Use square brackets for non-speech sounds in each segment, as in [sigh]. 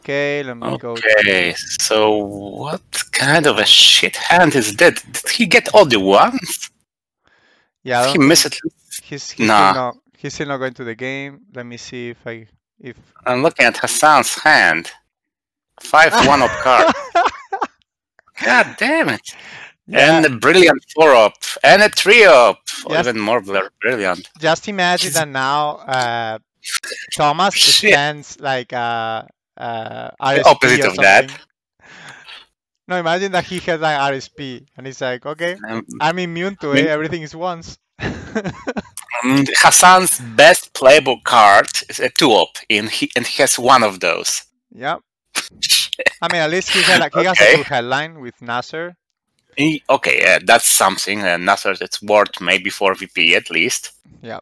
Okay, let me go. Okay, so what kind of a shit hand is that? Did he get all the ones? Yeah, Did he don't miss think- it? He's he's Nah. still not he's still not going to the game. Let me see if I if I'm looking at Hasan's hand. Five one up card. [laughs] God damn it. Yeah, And a brilliant four up. And a three up. Yes. Even more brilliant. just imagine that now uh Thomas [laughs] stands like uh uh The opposite of that. No, imagine that he has like RSP and he's like, okay, Um, I'm immune to it. Everything is once. mm, [laughs] Hasan's best playable card is a two up, and he, and he has one of those. yep. I mean, at least he had like he has a Okay. good headline with Nasser. Okay, yeah, that's something. And Nasser, it's worth maybe for VP at least. Yeah,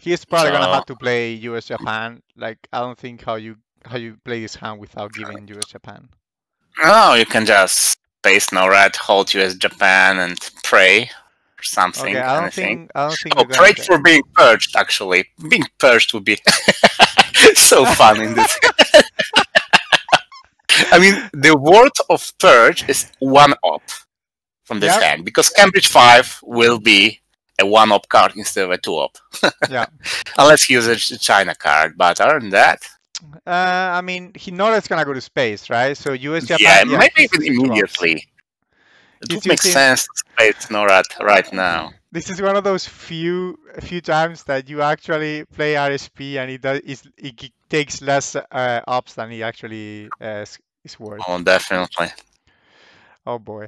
he's probably gonna have to play US Japan. Like I don't think how you how you play this hand without giving US Japan. No, you can just paste no red, hold US Japan, and pray or something. Okay, I don't anything. think I don't think Oh, pray for being purged, actually. Being purged would be [laughs] so fun in this. [laughs] I mean, the word of purge is one up from this Yeah. hand because Cambridge 5 will be a one up card instead of a two up. [laughs] Yeah. Unless he uses a China card, but other than that, Uh, I mean, he knows it's gonna go to space, right? So US Japan. yeah, yeah, maybe even using two ups. immediately. It would make sense to space NORAD right now. This is one of those few few times that you actually play RSP and it does is it takes less uh, ups than he actually uh, is- is worth. Oh, definitely. Oh boy.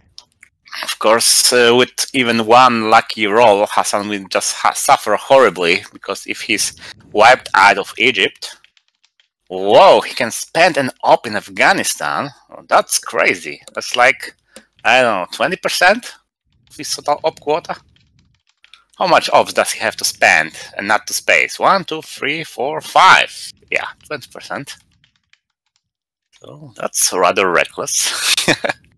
Of course, uh, with even one lucky roll, Hasan will just suffer horribly because if he's wiped out of Egypt, whoa, he can spend an op in Afghanistan. Oh, that's crazy. That's like, I don't know, 20% of his total op quota? How much ops does he have to spend and not to space? One, two, three, four, five. Yeah, 20%. So that's rather reckless. [laughs]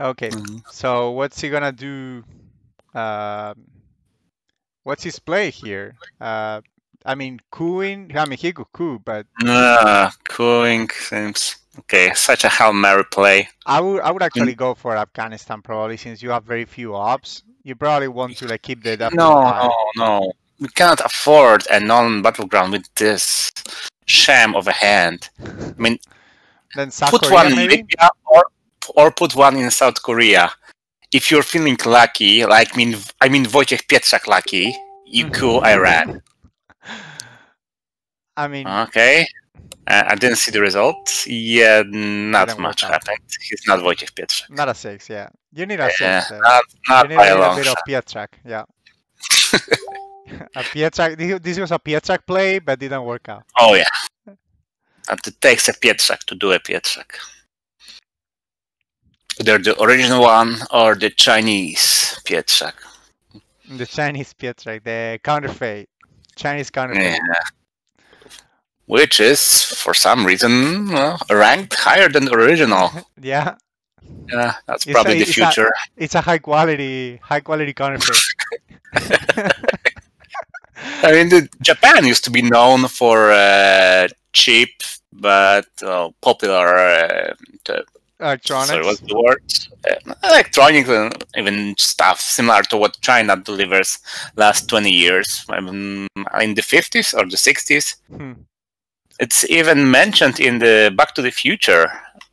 Okay. Mhm. So what's he gonna do? Um, what's his play here? Uh, I mean, cooing. I mean, he could coup, but Ah, cooing seems okay. Such a hail mary play. I would I would actually go for Afghanistan probably since you have very few ops. You probably want to like keep the depth No, no, no. We cannot afford a non-battleground with this sham of a hand. I mean, Then South put Korea one maybe. Libya or or put one in South Korea. If you're feeling lucky, like mean I mean Wojciech Pietrzak lucky, you Mhm. cool Iran. I mean, Okay. Uh, I didn't see the results. Yeah, not much happened. He's not Wojciech Pietrzak. not a six. Yeah, you need a Yeah, six. uh, not, you need by a a bit shot. of Pietrzak. Yeah. [laughs] a Pietrzak. This was a Pietrzak play, but didn't work out. Oh yeah. And it takes a Pietrzak to do a Pietrzak. Either the original one or the Chinese Pietrzak. The Chinese Pietrzak, the counterfeit, Chinese counterfeit. Yeah. Which is, for some reason, uh, ranked higher than the original. [laughs] Yeah, Yeah, that's It's probably a- the it's a- future. it's a high quality, high quality counterfeit. [laughs] I mean, the, Japan used to be known for uh, cheap but uh, popular uh, Electronics. Sorry, what's the word? Uh, electronics and even stuff similar to what China delivers last 20 years, um, in the 50s or the 60s. Hmm. It's even mentioned in the Back to the Future,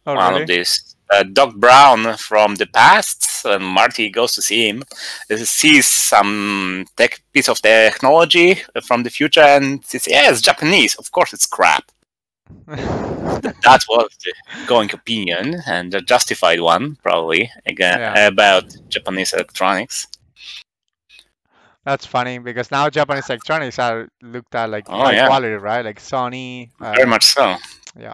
Oh, one really? of these. Uh, Doc Brown from the past, when Marty goes to see him, uh, sees some tech piece of technology from the future and says, "Yeah, it's Japanese. Of course, it's crap." [laughs] that was the going opinion and a justified one probably again Yeah. about japanese electronics That's funny because now Japanese electronics are looked at like Oh, high yeah. quality, right? Like Sony. very uh, much so Yeah.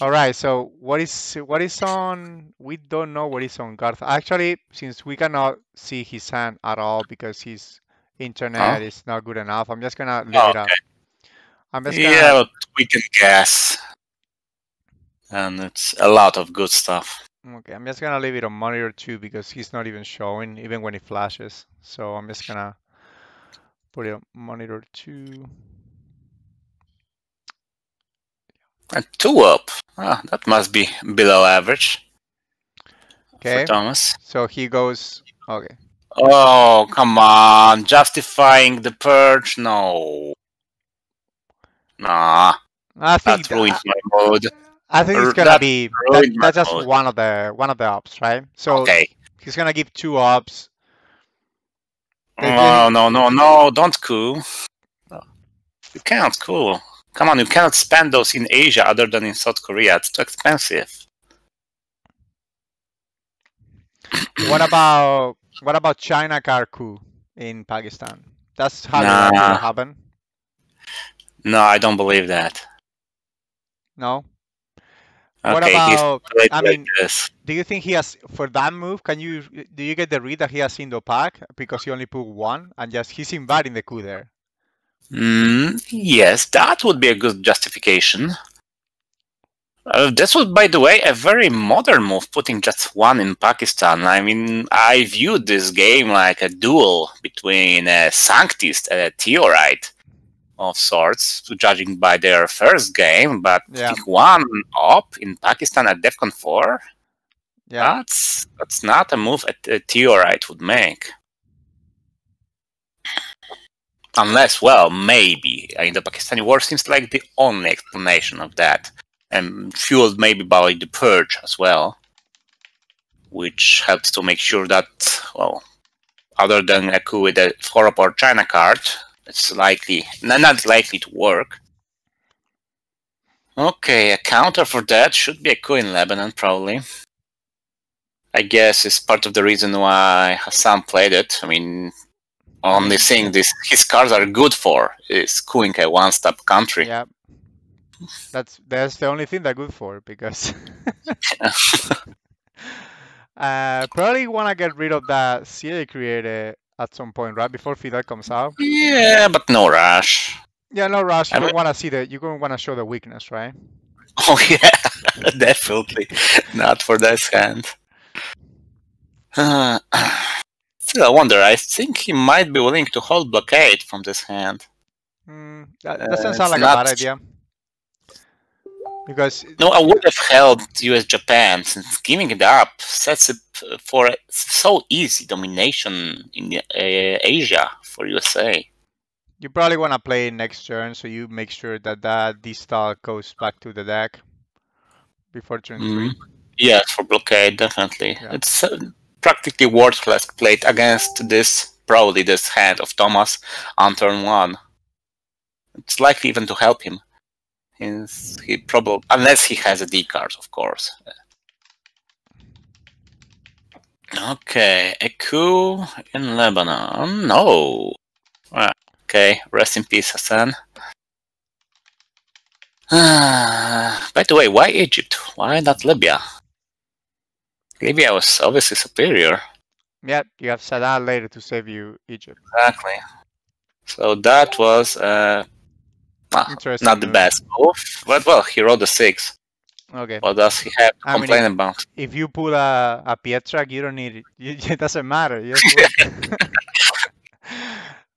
All right. So what is what is on? We don't know what is on Garth. Actually, since we cannot see his hand at all because his internet is not good enough, I'm just gonna leave Oh, it up. I'm just gonna. yeah but we can guess and it's a lot of good stuff Okay, I'm just gonna leave it on monitor two because he's not even showing, even when it flashes. So I'm just gonna put it on monitor two. And two up. Ah, that must be below average Okay, Thomas. so he goes. Okay, Oh, come on. Justifying the purge? No. Nah, I think that ruined my mood. I think it's gonna that be that, that's just mood. one of the one of the ops, right? So Okay. he's gonna give two ops. No, no, no, no, don't coup. You can't coup. Come on, you cannot spend those in Asia other than in South Korea. It's too expensive. What about what about China car coup in Pakistan? That's how Nah. will happen. No, I don't believe that. No. What Okay, he's about? I mean, this. do you think he has for that move? Can you do you get the read that he has Indo-Pak because he only put one and just he's inviting the coup there? Mm, yes, that would be a good justification. Uh, this was, by the way, a very modern move, putting just one in Pakistan. I mean, I viewed this game like a duel between a Sanctist and a Theorite of sorts, judging by their first game. But Yeah. putting one up in Pakistan at DEFCON 4, Yeah. that's that's not a move a, a Theorite would make. Unless, well, maybe. Uh, I mean, the Pakistani war seems like the only explanation of that. And fueled maybe by the purge as well. Which helps to make sure that, well, other than a coup with a 4 or China card, it's likely, no, not likely to work. Okay, a counter for that should be a coup in Lebanon, probably. I guess it's part of the reason why Hasan played it. I mean, only thing this his cards are good for is cooing a one-step country. Yeah. That's that's the only thing they're good for because [laughs] [laughs] uh, probably wanna get rid of that CA created at some point, right before Fidel comes out. Yeah, but no rush. Yeah, no rush. You I don't mean- wanna see the you don't wanna show the weakness, right? [laughs] Oh yeah, [laughs] definitely not for this hand. Uh, [sighs] still, I wonder. I think he might be willing to hold blockade from this hand. Mm, that Uh, doesn't sound like a bad idea. Because No, I would have held U.S. Japan since giving it up sets it for a so easy domination in uh, Asia for USA. you probably wanna play next turn, so you make sure that that D star goes back to the deck before turn three. Mm. Yes, for blockade, definitely. Yeah. It's uh, practically worthless played against this, probably this hand of Thomas on turn one. It's likely even to help him. He probably, unless he has a D card, of course. Okay, a coup in Lebanon. No. Ah, Okay, rest in peace, Hasan. By the way, why Egypt? Why not Libya? Libya was obviously superior. Yeah, you have Sadat later to save you Egypt. Exactly. So that was uh, ah, not the best move, but well, he rolled a six. Okay. What does he have to I mean, about? if you pull a, a Pietrzak, you don't need it. You, [laughs] it doesn't matter. You [laughs] [laughs]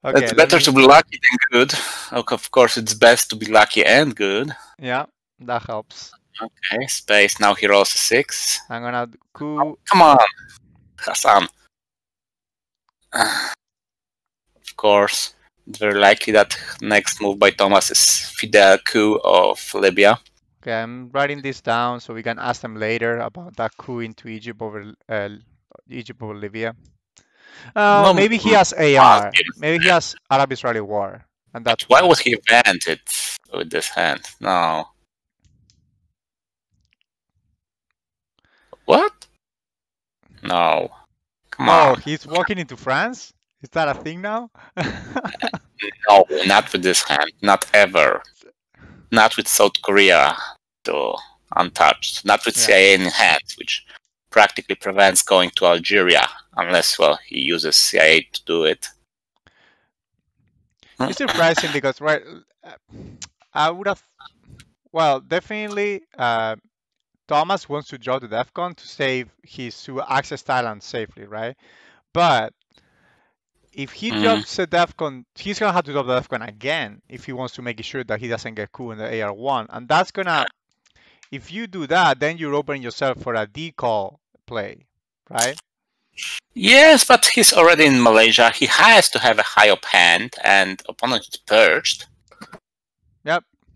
okay. it's better me- to be lucky than good. Of course, it's best to be lucky and good. Yeah, that helps. Okay, space. Now he rolls a six. I'm gonna coup. Come on, Hasan. [sighs] Of course, very likely that next move by Thomas is Fidel coup of Libya. Okay, I'm writing this down so we can ask them later about that coup into Egypt over uh, Egypt over Libya. Uh, No, maybe he has AR. it. Maybe he has Arab-Israeli war, and that's Why was he event it with this hand? No. What? No. Come Oh, on. he's walking into France. Is that a thing now? [laughs] No, not with this hand. Not ever. Not with South Korea to untouched. Not with Yeah. CIA in hand, which practically prevents going to Algeria unless, well, he uses CIA to do it. It's surprising [laughs] because right, uh, I would have, well, definitely uh, Thomas wants to drop the Defcon to save his to access Thailand safely, right? But if he Mm. drops a Defcon, he's gonna have to drop the Defcon again if he wants to make sure that he doesn't get coup in the AR1, and that's gonna. If you do that, then you're opening yourself for a decall play, right? Yes, but he's already in Malaysia. He has to have a high up hand, and opponent is perched.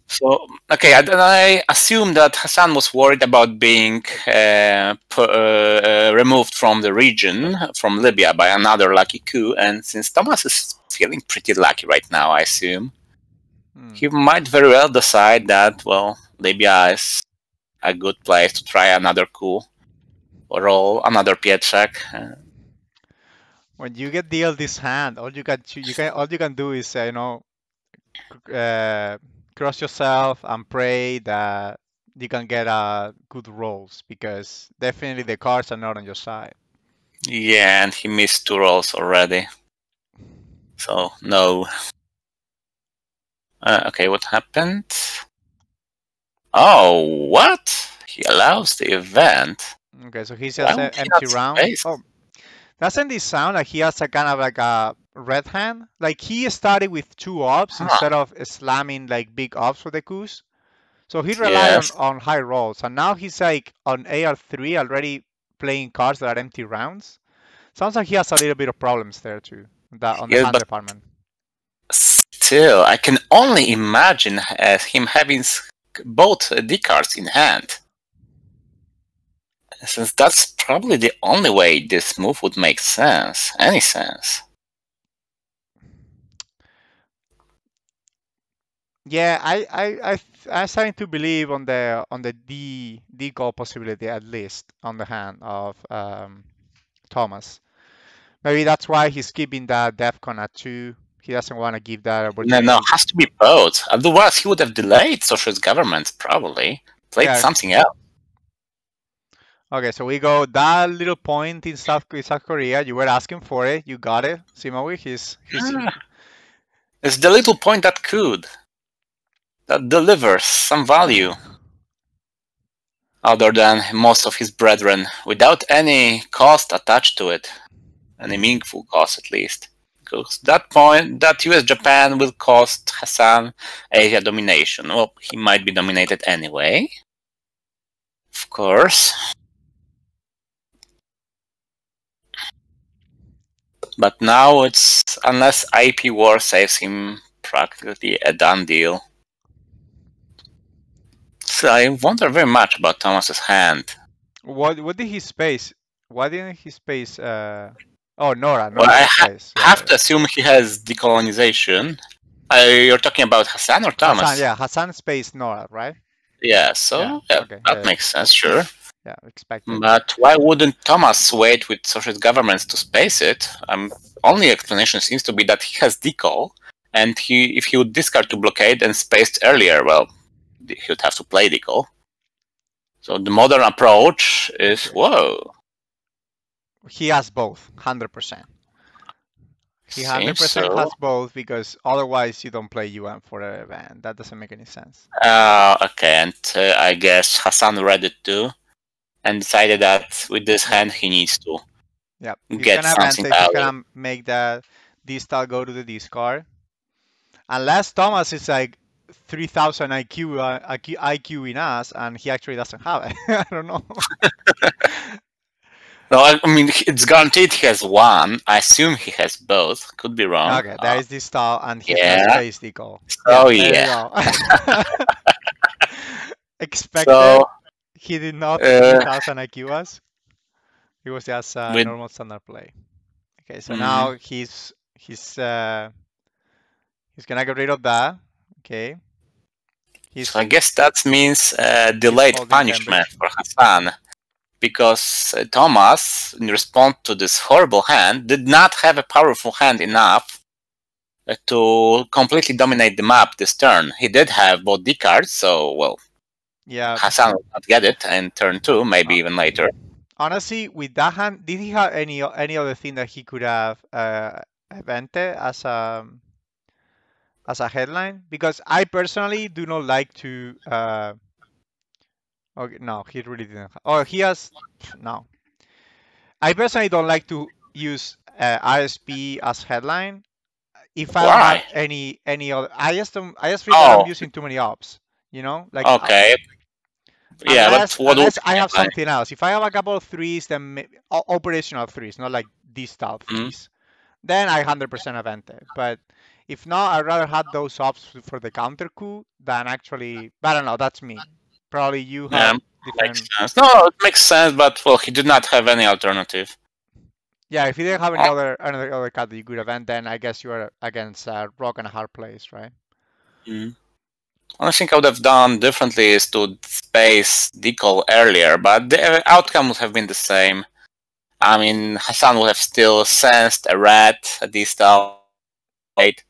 So okay, I- I assume that Hasan was worried about being uh, uh, uh, removed from the region from Libya by another lucky coup, and since Thomas is feeling pretty lucky right now, I assume Hmm. he might very well decide that well, Libya is a good place to try another coup or roll another Pietrzak. Uh, when you get dealt this hand, all you can you can all you can do is uh, you know uh, cross yourself and pray that you can get uh, good rolls because definitely the cards are not on your side. Yeah, and he missed two rolls already. So, no. Uh, okay, what happened? Oh, what? He allows the event. Okay, so he just says would he empty round. space? Oh, doesn't this sound like he has a kind of like a red hand? Like he started with two ops Huh. instead of slamming like big ops for the coups. So he relied Yes. on, on high rolls, and now he's like on AR3 already playing cards that are empty rounds. Sounds like he has a little bit of problems there too. That on the hand department. Still, I can only imagine uh, him having both D cards in hand. Since that's probably the only way this move would make sense, any sense. Yeah, I I I I'm starting to believe on the on the D D call possibility at least on the hand of um, Thomas. Maybe that's why he's keeping that Defcon at two. He doesn't want to give that No, no, has to be both. Otherwise, he would have delayed socialist government, probably. Played Yeah. something else. Okay, so we go that little point in South in South Korea. You were asking for it. You got it, Ziemowit. He's he's Ah. [sighs] It's the little point that could. That delivers some value. Other than most of his brethren, without any cost attached to it. Any meaningful cost, at least. Because that point, that US Japan will cost Hasan Asia domination. Well, he might be dominated anyway. Of course. But now it's unless IP war saves him practically a done deal. I wonder very much about Thomas's hand. what what did he space? Why didn't he space? Uh, oh NORAD, NORAD Well, I ha- space. Have yeah. to assume he has decolonization. Uh, you're talking about Hasan or Thomas? Hasan, yeah, Hasan space NORAD, right? Yeah, so Yeah, yeah, okay, that makes sense, sure. Yeah, expected. But why wouldn't Thomas wait with socialist governments to space it? Um, only explanation seems to be that he has decall, and he if he would discard to blockade and spaced earlier, well, he would have to play the decall. So the modern approach is whoa. He has both, hundred percent. He hundred percent so. has both because otherwise you don't play UN for an event. That doesn't make any sense. Uh, okay, and uh, I guess Hasan read it too, and decided that with this hand he needs to. Yeah, he's Get something. He's out of gonna make the distal go to the discard. Unless Thomas is like three thousand IQ, uh, IQ IQ in us, and he actually doesn't have it. [laughs] I don't know. [laughs] No, I I mean it's guaranteed he has one. I assume he has both. Could be wrong. okay, there Uh, is distal, and he yeah. has space. Oh, there yeah. [laughs] Expected. So He did not Uh, 3000 IQ us. He was just a With- normal standard play. Okay, so Mhm. now he's he's uh he's gonna get rid of that. Okay. He's So I guess that means uh, delayed punishment for Hasan, because uh, Thomas, in response to this horrible hand, did not have a powerful hand enough uh, to completely dominate the map this turn. He did have both D cards, so well, yeah. Hasan will not get it in turn two, maybe Uh, even later. Honestly, with that hand, did he have any any other thing that he could have uh evented as a as a headline? Because I personally do not like to uh Okay, no, he really didn't. Oh, he has no. I personally don't like to use uh, RSP as headline. If I have any any other, I just don't. I just feel Oh. I'm using too many ops. You know, like Okay. Yeah, unless, but what unless I have something else. If I have a couple of threes, then may- o- operational threes, not like these style Mhm. threes, then I 100% event it. But if not, I'd rather have those ops for the counter coup than actually. But I don't know. That's me. Probably you Yeah, have different. makes sense. No, it makes sense, but well, he did not have any alternative. Yeah, if you didn't have any Oh. other another other card that you could event, then I guess you are against uh, rock and a hard place, right? Mm. Only thing I would have done differently is to space decal earlier, but the outcome would have been the same. I mean, Hasan would have still sensed a rat at this state,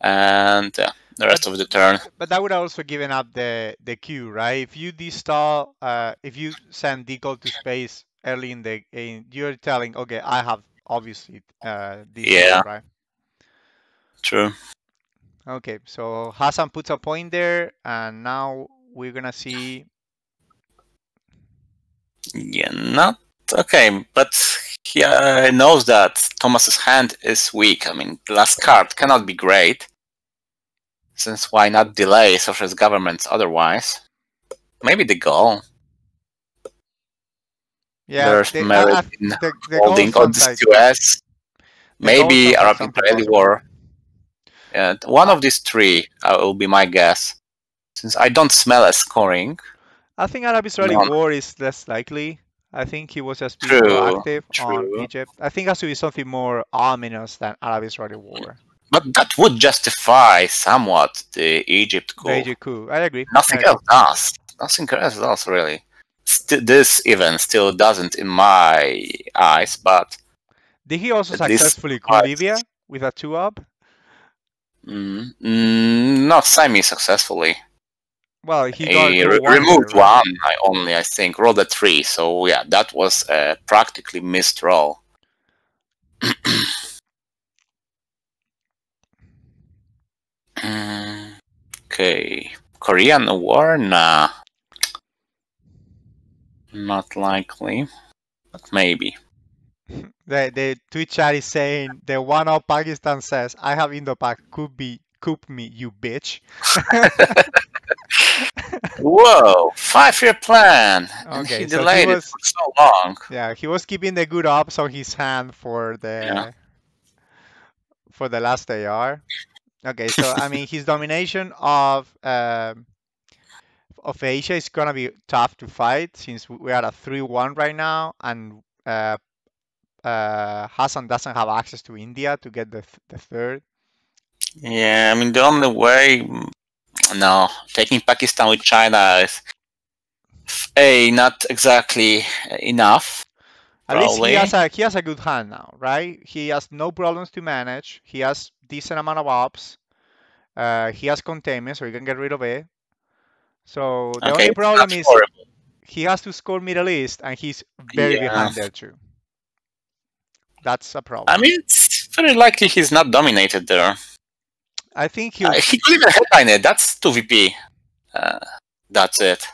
and uh, the rest of the turn. But that would have also given up the the queue, right? If you destall, uh, if you send decal to space early in the in, you're telling, okay, I have obviously uh, this, Yeah. right? True. Okay, so Hasan puts a point there, and now we're gonna see. Yeah, not okay, but he uh, knows that Thomas's hand is weak. I mean, the last card cannot be great, since why not delay socialist governments otherwise? Maybe De Gaulle. Yeah, There's the, merit I- I- in the, the holding on this US. Maybe Arab-Israeli war. Yeah, one of these three uh, will be my guess. Since I don't smell a scoring. I think Arab Israeli None. war is less likely. I think he was just being True, proactive on. Egypt. I think it has to be something more ominous than Arab Israeli war. But that would justify somewhat the Egypt coup. The Egypt coup. I agree. Nothing I agree. else does. Nothing else does really. St- this even still doesn't in my eyes, but Did he also successfully coup twice. Libya with a two up? mm, mm, not semi-successfully. Well, he re- one removed right? one I only, I think, rolled a three. So yeah, that was a practically missed roll. [clears throat] Okay, Korean War? Nah, not likely, but maybe. [laughs] The the Twitch chat is saying the one of Pakistan says, I have Indo-Pak, could be coop me, you bitch. [laughs] [laughs] Whoa, five-year plan. And Okay, he so he delayed was- it for so long. Yeah, he was keeping the good ops on his hand for the Yeah. for the last AR. Okay, so I mean his [laughs] domination of um, of Asia is gonna be tough to fight since we are at three one right now, and uh, uh, Hasan doesn't have access to India to get the th- the third. Yeah, I mean the only way, no, taking Pakistan with China is a not exactly enough. At least he has a he has a good hand now, right? He has no problems to manage. He has decent amount of ops. Uh, he has containment, so he can get rid of it. So the okay, only problem is horrible. he has to score Middle East, and he's very Yeah. behind there too. That's a problem. I mean, it's very likely he's not dominated there. I think he'll. Uh, he could even headline it. That's two VP. Uh, that's it.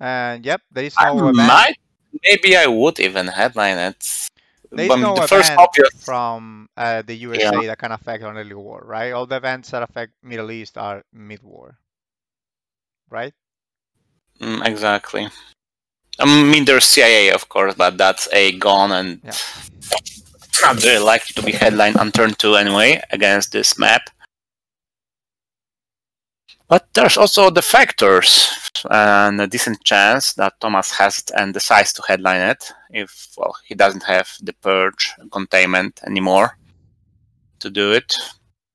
And yep, there is I no event might, maybe I would even headline it. There is no the first obvious from uh, the USA that can affect on early war, right? All the events that affect Middle East are mid-war, right? Mm, exactly. I mean, there's CIA, of course, but that's a gone and Yeah. [laughs] not very likely to be headline on turn two anyway against this map. But there's also Defectors and a decent chance that Thomas has it and decides to headline it if well he doesn't have the purge containment anymore to do it.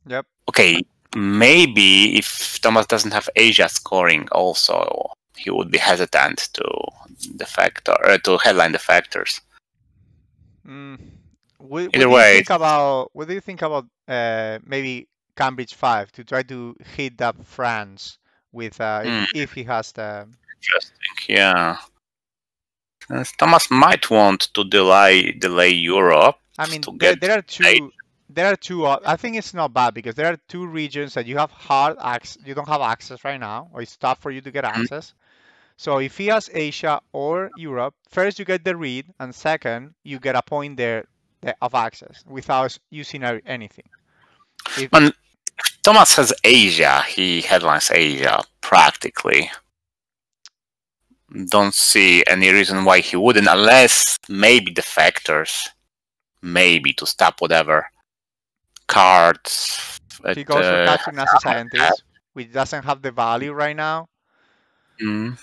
Yep. Okay, maybe if Thomas doesn't have Asia scoring also, he would be hesitant to Defector uh, to headline Defectors. Mm. What, what Either do you way, think about what do you think about uh, maybe Cambridge Five to try to hit up France with uh, if, Hmm. if he has the Interesting, yeah. Uh, Thomas might want to delay delay Europe. I mean to there, get there are aid. two there are two I think it's not bad because there are two regions that you have hard access you don't have access right now or it's tough for you to get Mhm. access So if he has Asia or Europe, first you get the read, and second you get a point there of access without using anything. If, And Thomas has Asia. He headlines Asia practically. Don't see any reason why he wouldn't, unless maybe Defectors, maybe to stop whatever cards. he goes for uh, capturing as a [laughs] scientist, which doesn't have the value right now. mm,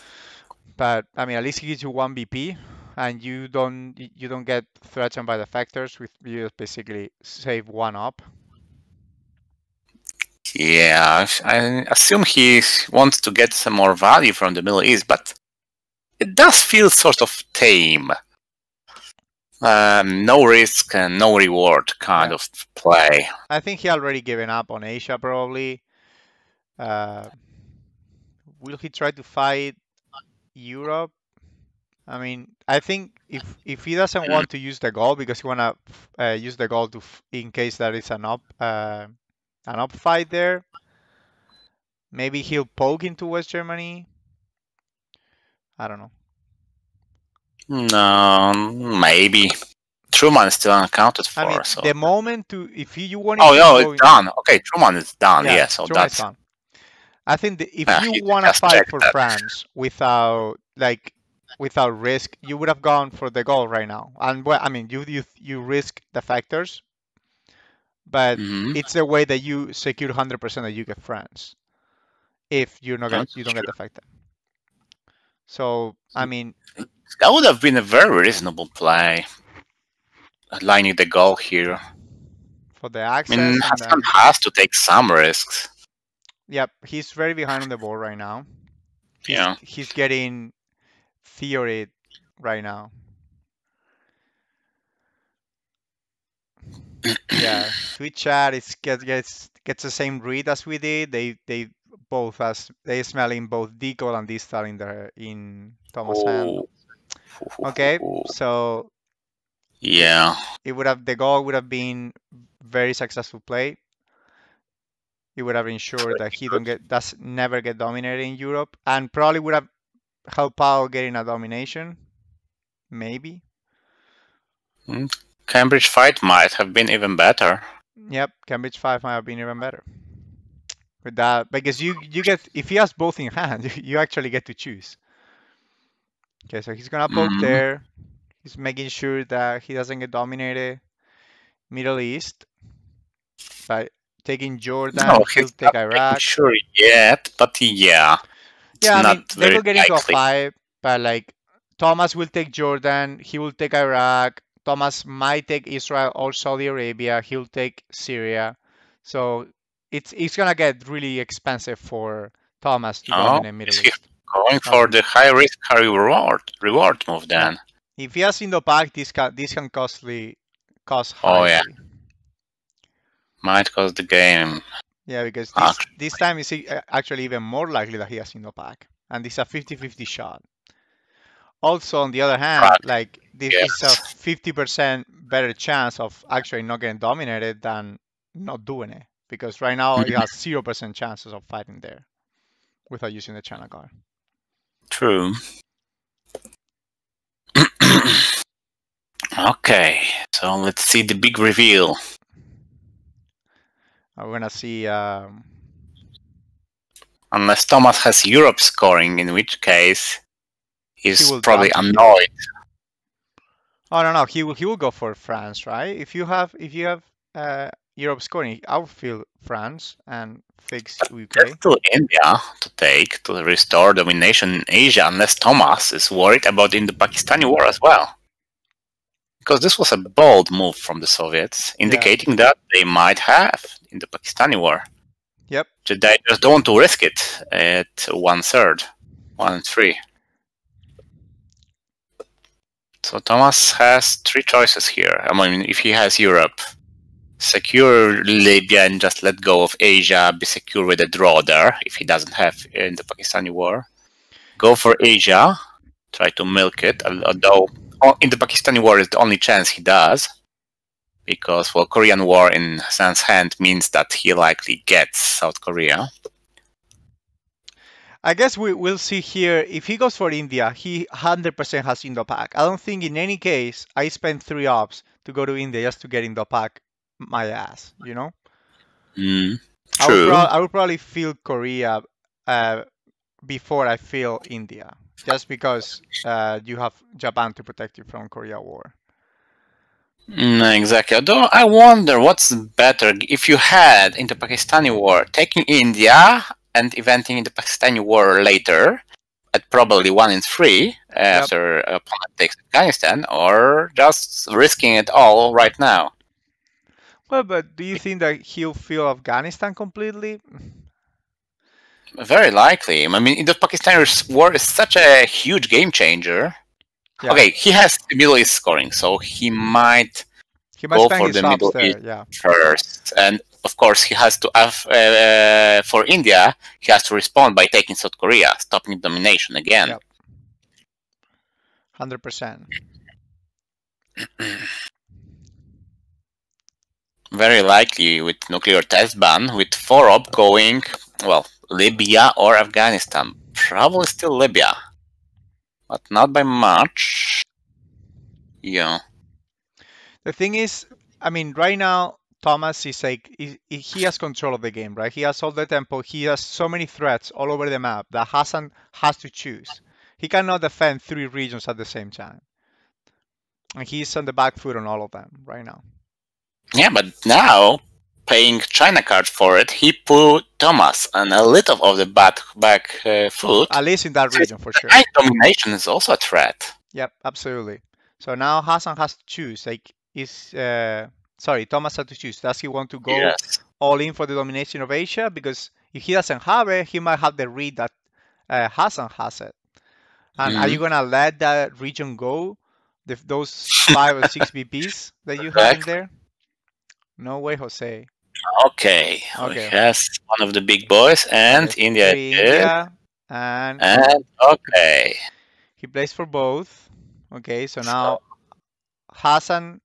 But I mean, at least he gives you one BP, and you don't you don't get threatened by Defectors. With you just basically save one up. Yeah, I assume he wants to get some more value from the Middle East, but it does feel sort of tame. Um, no risk and no reward kind Yeah. of play. I think he already given up on Asia probably. Uh, will he try to fight Europe? I mean, I think if if he doesn't want to use De Gaulle because he wanna uh, use De Gaulle to f- in case there is an up uh, an up fight there, maybe he'll poke into West Germany. I don't know. No, maybe. Truman is still unaccounted for. I mean, so. the moment to if you, want oh, to yeah, it's done. Okay, Truman is done. Yeah, Yeah, so Truman is that's done. I think that if Yeah, you want to fight for that. France without like without risk, you would have gone for De Gaulle right now. And well, I mean, you you you risk Defectors, but Mhm. it's the way that you secure 100% that you get France. If you're not gonna, you don't get Defector. So I mean, that would have been a very reasonable play. Lining De Gaulle here. for the I access, mean, Hasan has to take some risks. yep, he's very behind on the ball right now. He's, Yeah. he's getting theory right now. Yeah, Twitch chat is gets gets gets the same read as we did. They they both as they smelling both Deagle and Distal in the in Thomas hand. Oh. Okay, so Yeah. it would have De Gaulle would have been very successful play. It would have ensured that he don't get does never get dominated in Europe, and probably would have helped out getting a domination. Maybe. Hmm. Cambridge Five might have been even better. Yep, Cambridge Five might have been even better. With that, because you you get if he has both in hand, [laughs] you actually get to choose. Okay, so he's gonna poke Mhm. there. He's making sure that he doesn't get dominated. Middle East by taking Jordan. No, he'll he's take not Iraq. sure yet, but yeah. Yeah, I not mean they will get into a fight, but like Thomas will take Jordan. He will take Iraq. Thomas might take Israel or Saudi Arabia. He'll take Syria. So it's it's gonna get really expensive for Thomas to Oh, dominate Middle is he- East. Going for the high risk, high reward reward move then. If he has Indo-Pak, this can this can costly cost Oh, yeah. Might cost the game. Yeah, because this, Actually. this time is e- actually even more likely that he has Indo-Pak, and it's a 50-50 shot. Also, on the other hand, like this is a 50% better chance of actually not getting dominated than not doing it, because right now he has 0% chances of fighting there without using the channel card. True. [clears throat] okay, so let's see the big reveal. We're gonna see. Um, Unless Thomas has Europe scoring, in which case will probably Europe. annoyed. oh no, no, he will he will go for France, right? If you have if you have uh, Europe scoring, I would feel France and fix UK. There's still India to take to restore domination in Asia, unless Thomas is worried about Indo-Pakistani war as well. Because this was a bold move from the Soviets, indicating that they might have Indo-Pakistani war. Yep. They just don't want to risk it at one third, one and three. So Thomas has three choices here. I mean, if he has Europe, secure Libya and just let go of Asia, be secure with a draw there if he doesn't have Indo-Pakistani war. Go for Asia, try to milk it, al- although Indo-Pakistani war is the only chance he does. Because well, Korean war in Hasan's hand means that he likely gets South Korea. I guess we will see here if he goes for India, he 100% has Indo-Pak. I don't think in any case I spend three ops to go to India just to get Indo-Pak my ass, you know? Mm, I would, true. I would probably feel Korea uh, before I feel India, just because uh, you have Japan to protect you from Korea War. Mm, exactly. Although I wonder what's better if you had Indo-Pakistani war taking India and eventing Indo-Pakistani war later at probably one in three uh, after uh, opponent takes Afghanistan, or just risking it all right now. Well, but do you think that he'll feel Afghanistan completely? Very likely. I mean, the Pakistani war is such a huge game changer. Yeah. Okay, he has the Middle East scoring, so he might He might Go for the Middle there, East. yeah. first, and of course he has to have uh, for India. He has to respond by taking South Korea, stopping domination again. Yep. Hundred percent. [clears throat] Very likely with nuclear test ban, with four up going, well, Libya or Afghanistan. Probably still Libya, but not by much. Yeah. The thing is, I mean, right now Thomas is like he, he has control of the game, right? He has all the tempo. He has so many threats all over the map that Hasan has to choose. He cannot defend three regions at the same time, and he's on the back foot on all of them right now. Yeah, but now paying China card for it, he put Thomas on a little of the back back uh, foot. At least in that region for sure. China domination is also a threat. Yep, absolutely. So now Hasan has to choose. Like, is uh, sorry, Thomas has to choose. Does he want to go Yes. all in for the domination of Asia? Because if he doesn't have it, he might have the read that uh, Hasan has it. And are you gonna let that region go? The, those five or six [laughs] BPs that you have in there? No way, Jose. Okay. Okay. Yes, one of the big boys, and Yes, India. India, and And okay. he plays for both. Okay, so now Hasan.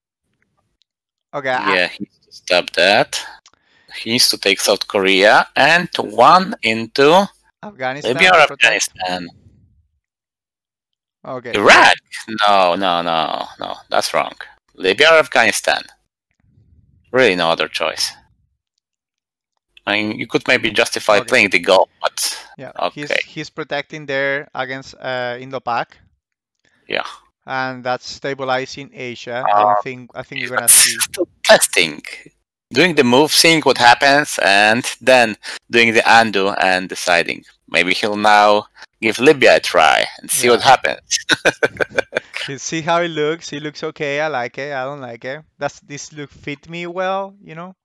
Okay, Yeah, he needs to stop that. He needs to take South Korea and one into Afghanistan. Libya or. Afghanistan. Okay. Iraq? No, no, no, no. That's wrong. Libya or Afghanistan? Really, no other choice. I mean, you could maybe justify Okay. playing De Gaulle, but Yeah, he's Okay. he's protecting there against uh, Indo-Pak. Yeah. And that's stabilizing Asia. I Uh, don't think I think you're gonna see. testing, doing the move, seeing what happens, and then doing the undo and deciding. Maybe he'll now give Libya a try and see what happens. [laughs] You see how it looks. It looks okay. I like it. I don't like it. Does this look fit me well? You know.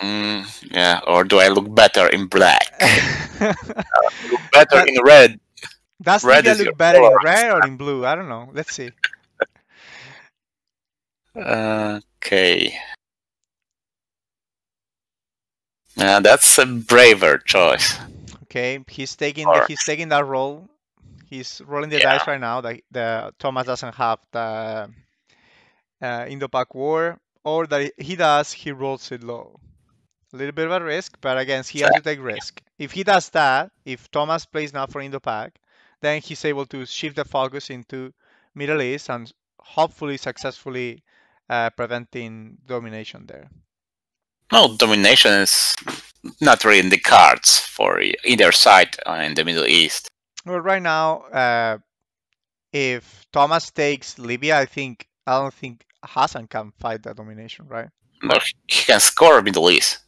Mm, yeah, or do I look better in black? [laughs] [laughs] Look better But- in red. Does Red look better in red or in blue? I don't know. Let's see. Okay. That's a braver choice. Okay, he's taking the, Or- he's taking that role. He's rolling the Yeah. dice right now. That the Thomas doesn't have the uh, Indo-Pak War, or that he does, he rolls it low. A little bit of a risk, but again, he has to take risk. If he does that, if Thomas plays now for Indo-Pak, then he's able to shift the focus into Middle East and hopefully successfully uh, preventing domination there. No, domination is not really in the cards for either side uh, in the Middle East. Well, right now, uh, if Thomas takes Libya, I think I don't think Hasan can fight that domination, right? No, he can score Middle East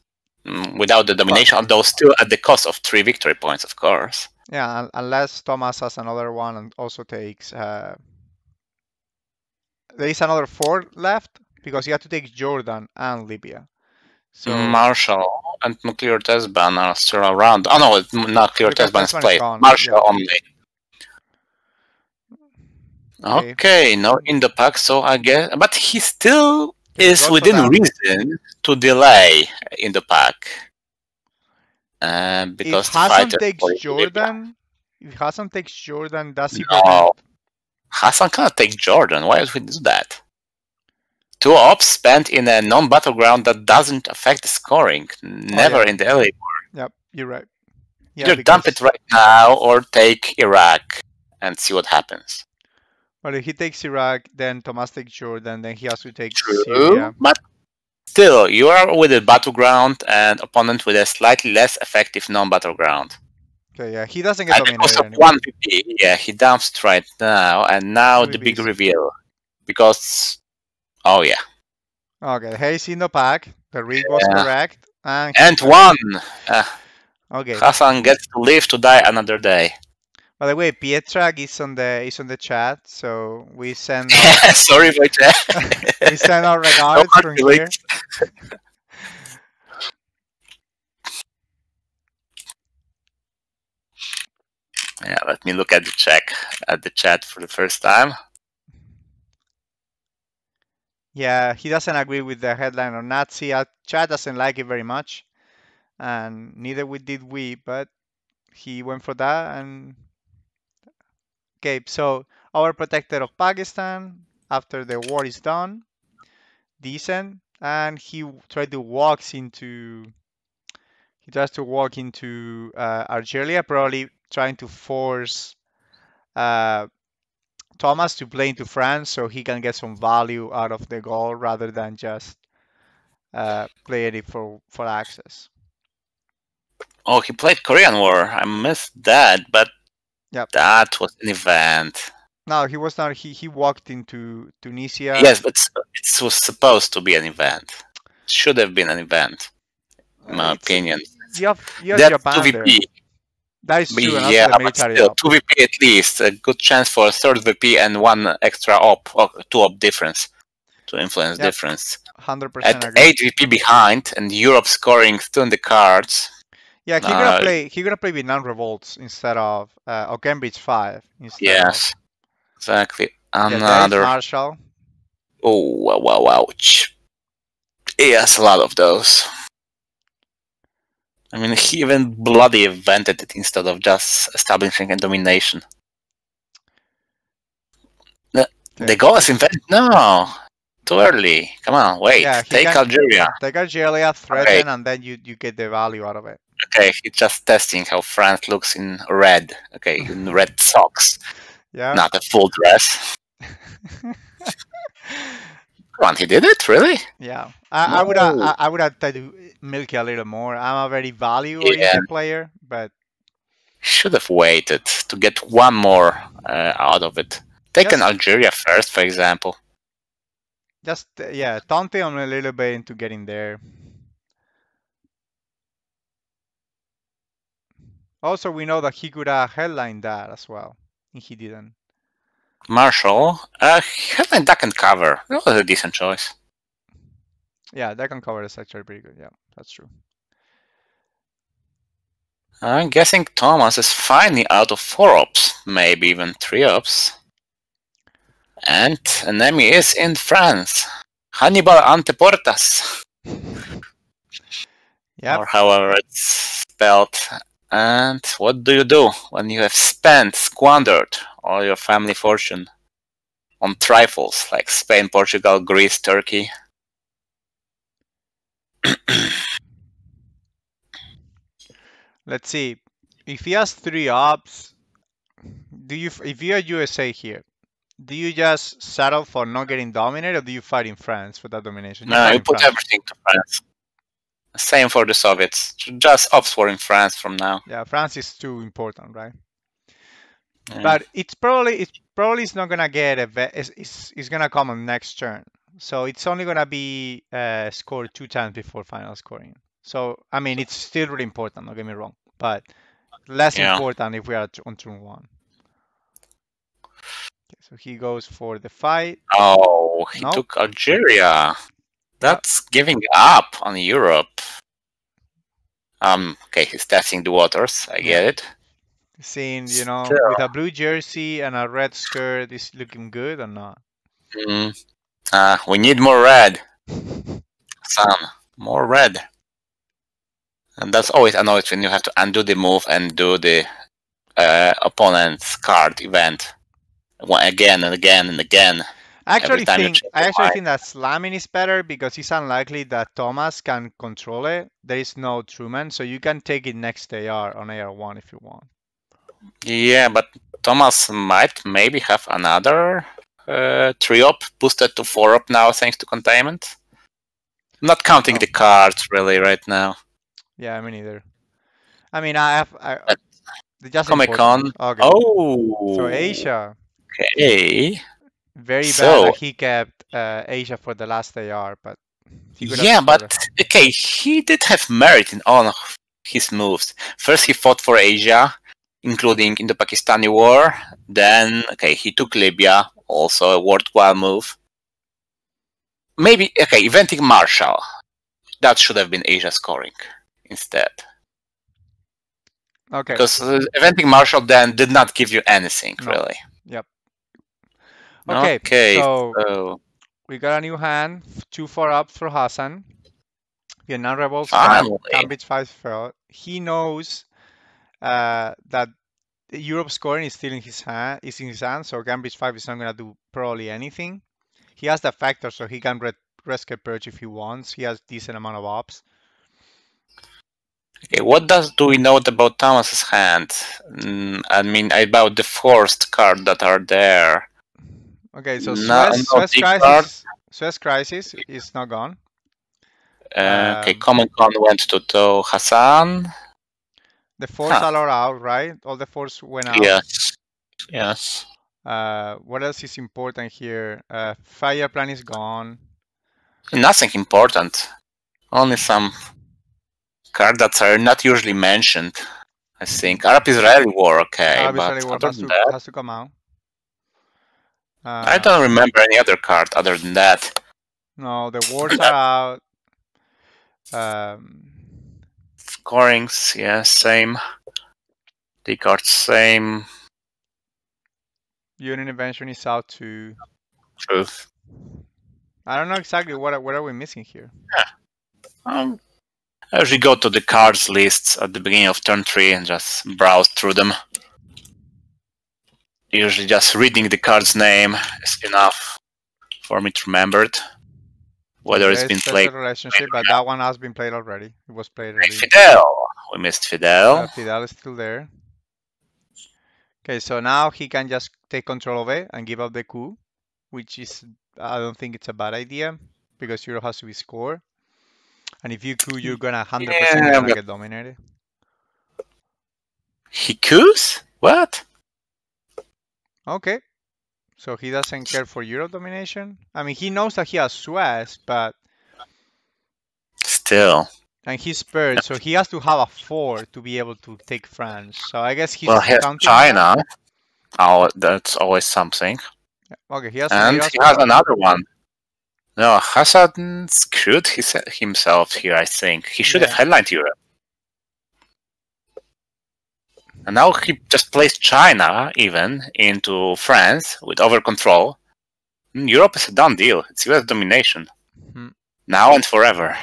without the domination, although still at the cost of three victory points, of course. Yeah, unless Thomas has another one and also takes. Uh, there is another four left because you have to take Jordan and Libya. So Marshall and nuclear test ban are still around. Oh no, nuclear Nuclear test ban is test ban is played. Marshall yeah. only. Okay. Okay, no Indo-Pak, so I guess, but he still is within reason to delay Indo-Pak. Uh, because if Hasan fighter takes Jordan, if Hasan takes Jordan, does he No. prevent? Hasan cannot take Jordan. Why would we do that? Two ops spent in a non-battleground that doesn't affect the scoring. Never Oh, yeah. in the early. war. Yep, you're right. Yeah, Either dump it right now or take Iraq and see what happens. Well, if he takes Iraq, then Tomas takes Jordan, then he has to take True, Syria. but still, you are with a battleground and opponent with a slightly less effective non-battleground. Okay, yeah, he doesn't get At the cost dominated of anyway. one PP, yeah, he dumps it right now, and now the big reveal because, oh yeah, Okay, Hayes Indo-Pak. The read was Yeah. correct. And, and one. Uh, okay. Hasan gets to live to die another day. By the way, Pietrzak is on the is on the chat, so we send [laughs] our, Sorry, Wojciech. [laughs] we send our No regards hard from here. Yeah, let me look at the check at the chat for the first time. Yeah, he doesn't agree with the headline on Nazi. Uh, Chad doesn't like it very much, and neither we did we. But he went for that, and okay. So our protector of Pakistan, after the war is done, decent, and he tried to walk into. He tries to walk into uh, Algeria, probably trying to force uh, Thomas to play into France so he can get some value out of the goal rather than just uh, play it for, for access. Oh, he played Korean War. I missed that, but Yep. that was an event. No, he was not. He, he walked into Tunisia. Yes, but it was supposed to be an event. Should have been an event, in my it's- opinion. You have, you have That's Japan two there. VP. That is true. Yeah, but still, two VP at least. A good chance for a third VP and one extra op, or two op difference to influence Yep. difference. 100% At agree. eight VP behind and Europe scoring still in the cards. Yeah, he's Uh, gonna play. He's gonna play with non-revolts instead of uh, or Cambridge five instead. Yes, exactly. Of, yeah, Another. Marshall. Oh wow wow ouch. Yes, a lot of those. I mean, he even bloody invented it instead of just establishing a domination. The Okay. goal is invented? No, too early. Come on, wait. Yeah, Take can- Algeria. Take Algeria, threaten, and then you you get the value out of it. Okay, he's just testing how France looks in red. Okay, in [laughs] red socks, Yeah. not a full dress. [laughs] Come on, he did it really? Yeah, I, I would have, I, I would have tried to milk it a little more. I'm a very value-oriented Yeah. player, but Should have waited to get one more uh, out of it. Taken Yes. Algeria first, for example. just uh, yeah, taunt him a little bit into getting there. Also, we know that he could have headlined that as well, and he didn't. Marshall, uh, headline duck and cover. That was a decent choice. Yeah, that can cover is actually pretty good. Yeah, that's true. I'm guessing Thomas is finally out of four ops, maybe even three ops. And enemy is in France. Hannibal Anteportas, [laughs] Yeah, or however it's spelled. And what do you do when you have spent, squandered all your family fortune on trifles like Spain, Portugal, Greece, Turkey? [clears throat] let's see. If he has three ops, do you? If you're USA here, do you just settle for not getting dominated, or do you fight in France for that domination? No, fight you put France. everything to France. Same for the Soviets. Just ops in France from now. Yeah, France is too important, right? Yeah. But it's probably it's probably is not gonna get a it's, it's, it's gonna come on next turn. So it's only gonna be uh, scored two times before final scoring. So I mean it's still really important. Don't get me wrong, but less Yeah. important if we are on turn one. Okay, so he goes for the fight. Oh, he No. took Algeria. That's giving up on Europe. Um, okay, he's testing the waters. I get it. Seeing you know Still. with a blue jersey and a red skirt is looking good or not? Mm. Uh, we need more red, son. More red. And that's always annoying when you have to undo the move and do the uh, opponent's card event again and again and again. I actually think I actually think that slamming is better because it's unlikely that Thomas can control it. There is no Truman, so you can take it next AR on AR one if you want. Yeah, but Thomas might maybe have another uh, three up boosted to four up now thanks to containment. I'm not counting Oh. the cards really right now. Yeah, me neither. I mean, I have I, But just COMECON. Okay. Oh, So Asia, Okay. Very bad that he kept uh, Asia for the last AR, but he Yeah, but okay, he did have merit in all of his moves. First, he fought for Asia, including in the Pakistani war. Then, okay, he took Libya, also a worthwhile move. Maybe, okay, eventing Marshall. That should have been Asia scoring instead. okay. Because uh, eventing Marshall then did not give you anything, No. really. Yep. Okay, Okay, so so we got a new hand, two four up for Hasan. Vietnam Rebels. Cambridge 5 fell. He knows uh, that Europe scoring is still in his hand, is in his hand, so Cambridge 5 is not gonna do probably anything. He has Defector, so he can re- rescue purge if he wants. He has decent amount of ops. Okay, what does do we know about Thomas's hand? Mm, I mean, about the forced card that are there. Okay, so No- Suez, no Suez Crisis, Suez Crisis is not gone. Uh, okay, Um, COMECON went to, to Hasan. The force Huh. all are out, right? All the force went out. Yes, yes. Uh, what else is important here? Uh, Five Year Plan is gone. Nothing important. Only some cards that are not usually mentioned. I think Arab-Israeli war, okay, Arab but Israeli war other has than to, that, has to come out. Uh, I don't remember any other card other than that. No, the [laughs] wars are out. Um, Scorings, yeah, same. The cards, same. Union Invention is out too. Truth. I don't know exactly what what are we missing here. Yeah. Um, I usually go to the cards lists at the beginning of turn three and just browse through them. Usually, just reading the card's name is enough for me to remember it. Whether it's There's been played. relationship, but that one has been played already. It was played already. Fidel. We missed Fidel. Uh, Fidel is still there. Okay, so now he can just take control of it and give up the coup, which is I don't think it's a bad idea because Europe has to be scored. And if you coup, you're gonna hundred percent Yeah, gonna but- get dominated. He coups? What? Okay. So he doesn't care for Europe domination. I mean, he knows that he has Suez, but Still. and he's spurred, so he has to have a four to be able to take France. So I guess he's well, he has that. China. Oh, that's always something. Okay, he has And has he has another one. No, Hasan screwed his, himself here, I think. He should have Yeah. headlined Europe. And now he just placed China, even, into France with over control. Mm, Europe is a done deal. It's US domination. Hmm. Now and forever.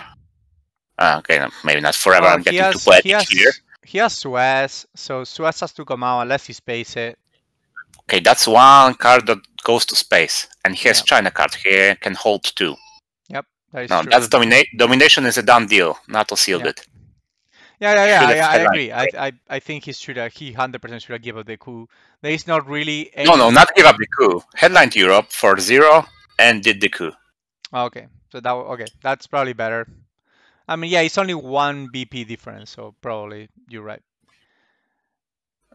Ah, okay, maybe not forever. Well, I'm getting has, too poetic he has, here. he has Suez, so Suez has to come out unless he space it. Okay, that's one card that goes to space. And he has Yeah. China card. He can hold two. Yep, That is No, true. that's domina- domination is a done deal. NATO sealed Yeah. it. Yeah, yeah, yeah. should I, have I headlined, agree. I, I, I think he should have. He hundred percent should have given the coup. There is not really. Any... No, no, not give up the coup. Headlined Europe for zero and did the coup. Okay, so that okay. That's probably better. I mean, yeah, it's only one BP difference, so probably you're right.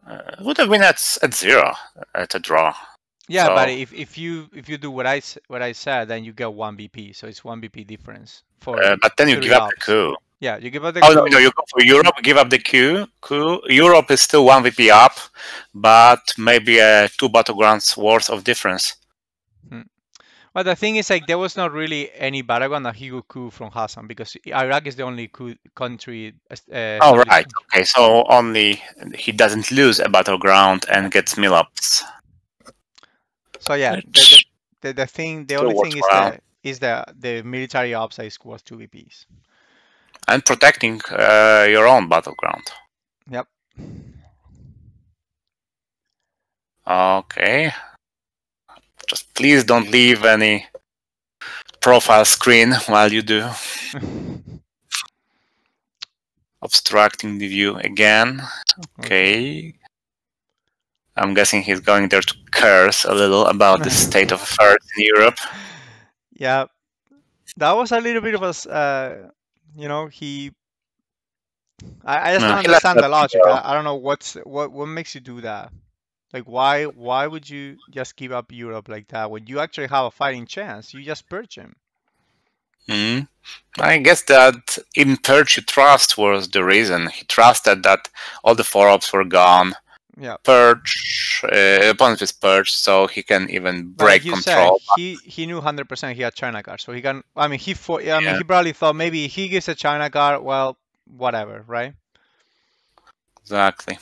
Uh, would have been at at zero at a draw. Yeah, but if, if you if you do what I what I said, then you get one BP, so it's one BP difference for. Uh, but then you give up the coup. Yeah, you give up the Oh no, no, you go for Europe, give up the coup. coup. Europe is still one VP up, but maybe a two battlegrounds worth of difference. But the thing is, like, there was not really any battleground that he could coup from Hasan because Iraq is the only country. Uh, Oh right, okay. So only he doesn't lose a battleground and gets mill ups. So yeah, the, the, the, the thing, the still only thing is well. the is the the military ops is was two VPs. And protecting uh, your own battleground. Yep. Okay. Just please don't leave any profile screen [laughs] while you do. [laughs] Obstructing the view again. Okay. I'm guessing he's going there to curse a little about the [laughs] state of affairs in Europe. Yeah, that was a little bit of a uh, you know, he. I, I just No, don't understand the logic. I, I don't know what's what what makes you do that. Like why why would you just give up Europe like that when you actually have a fighting chance? You just purge him. Hmm. I guess that in Purge you trust was the reason. He trusted that all the 4 ops were gone. Yeah. Purge, uh, opponent is purged, so he can even break like control. said, he he knew hundred percent he had China guard, so he can. I mean, he fought. I mean, he probably thought maybe he gives a China card. Well, whatever, right? Exactly.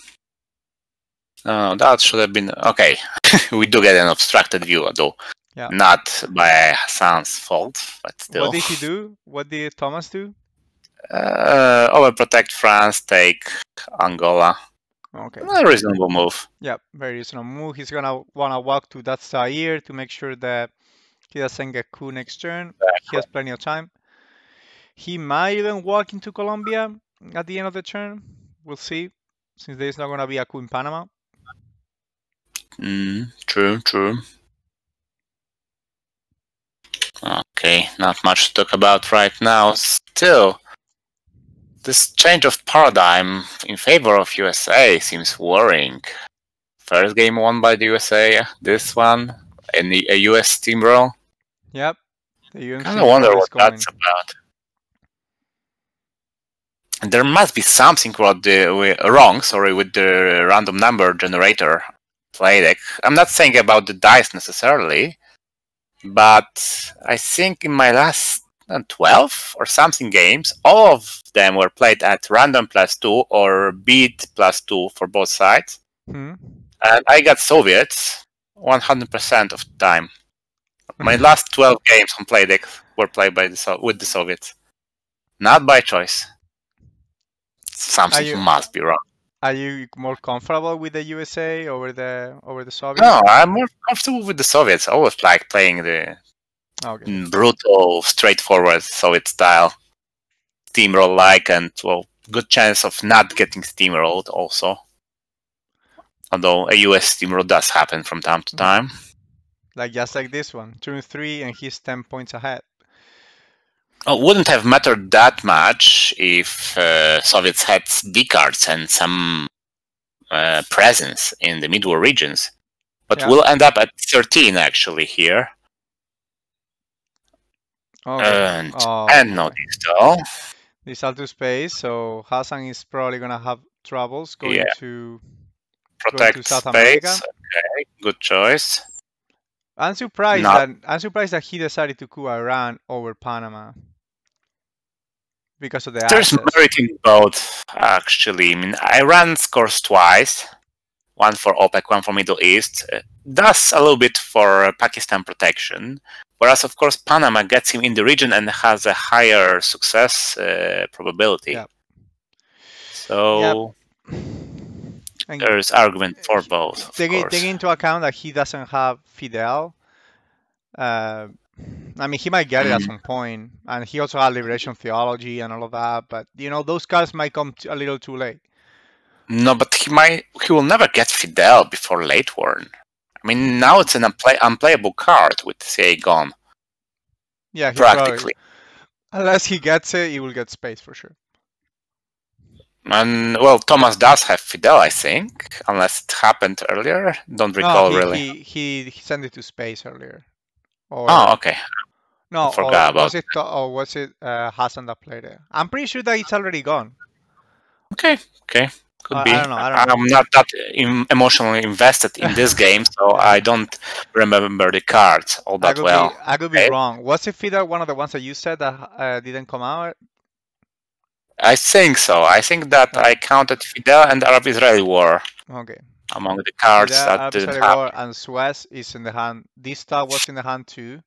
No, that should have been okay. [laughs] we do get an obstructed view, though. Yeah. Not by Hasan's fault, but still. What did he do? What did Thomas do? Uh, overprotect France, take Angola. Okay. A reasonable move. Yeah, very reasonable move. He's gonna wanna walk to that Zaire to make sure that he doesn't get coup next turn. He has plenty of time. He might even walk into Colombia at the end of the turn. We'll see, since there's not gonna be a coup in Panama. Mm, true, true. Okay, not much to talk about right now. Still, this change of paradigm in favor of USA seems worrying. First game won by the USA, this one, and the- a US steamroll. Yep. Kind of wonder what going. that's about. And there must be something the, wrong, sorry, with the random number generator Playdek. I'm not saying about the dice necessarily, but I think in my last 12 or something games, all of them were played at random plus two or beat plus two for both sides. Hmm? And I got Soviets 100% of the time. My [laughs] last 12 games on Playdek were played by the so- with the Soviets. Not by choice. Something you- must be wrong. Are you more comfortable with the USA over the over the Soviets? No, I'm more comfortable with the Soviets. I always like playing the Okay. mm, brutal, straightforward Soviet style. Steamroll like, and well, good chance of not getting steamrolled also. Although a US steamroll does happen from time to time. Like just like this one, turn three, and he's ten points ahead. Oh, wouldn't have mattered that much if uh, Soviets had D cards and some uh, presence in the mid-war regions. But Yeah. we'll end up at 13 actually here. And, Oh, and no though. This to space, so Hasan is probably gonna have troubles going Yeah. to. Protect South space. America? Okay, good choice. I'm surprised No. that I'm surprised that he decided to coup Iran over Panama because of the There's merit in both, actually. I mean, Iran scores twice, one for OPEC, one for Middle East. Does a little bit for Pakistan protection, whereas, of course, Panama gets him in the region and has a higher success uh, probability. Yep. So And there's argument for both, of taking, course. into account that he doesn't have Fidel, uh, I mean, he might get it at [clears throat] some point, and he also had liberation theology and all of that. But you know, those cards might come t- a little too late. No, but he might. He will never get Fidel before late warn. I mean, now it's an unplay, unplayable card with CA gone, Yeah, he probably, practically. unless he gets it, he will get space for sure. And well, Thomas does have Fidel, I think, unless it happened earlier. Don't recall no, he, really. he, he he sent it to space earlier. Or, Oh, okay. no, forgot or about was it To- or was it uh, Hasan that played it? I'm pretty sure that it's already gone. Okay, okay. Could I- be. I don't know, I don't know. am not that em- emotionally invested in this game, so I don't remember the cards all that could well. be I could be Okay. wrong. Was it Fidel one of the ones that you said that uh, didn't come out? I think so. I think that Yeah. I counted Fidel and Arab-Israeli War Okay. among the cards Fidel, that Arab didn't Israeli happen. War, and Suez is in the hand. This star was in the hand too,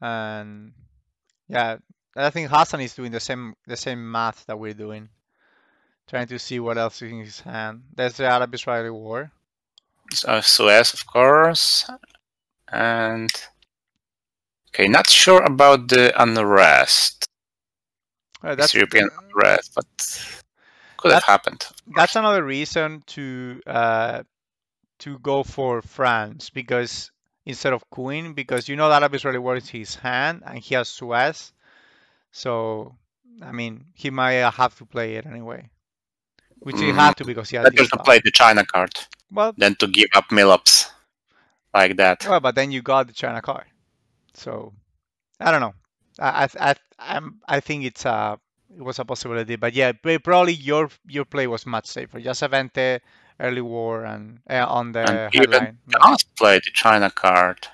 and yeah, I think Hasan is doing the same the same math that we're doing, trying to see what else is in his hand. There's the Arab-Israeli War. Uh, Suez, of course. And okay, not sure about the unrest. Uh, that's European unrest, but could have happened. that's another reason to uh, to go for France because instead of Queen, because you know that Arab Israeli war is his hand and he has Suez, so I mean he might have to play it anyway, which he had to because he has Better to play the China card Well, than to give up Milops like that. well, but then you got the China card, so I don't know. I I I I'm, I think it's a it was a possibility, but yeah, probably your your play was much safer. Just Avente, early war, and uh, on the And even. Can't play the China card.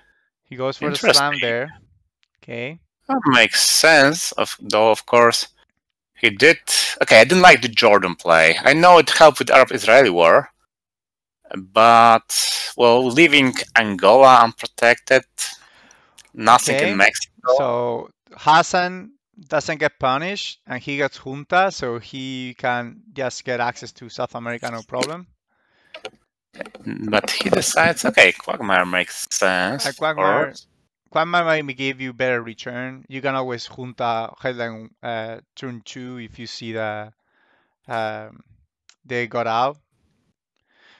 He goes for the slam there. Okay. That makes sense. Of though, of course, he did. Okay, I didn't like the Jordan play. I know it helped with Arab-Israeli war, but well, leaving Angola unprotected, nothing Okay, in Mexico. So Hassan doesn't get punished and he gets junta, so he can just get access to South America no problem. But he decides, okay, Quagmire makes sense. Uh, Quagmire- Quagmire may give you better return. You can always junta headline uh, turn two if you see that um, they got out.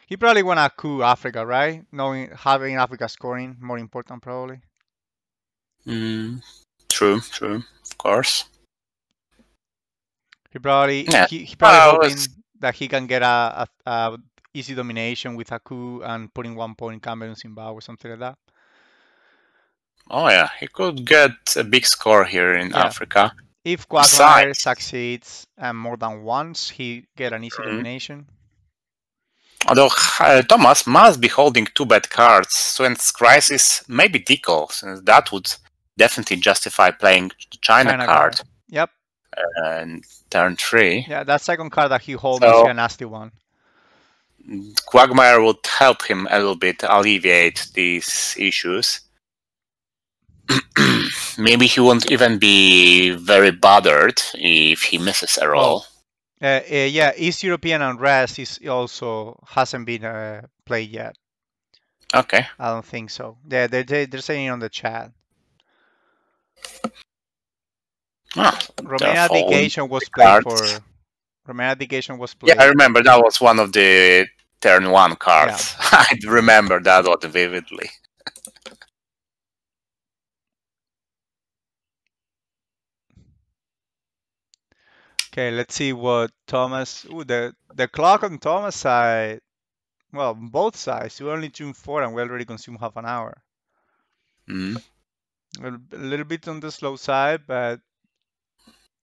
He probably wanna coup Africa, right? Knowing having Africa scoring more important probably. Mm, true, true, of course. He probably Yeah. he, he probably hoping that he can get a, a, a easy domination with a coup and putting one point in Cameroon, Zimbabwe, something like that. Oh yeah, he could get a big score here in Yeah. Africa. If Quagmire Besides- succeeds and more than once, he get an easy Mhm. domination. Although uh, Thomas must be holding two bad cards, so in Crisis maybe Deco, since that would definitely justify playing the China, China card card. Yep. and turn three. Yeah, that second card that he holds So- is a nasty one. Quagmire would help him a little bit alleviate these issues. [clears throat] maybe he won't even be very bothered if he misses a roll. Uh, uh, yeah, East European unrest is also hasn't been uh, played yet. Okay. I don't think so. Yeah, they're they, they're saying on the chat. Ah, Romanian Abdication was played cards. for. Romanian Abdication was played. Yeah, I remember that was one of the turn one cards. [laughs] I remember that one vividly. Okay, let's see what Thomas. Ooh, the the clock on Thomas side. Well, both sides. We only tuned four, and we already consumed half an hour. Mm. A little, a little bit on the slow side, but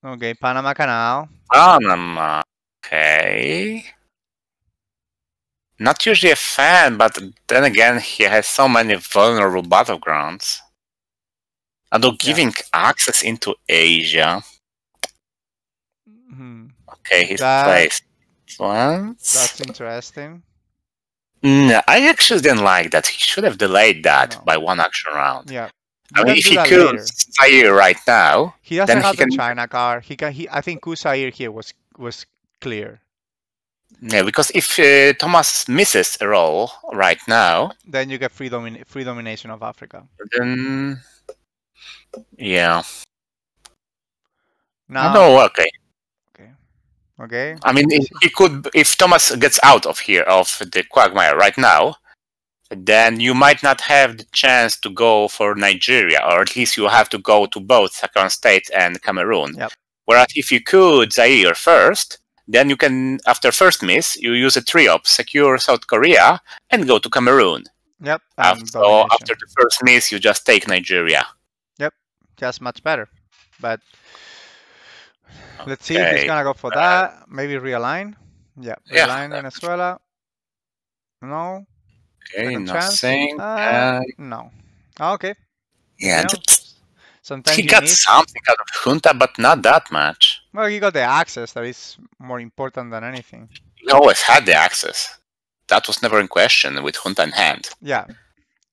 okay. Panama Canal. Panama. Okay. Not usually a fan, but then again, he has so many vulnerable battlegrounds. Although giving access into Asia. Hmm, Okay, he's That- placed once. that's interesting. No, I actually didn't like that. He should have delayed that No. by one action round. Yeah. I mean, if he could later. Zaire right now, He doesn't then he have the can- China card. He can. He. I think Kusair here was was clear. yeah, because if uh, Thomas misses a roll right now, Then you get free domin free domination of Africa. then yeah, Now. no, okay. Okay. Okay. I mean, if he could, if Thomas gets out of here of the quagmire right now, then you might not have the chance to go for Nigeria, or at least you have to go to both Saharan State and Cameroon. Yep. Whereas if you could Zaire first, then you can, after first miss, you use a triop, secure South Korea, and go to Cameroon. Yep. Af- and so after the first miss, you just take Nigeria. Yep. Just much better. But let's see if he's gonna go for that. Maybe realign. Yeah, Yeah, realign that- Venezuela. No, Okay, Second nothing. Uh, Uh, no. Oh, okay. yeah, you know, Sometimes he got need. something out of Junta, but not that much. Well, he got the access. That is more important than anything. He always had the access. That was never in question with Junta in hand. Yeah.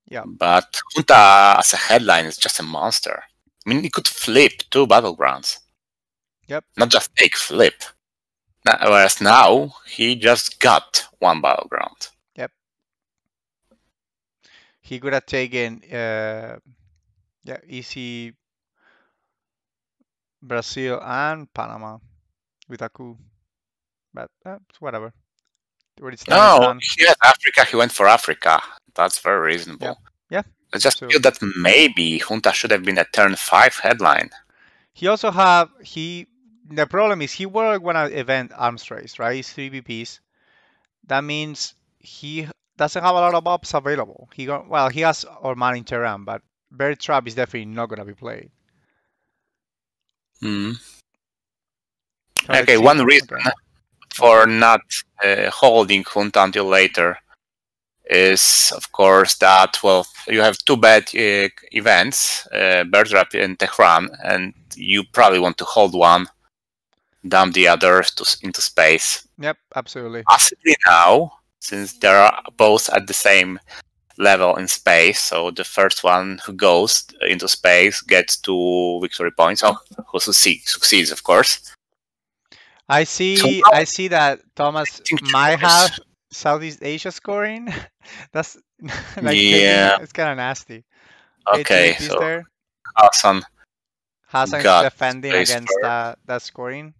Yeah. But Junta as a headline is just a monster. I mean, he could flip two battlegrounds. Yep. Not just take flip. Whereas now, he just got one battleground. Yep. He could have taken uh, yeah easy Brazil and Panama with a coup, but uh, whatever. Where it's done, No, he had Africa. He went for Africa. That's very reasonable. Yeah. I just So- feel that maybe Junta should have been a turn five headline. He also have he. The problem is he will wanna event arms race, right? It's three VPs. That means he doesn't have a lot of ops available. He got well, he has Our Man in Tehran, but Bear Trap is definitely not gonna be played. Hmm. So Okay, one reason Okay. for not uh, holding Junta until later is, of course, that well, you have two bad uh, events, uh, Bear Trap and Tehran, and you probably want to hold one, dump the other to, into space. Yep, absolutely. Possibly now, since they are both at the same level in space, so the first one who goes into space gets two victory points. Oh, who succeed, succeeds, of course. I see. now- I see that Thomas might have Southeast Asia scoring. [laughs] That's [laughs] like Yeah. it's kind of nasty. Okay, two Okay, VPs so there. Hasan. Hasan is defending against that that scoring.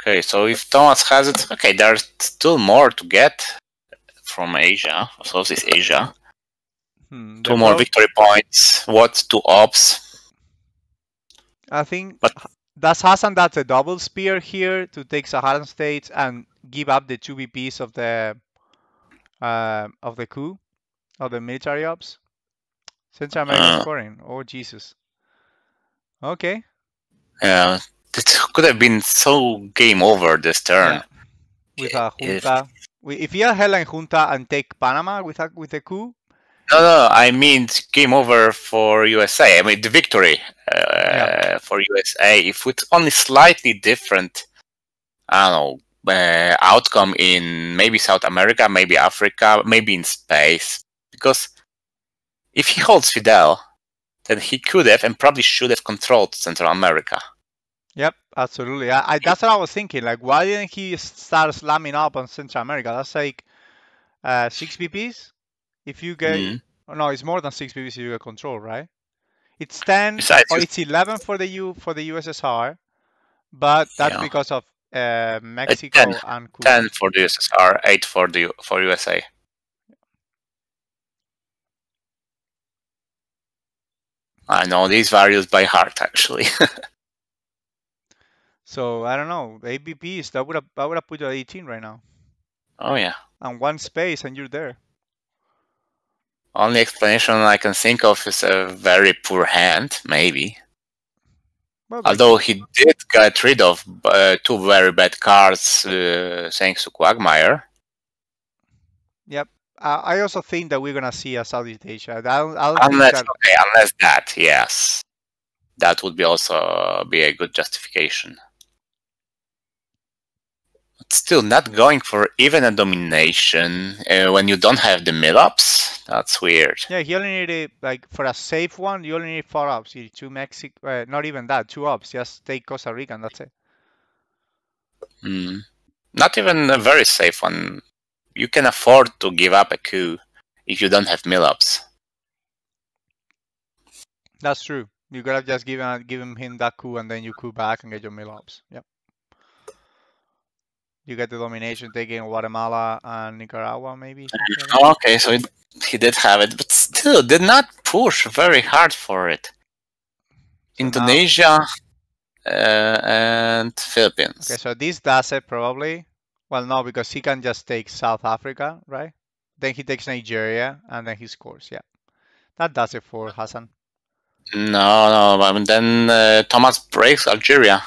Okay, so if Thomas has it, okay, there's still more to get from Asia, Southeast Asia. Hmm, Two more victory points. What two ops? I think But- does Hasan that's a double spear here to take Saharan states and give up the two VPs of the uh, of the coup of the military ops. Central American Uh. scoring. Oh Jesus. Okay. Yeah, it could have been so game over this turn. Yeah. With a If- junta. Wi- If you held a junta and take Panama with a with a coup, No, no, I mean game over for USA. I mean the victory uh, for USA. If it's only slightly different, I don't know, uh, outcome in maybe South America, maybe Africa, maybe in space. Because if he holds Fidel, then he could have and probably should have controlled Central America. Yep, absolutely. I, I that's what I was thinking. Like, why didn't he start slamming up on Central America? That's like uh, six BPs. If you get, Mhm. oh, no, it's more than six BPs if you get control, right? It's ten Besides, or it's eleven for the U for the USSR, but that's Yeah. because of uh, Mexico 10, and Cuba. Ten for the USSR, eight for the for USA. I know these values by heart, actually. [laughs] So I don't know. Eight BPs. That would have that would have put you at 18 right now, oh yeah. and one space, and you're there. Only explanation I can think of is a very poor hand, maybe. Well, Although he did get rid of uh, two very bad cards uh, thanks to Quagmire. Yep. Uh, I also think that we're gonna see a Southeast Asia. I don't, I don't Unless, that. okay, unless that, yes. That would be also be a good justification. Still, not going for even a domination uh, when you don't have the mill-ups, that's weird. Yeah, he only needed like for a safe one. You only need four ups. You need two Mexico. Uh, not even that. Two ups. Just take Costa Rica, and that's it. Hmm. Not even a very safe one. You can afford to give up a coup if you don't have mill-ups. That's true. You gotta just give him give him him that coup, and then you coup back and get your mill ups. Yep. You get the domination taking Guatemala and Nicaragua, maybe. something like that. Oh, okay, so it, he did have it, but still did not push very hard for it. So now- Indonesia uh, and Philippines. Okay, so this does it probably. Well, no, because he can just take South Africa, right? Then he takes Nigeria, and then he scores. Yeah, that does it for Hasan. No, no, I mean, then uh, Thomas breaks Algeria.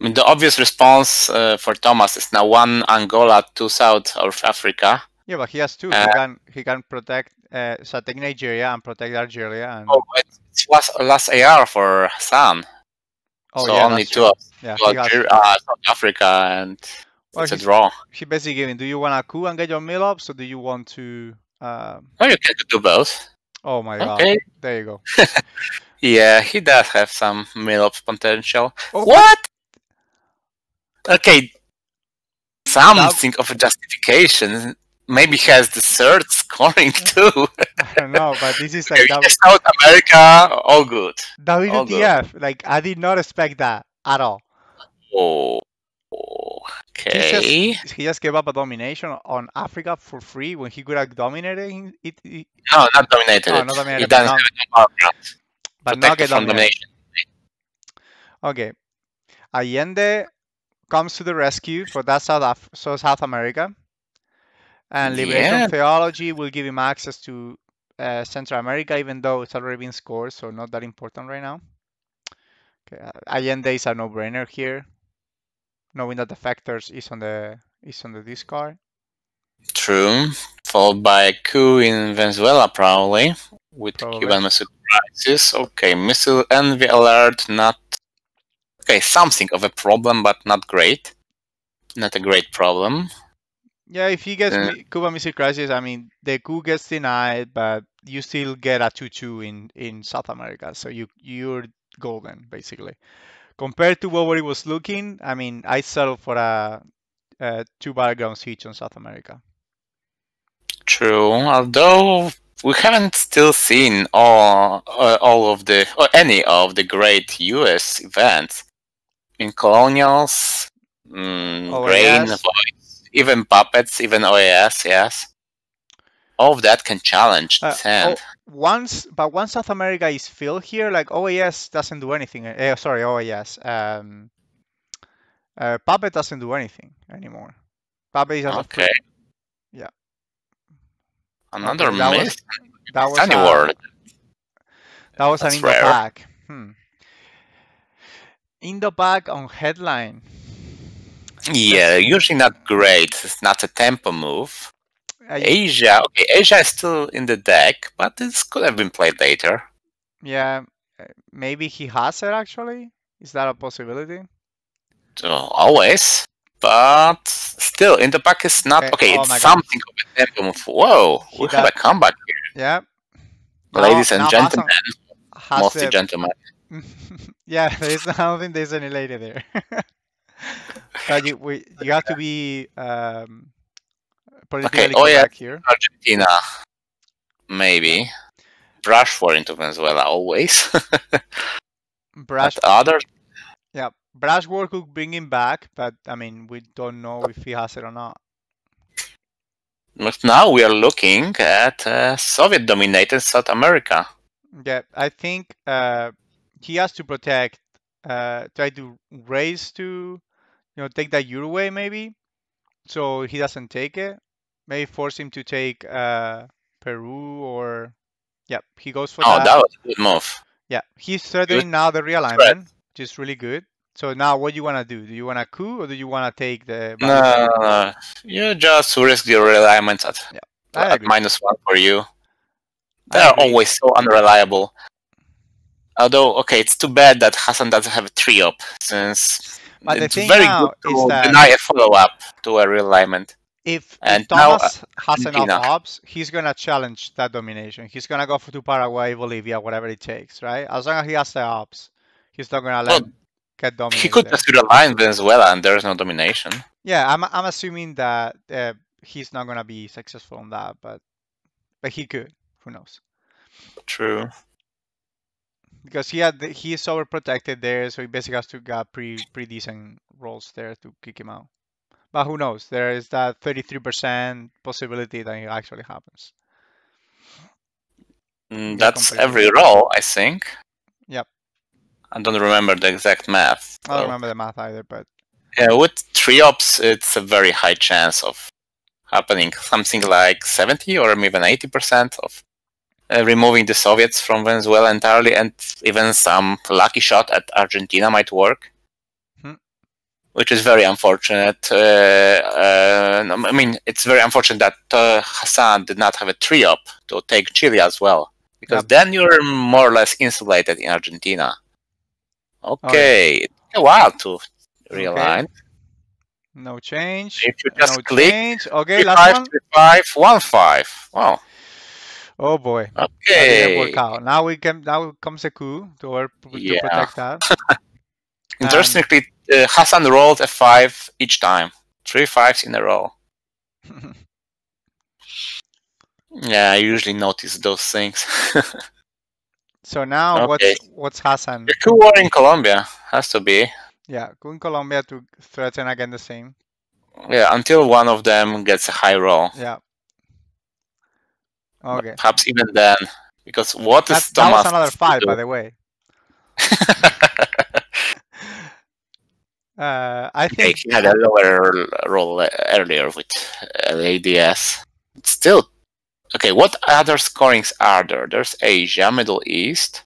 I mean, the obvious response uh, for Thomas is now one Angola, two South of Africa. Yeah, but he has two. Uh, he can he can protect. Uh, so take Nigeria and protect Algeria, and Oh, it it was last AR for Hasan. oh so yeah, only two of Yeah, he has uh, South Africa, and Well, it's a draw. He basically giving, do you want a coup and get your mill ups, or do you want to? Um, Oh, you can do both. oh my god! Okay. There you go. [laughs] Yeah, he does have some mill-up potential. Oh, What? Okay, something of a justification. maybe has the third [laughs] scoring [laughs] too. I don't know, but this is like Maybe South America, all good. WTF. Like I did not expect that at all. Oh, He okay. just, he just gave up a domination on Africa for free when he could have dominated it, it No, not dominated. It. not He dominated, but doesn't not- have any power ground. but not get domination. Okay. Allende comes to the rescue for that South Af- so South America. And Liberation Yeah. Theology will give him access to uh, Central America, even though it's already been scored, so not that important right now. Okay. uh, Allende is a no-brainer here, knowing that Defectors is on the is on the discard. True. Followed by a coup in Venezuela, probably, with the Cuban Missile Crisis. Okay, Missile Envy Alert, not. Okay, something of a problem, but not great. Not a great problem. Yeah, if he gets Uh, Cuba Missile Crisis, I mean, the coup gets denied, but you still get a 2-2 in, in South America, so you you're golden basically. Compared to what it was looking, I mean, I settled for a, a two battleground each on South America. True, although we haven't still seen all uh, all of the or any of the great U.S. events in colonials, mm, grain, voice, even puppets, even OAS. Yes, all of that can challenge Uh, sand. Once, but once South America is filled here, like OAS doesn't do anything. Uh, sorry, OAS. Um, uh, Puppet doesn't do anything anymore. Puppet is just a free- Okay. Yeah. Another that was- myth. that was a-. That was an That's rare. Hmm. In the back on headline. Yeah, usually not great. It's not a tempo move. Uh, Asia, okay, Asia is still in the deck, but this could have been played later. yeah, uh, maybe he has it actually. Is that a possibility? So always, but still, in the back is not Okay, okay. oh it's something of a tempo move. Whoa, He we have a does- comeback here, Yeah. Ladies and now gentlemen, mostly the- gentlemen. [laughs] yeah, there's [laughs] I don't think there's any lady there. [laughs] but you we, you have to be um, politically oh yeah. here. Argentina, maybe. Rashford into Venezuela always. Brash, but others, yeah, Brush War could bring him back, but I mean we don't know if he has it or not. but now we are looking at uh, Soviet-dominated South America. Yeah, I think uh, he has to protect, uh, try to raise to, you know, take that Uruguay maybe, so he doesn't take it. Maybe force him to take uh, Peru or, yeah, he goes for Oh, that. that was a good move. Yeah, he's threatening now the realignment, which is really good. So now, what do you want to do? Do you want to coup or do you want to take the? No, no, no, you just risk your realignment at, I at minus one for you. I They're agree. always so unreliable. Although, okay, it's too bad that Hasan doesn't have a three up, since But the it's thing very good is to that- deny a follow up to a realignment. If, if And now, uh, Thomas has enough ops, he's gonna challenge that domination. He's gonna go for to Paraguay, Bolivia, whatever it takes, right? As long as he has the ops, he's not gonna let Well, get dominated. He could just realign Venezuela and there is no domination. Yeah, I'm I'm assuming that uh, he's not gonna be successful on that, but but he could. Who knows? True. Because he had the, he is overprotected there, so he basically has to get pretty pretty decent rolls there to kick him out. But who knows? There is that 33% possibility that it actually happens. Mm, That's every roll, I think. Yep. I don't remember the exact math. I don't remember the math either, but Yeah, with three ops, it's a very high chance of happening. Something like 70 or even 80% of uh, removing the Soviets from Venezuela entirely, and even some lucky shot at Argentina might work. Hmm. Which is very unfortunate. Uh, uh, I mean, it's very unfortunate that uh, Hasan did not have a three up to take Chile as well, because Yep. then you're more or less insulated in Argentina. Okay, it took a while to realign. no change. If you just no click change. Okay, Three, last five, one. three, five, one, five. Wow. Oh boy, that Okay. work out. Now we can. Now comes a coup to, to Yeah. protect that. [laughs] Interestingly, uh, Hasan rolled a five each time. Three fives in a row. [laughs] Yeah, I usually notice those things. [laughs] So now Okay. what's what's Hasan? The coup war in Colombia has to be. Yeah, coup in Colombia to threaten again the same. Yeah, until one of them gets a high roll. Yeah. Okay. Perhaps even then. Because what That, is that was another fight, by the way. [laughs] Uh, I think he had a lower roll uh, earlier with uh, ADS. Still, okay. What other scorings are there? There's Asia, Middle East.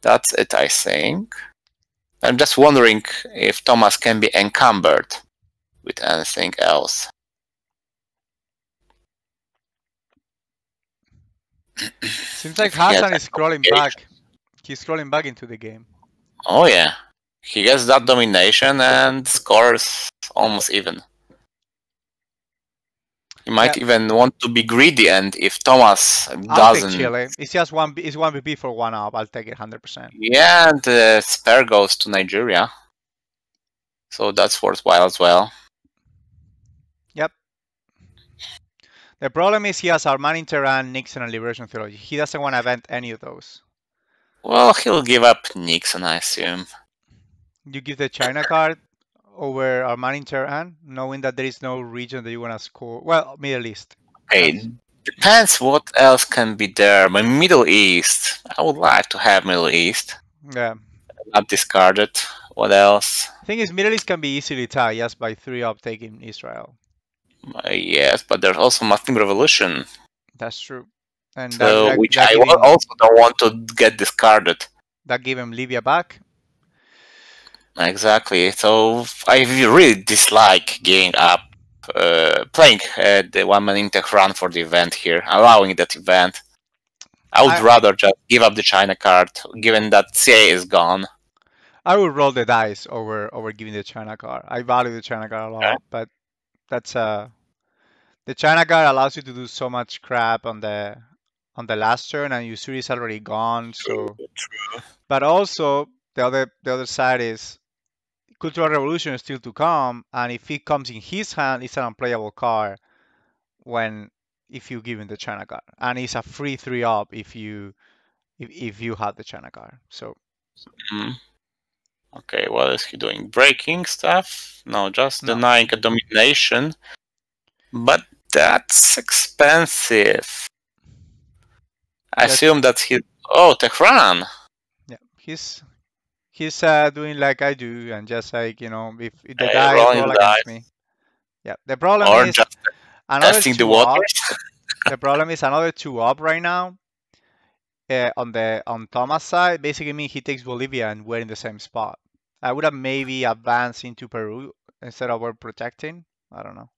That's it, I think. I'm just wondering if Thomas can be encumbered with anything else. Seems like Hasan is scrolling back. He's scrolling back into the game. Oh yeah, he gets that domination and scores almost even. He might Yeah. even want to be greedy, and if Tomas doesn't, Chile. It's just one. It's one VP for one up. I'll take it hundred percent. yeah, and the spare goes to Nigeria, so that's worthwhile as well. The problem is he has Our Man in Tehran, Nixon, and Liberation Theology. He doesn't want to event any of those. Well, he'll give up Nixon, I assume. You give the China card over Our Man in Tehran, knowing that there is no region that you want to score. Well, Middle East. Hey, depends what else can be there. My Middle East, I would like to have Middle East, Yeah. not discarded. What else? Thing is, Middle East can be easily tied just by three up taking Israel. Uh, yes, but there's also Muslim Revolution, That's true. And so that, which that I him, also don't want to get discarded. that give him Libya back. Exactly. So I really dislike giving up uh, playing uh, the one man in Tehran for the event here, allowing that event. I would I- rather just give up the China card, given that CA is gone. I would roll the dice over over giving the China card. I value the China card a lot, Okay. but that's uh the China card allows you to do so much crap on the on the last turn, and Ussuri is already gone. So, but also the other the other side is Cultural Revolution is still to come, and if it comes in his hand, it's an unplayable card. When if you give him the China card, and it's a free three up if you if, if you have the China card. So Hmm. Okay, what is he doing? Breaking stuff? No, just No. denying a domination. But that's expensive. I That's- assume that he. Oh, Tehran. Yeah, he's he's uh, doing like I do, and just like you know, if, if the rolling roll against me. Yeah, the problem Or is just another testing the two up. The problem is another two up right now. Uh, on the on Tomas side, basically mean he takes Bolivia and we're in the same spot. I would have maybe advanced into Peru instead of we're protecting. I don't know.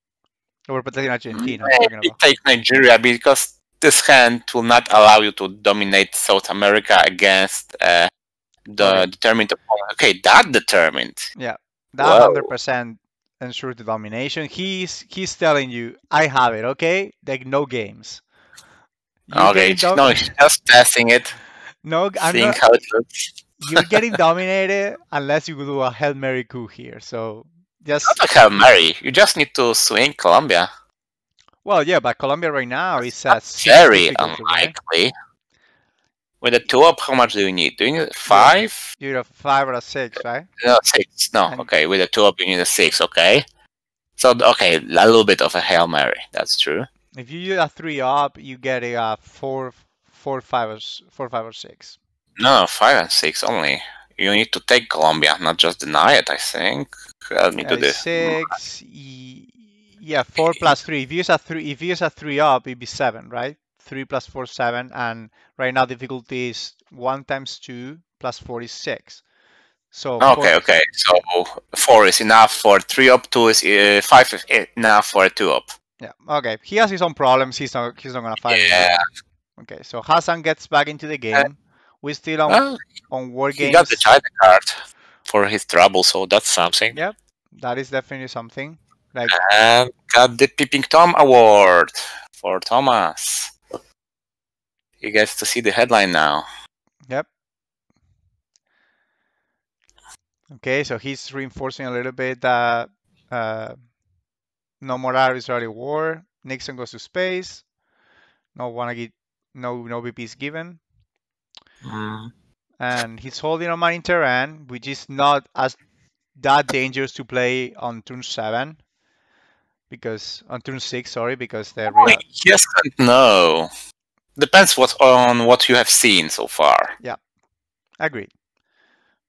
We're protecting Argentina. I'm talking Maybe about. take Nigeria because this hand will not allow you to dominate South America against uh, the Okay. determined opponent. Okay, that determined. Yeah, that hundred percent ensure the domination. He's he's telling you, I have it. Okay, like no games. Okay, no, he's just testing it, no, I'm seeing not, how it looks. you're [laughs] getting dominated unless you do a hail mary coup here. So just Not a Hail Mary. You just need to swing Colombia. well, yeah, but Colombia right now is Very right? unlikely. With a two up, how much do you need? Do you need five? You need a five or a six, right? Uh, no, six. No, And- okay. With a two up, you need a six. Okay. So okay, a little bit of a hail mary. That's true. If you use a three up, you get a uh, four, four, five, or four, five, or six. No, five and six only. You need to take Colombia, not just deny it. I think. Help me do this. six, yeah, four plus three. If you use a three, if you use a three up, it'd be seven, right? Three plus four, seven, and right now difficulty is one times two plus four is six. So Okay, okay. So four is enough for three up. Two is uh, five is enough for a two up. Yeah, okay. He has his own problems. He's not, he's not gonna fight. Yeah. Okay, so Hasan gets back into the game. We're still on Well, on war he games. got the China card for his trouble, so that's something. Yeah. That is definitely something. Like And got the Peeping Tom Award for Tomas. He gets to see the headline now. Yep. Okay, so he's reinforcing a little bit that uh, no more Arab-Israeli war. Nixon goes to space. No wanna get no no VPs given. Mm. And he's holding on money in Tehran, which is not as that dangerous to play on turn seven. Because on turn six, sorry, because the real, Yes and no. Depends what on what you have seen so far. Yeah, agreed.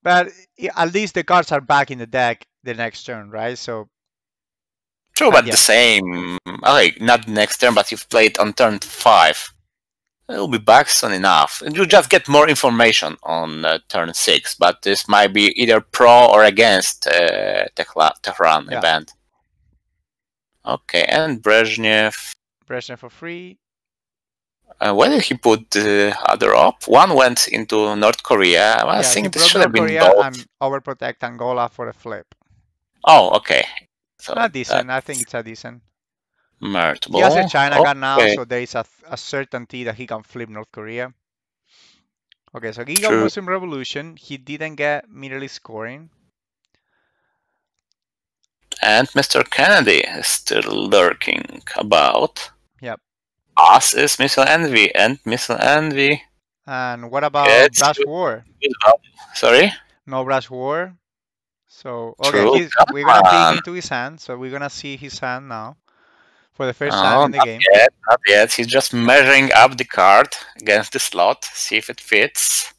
But at least the cards are back in the deck the next turn, right? So True, but yeah. the same. Okay, not next turn, but you've played on turn five. It'll be back soon enough. And you just get more information on uh, turn six, but this might be either pro or against uh, Tehla- Tehran Yeah. event. Okay, and Brezhnev. Brezhnev for free. Uh, where did he put the other up? One went into North Korea. Well, I yeah, he think this should have been Korea both. and overprotect Angola for a flip. Oh, okay. So Not decent. I think it's a decent. Mertable. He has a China gun now, so there is a, a certainty that he can flip North Korea. Okay, so he got True. Muslim Revolution. He didn't get Middle East scoring. And Mr. Kennedy is still lurking about. Yep. Us is Missile Envy, and Missile Envy. And what about It's good. War? Sorry? No Brush War. So okay, he's, we're gonna Come into his hand. So we're gonna see his hand now for the first Oh, time in the not game. yet, not yet. He's just measuring up the card against the slot, see if it fits.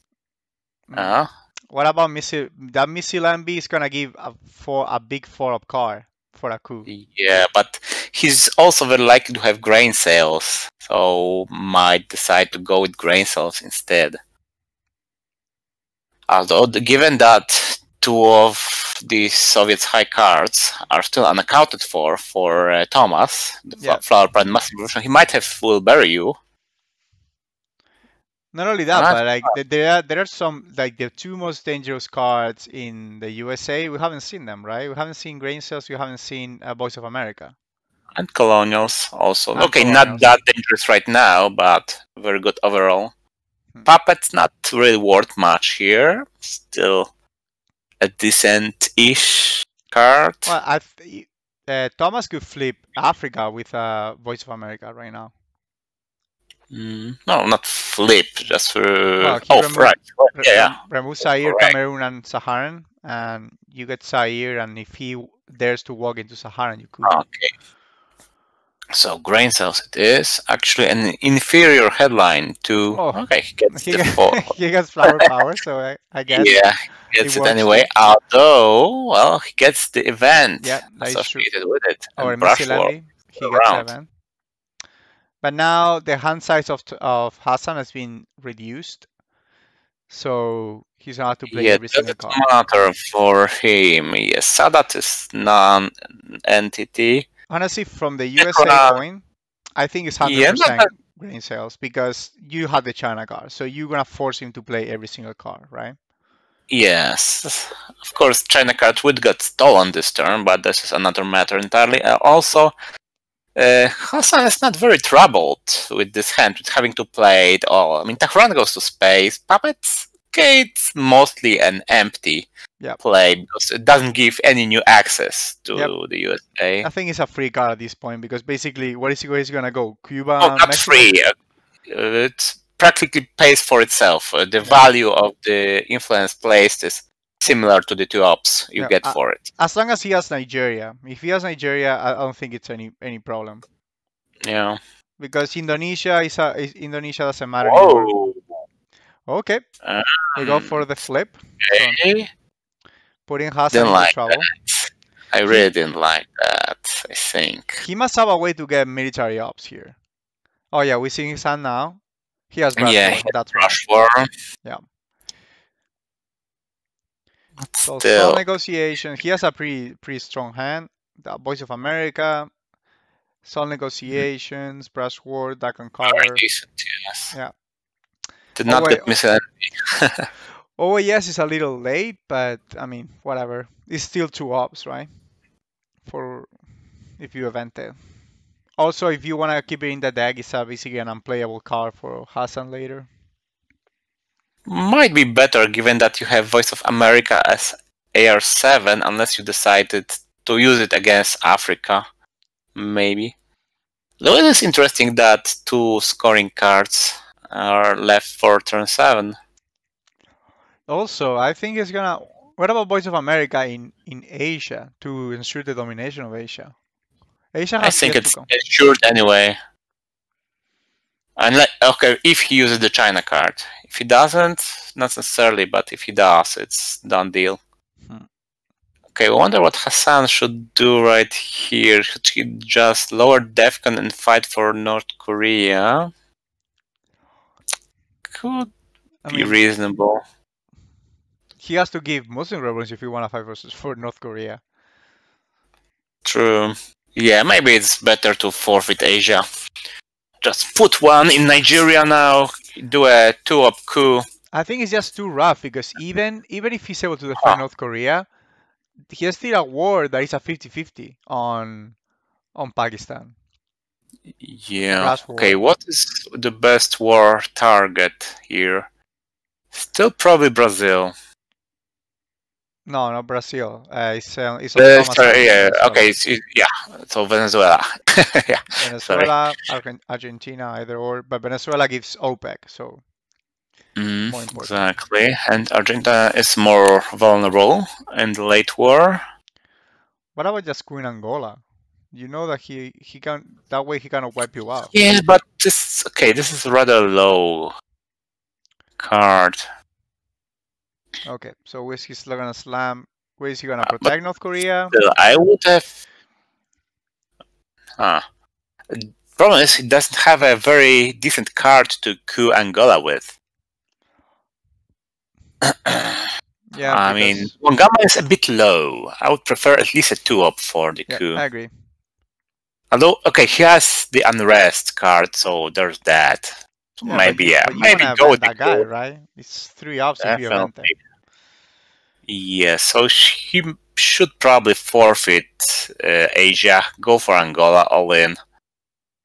Mm. Uh, What about missile? That missile Envy is gonna give a for a big four up card for a coup. yeah, but he's also very likely to have grain sales, so might decide to go with grain sales instead. Although, given that two of the Soviet's high cards are still unaccounted for for uh, Tomas, the Yeah. Flower Pride Massive Revolution, he might have will bury you. Not only that, but like th- there are there are some like the two most dangerous cards in the USA. We haven't seen them, right? We haven't seen Grain Sales. We haven't seen uh, Voice of America. And colonials also. And okay, colonials. not that dangerous right now, but very good overall. Hmm. Puppet's not really worth much here. Still a decent-ish card. Well, I th- uh, Tomas could flip Africa with uh, Voice of America right now. Mm, no, not flip, just for... Well, oh, removed- right. Yeah, yeah. remove Zaire, Correct. Cameroon, and Saharan, and you get Zaire. And if he dares to walk into Saharan, you could. Okay. So, grain sales it is. Actually, an inferior headline to... Oh. Okay, he gets He, four. [laughs] he gets flower power, so I, I guess. [laughs] Yeah, he gets It it, anyway. Although, well, he gets the event Yeah, that is true. associated with it. Or Missile he around. gets seven. But now the hand size of of Hasan has been reduced, so he's not to to play Yeah, every single card. matter for him? Yes, Sadat is non-entity. Honestly, from the USA Konrad. point, I think it's hundred Yeah, percent but- grain sales because you have the China card, so you're gonna force him to play every single card, right? Yes, of course, China card would get stolen this turn, but this is another matter entirely. Uh, also, uh, Hasan is not very troubled with this hand, with having to play it all. I mean, Tehran goes to space, Puppets, it's mostly an empty Yep. play because it doesn't give any new access to Yep. the USA. I think it's a free card at this point because basically, where is he, he gonna go? Cuba, Oh, not Mexico? free. Uh, it practically pays for itself. Uh, the value of the influence placed is similar to the two ops you Yeah, get for it. As long as he has Nigeria. If he has Nigeria, I don't think it's any any problem Yeah. because Indonesia is a is, Indonesia doesn't matter anymore. Okay, Um, we go for the flip, Okay. Putting Hasan Didn't into like trouble. I really didn't like that. I think. He must have a way to get military ops here. Oh yeah, we see his hand now. He has brush Yeah, war, that's right. Rush war. Yeah. But So still, SALT negotiation. He has a pretty pretty strong hand. The Voice of America, SALT mm-hmm. negotiations, brush war, that can cover. decent. Yes. Yeah. Did Oh, not wait, get missile. [laughs] Oh yes, it's a little late, but I mean whatever. It's still two ops, right? For if you event it. Also, if you want to keep it in the deck, it's basically an unplayable card for Hasan later. Might be better given that you have Voice of America as AR7, unless you decided to use it against Africa. Maybe. Though it is interesting that two scoring cards are left for turn seven. Also, I think it's gonna. What about Voice of America in in Asia to ensure the domination of Asia? Asia I think it's ensured anyway. Unless, okay, if he uses the China card. If he doesn't, not necessarily, but if he does, it's done deal. Hmm. Okay, I wonder what Hasan should do right here. Should he just lower DEFCON and fight for North Korea? Could I be reasonable. He has to give Muslim revolution if you want to fight versus for North Korea. True. Yeah, maybe it's better to forfeit Asia. Just put one in Nigeria now. Do a two-up coup. I think it's just too rough because even even if he's able to defend Ah. North Korea, he has still a war that is a 50-50 on on Pakistan. Yeah. Okay, what is the best war target here? Still probably Brazil. No, not Brazil. Uh, it's uh, it's Uh, sorry, yeah, okay, it's, it- yeah. So Venezuela. [laughs] yeah. Venezuela, Argen- Argentina, either or, but Venezuela gives OPEC, so Mm, exactly. And Argentina is more vulnerable in the late war. what about just Queen Angola? You know that he he can that way he cannot wipe you out. Yeah, but this okay. This is rather low card. Okay, so he still gonna slam? Where is he gonna Uh, protect North Korea? Still, I would have. Ah. Problem is, he doesn't have a very decent card to coup Angola with. [coughs] Yeah, I mean, Wangama is a bit low. I would prefer at least a two up for the yeah, coup. I agree. Although, okay, he has the unrest card, so there's that. Yeah, maybe, yeah, maybe go with that guy, right? It's three ups if you them. Yeah, so he should probably forfeit uh, Asia, go for Angola all in.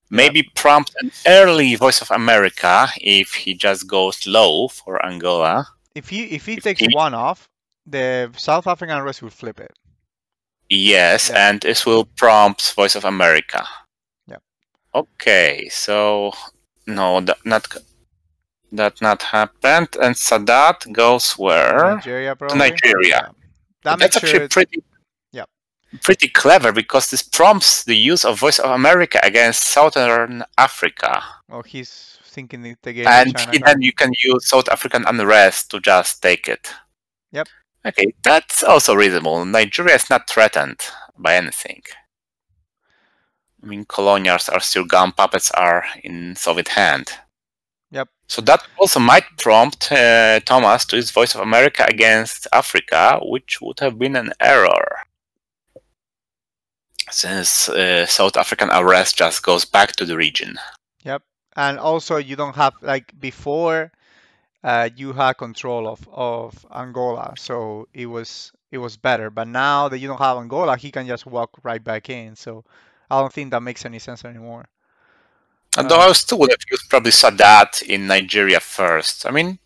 Maybe prompt an early Voice of America if he just goes low for Angola. If he if he If takes he- one off, the South African rest will flip it. Yes, Yeah. and this will prompt Voice of America. Yeah. Okay, so no, that not that not happened, and Sadat goes where? Nigeria, To probably. Nigeria. Yeah. That That's actually sure. pretty. Yep. Pretty clever because this prompts the use of Voice of America against Southern Africa, Oh, he's thinking the, the game. and China then you can use South African unrest to just take it. Yep. Okay, that's also reasonable. Nigeria is not threatened by anything. I mean, colonials are still gun puppets are in Soviet hand. Yep. So that also might prompt uh, Tomas to his Voice of America against Africa, which would have been an error. Since uh, South African unrest just goes back to the region. Yep. And also you don't have like before uh, you had control of, of Angola so it was it was better but now that you don't have Angola he can just walk right back in so I don't think that makes any sense anymore Although Uh, I still would have used probably Sadat in Nigeria first. I mean,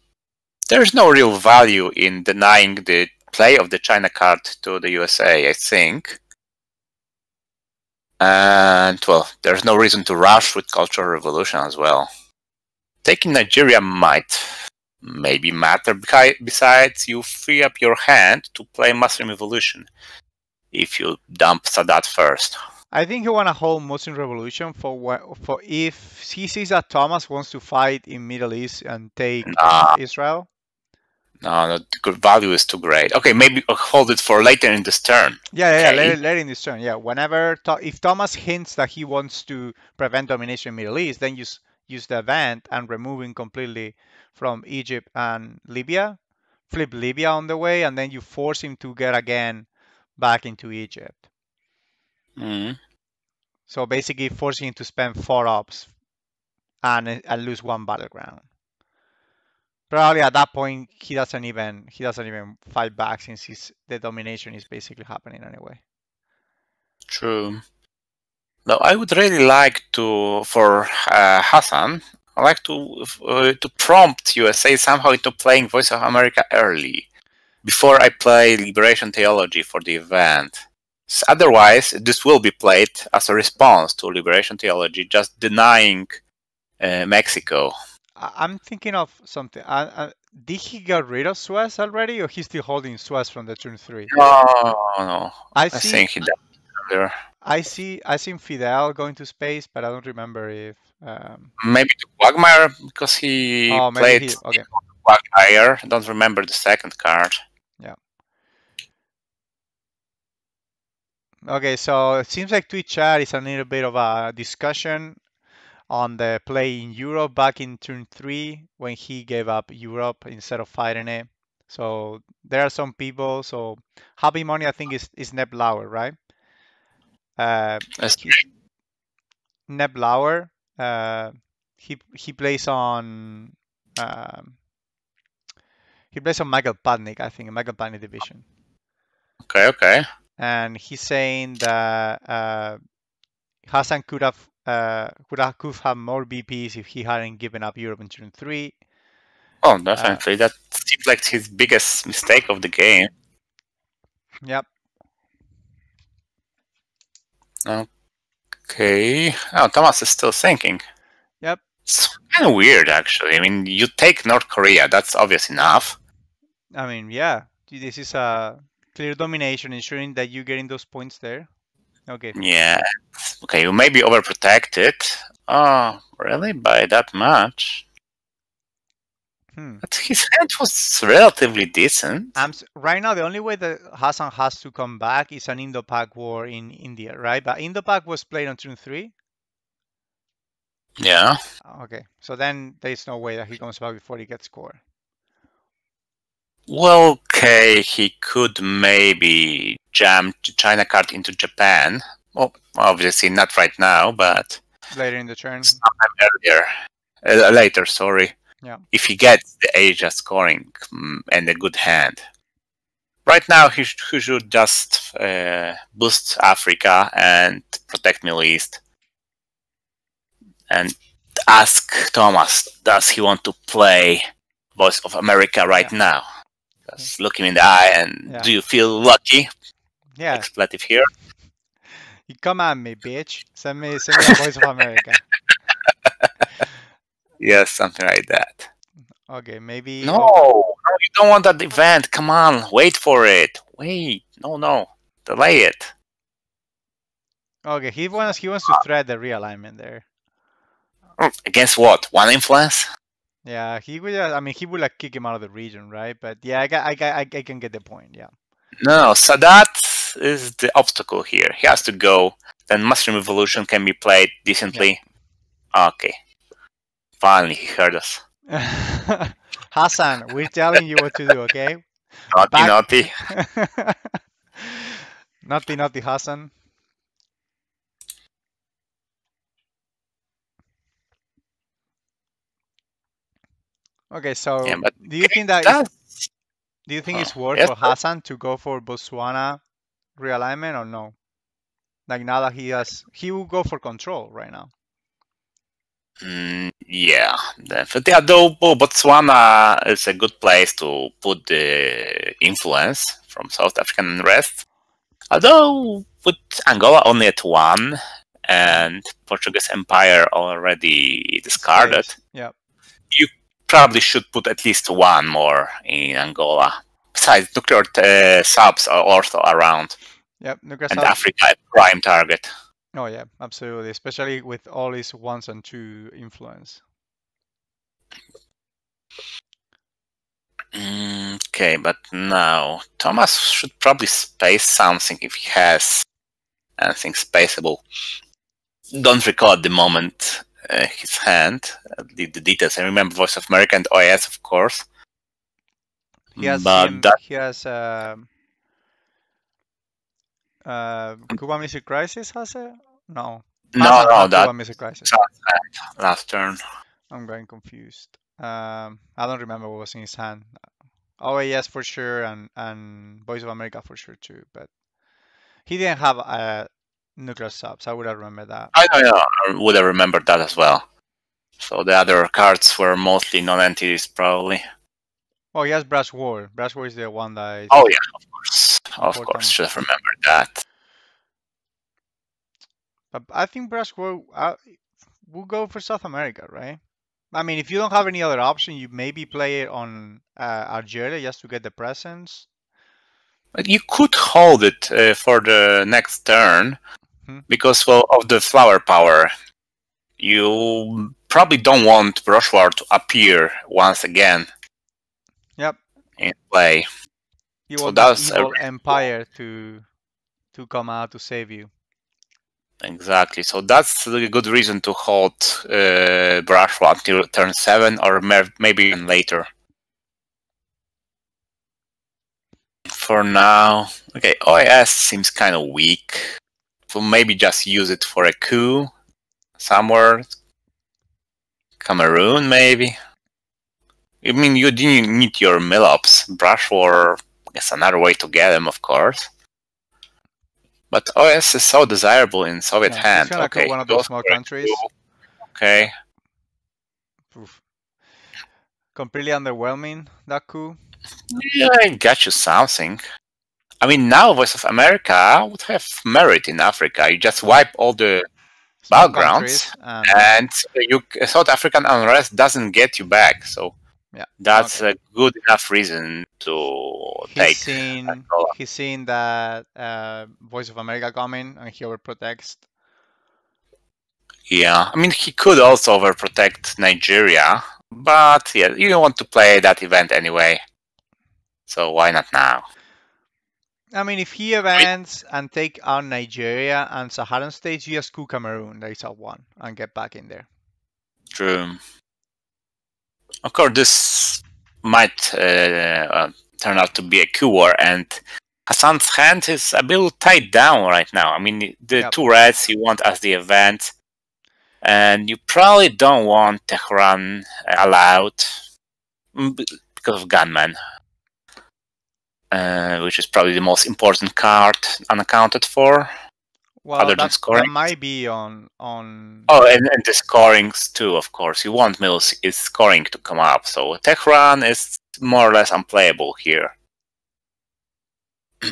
there's no real value in denying the play of the China card to the USA, I think. And, well, there's no reason to rush with Cultural Revolution as well. Taking Nigeria might maybe matter. Besides, you free up your hand to play Muslim Revolution if you dump Sadat first. I think he want to hold Muslim revolution for what for if he sees that Tomas wants to fight in Middle East and take Nah, Israel no, the value is too great. Okay, maybe uh, hold it for later in this turn. Yeah, yeah, Okay. it- let in this turn. Yeah, whenever if Tomas hints that he wants to prevent domination in Middle East, then use use the event and removing completely from Egypt and Libya, flip Libya on the way, and then you force him to get again back into Egypt. Mm. So basically, forcing him to spend four ops and uh, and lose one battleground. Probably at that point, he doesn't even he doesn't even fight back since he's, the domination is basically happening anyway. True. Now, I would really like to, for uh, Hasan, I like to uh, to prompt USA somehow into playing Voice of America early, before I play Liberation Theology for the event. Otherwise, this will be played as a response to liberation theology, just denying uh, Mexico. I- I'm thinking of something. Uh, uh, did he get rid of Suez already, or he's still holding Suez from the turn three? No, no. I I see. think he died. I see. I seen Fidel going to space, but I don't remember if. Um, Maybe to Quagmire because he oh, played he. Okay. Quagmire. Don't remember the second card. Okay, so it seems like Twitch chat is a little bit of a discussion on the play in Europe back in turn three when he gave up Europe instead of fighting it. So there are some people. So Happy Money, I think, is is Neb Lauer, right? Uh, he, Neb Lauer. Uh, he he plays on. Um, he plays on Michael Patnick, I think, Michael Patnick division Okay, okay. And he's saying that uh, Hasan could have uh, could have could have more VPs if he hadn't given up Europe in turn three. Oh, definitely. that seems like his biggest mistake of the game. Yep. Okay. Oh, Tomas is still thinking. Yep. It's kind of weird, actually. I mean, you take North Korea. That's obvious enough. I mean, yeah, this is a clear domination, ensuring that you're getting those points there. Okay. Yeah. Okay, you may be overprotected. Oh, really? By that much? Hmm. But his hand was relatively decent. I'm right now. The only way that Hasan has to come back is an Indo-Pak war in India, right? But Indo-Pak was played on turn three. Yeah. Okay, so then there's no way that he comes back before he gets scored. Well, okay, he could maybe jam China card into Japan. Well, obviously not right now, but Later in the turn. sometime earlier, uh, later. Sorry. Yeah. If he gets the Asia scoring mm, and a good hand. Right now, he, sh- he should just uh, boost Africa and protect Middle East. And ask Tomas, does he want to play Voice of America right now? Just look him in the eye and Yeah. do you feel lucky? Yeah, Expletive here. you come at me, bitch. Send me, send me a Voice of America. [laughs] Yes, something like that. Okay, maybe. No, no, you don't want that event. Come on, wait for it. Wait, no, no, delay it. Okay, he wants he wants to thread the realignment there. Mm, Against what? One influence? Yeah, he would. uh, I mean, he would like kick him out of the region, right? But yeah, I got, I I, I can get the point. Yeah. No, Sadat is the obstacle here. He has to go. Then Muslim Revolution can be played decently. Okay. Finally, he heard us. [laughs] Hasan, we're telling you what to do, okay? Naughty, Back- naughty. [laughs] naughty, naughty Hasan. Okay, so Yeah, do you think that is, do you think it's worth yes, for. Hasan to go for Botswana realignment or no? Like now that he has, he will go for control right now. mm, yeah, definitely. Although Bo- Botswana is a good place to put the influence from South African unrest. Although with Angola only at one and Portuguese Empire already discarded, Yeah. Probably should put at least one more in Angola. Besides, nuclear uh, subs are also around, Yep. Nuclear and sub- Africa a prime target. Oh yeah, absolutely. Especially with all his ones and two influence. Okay, but now Tomas should probably space something if he has anything spaceable. Don't recall at the moment uh, his hand, uh, the, the details. I remember Voice of America and OAS, of course. He has but CM that he has um uh Cuba Missile Crisis has it? No. no, no, had that Cuba Missile Crisis. last turn. I'm getting confused. Um I don't remember what was in his hand. Yes for sure and and Voice of America for sure too, but he didn't have uh nuclear subs. I would have remembered that. I know, I would have remembered that as well. So the other cards were mostly non-entities, probably. Oh yes, Brush War. Brush War is the one that is Oh yeah, of course, of course, should have remembered that. But I think Brush will uh, will go for South America, right? I mean, if you don't have any other option, you maybe play it on uh, Algeria just to get the presence. But you could hold it uh, for the next turn Hmm. because well, of the flower power. You probably don't want Brush to appear once again Yep. in play. You So want that evil really empire to to come out to save you. Exactly. So that's a good reason to hold uh, until turn seven or maybe even later. For now, okay, OAS seems kind of weak. So maybe just use it for a coup somewhere. Cameroon, maybe. I mean, you didn't need your mill-ups. Brush War is another way to get them, of course. But OS is so desirable in Soviet Yeah, hand. it's okay, one of those small countries. Okay. Oof. Completely underwhelming that coup. Yeah, I got you something. I mean, now Voice of America would have merit in Africa. You just wipe all the Small Battlegrounds, countries, and you South African unrest doesn't get you back. So Yeah, that's a good enough reason to he's take. seen he's seen that uh, Voice of America coming, and he overprotects. Yeah, I mean, he could also overprotect Nigeria, but yeah, you don't want to play that event anyway. So why not now? I mean, if he advance and take out Nigeria and Saharan states, you just coup Cameroon. There is a one and get back in there. True. Of course, this might uh, uh, turn out to be a coup war, and Hasan's hand is a bit tied down right now. I mean, the Yep. two reds you want as the event, and you probably don't want Tehran allowed mm, because of Gunman, uh, which is probably the most important card unaccounted for. Well, Other than scoring? that might be on on. Oh, and, and the scorings too, of course. You want Mills is scoring to come up, so Tehran is more or less unplayable here. [clears throat]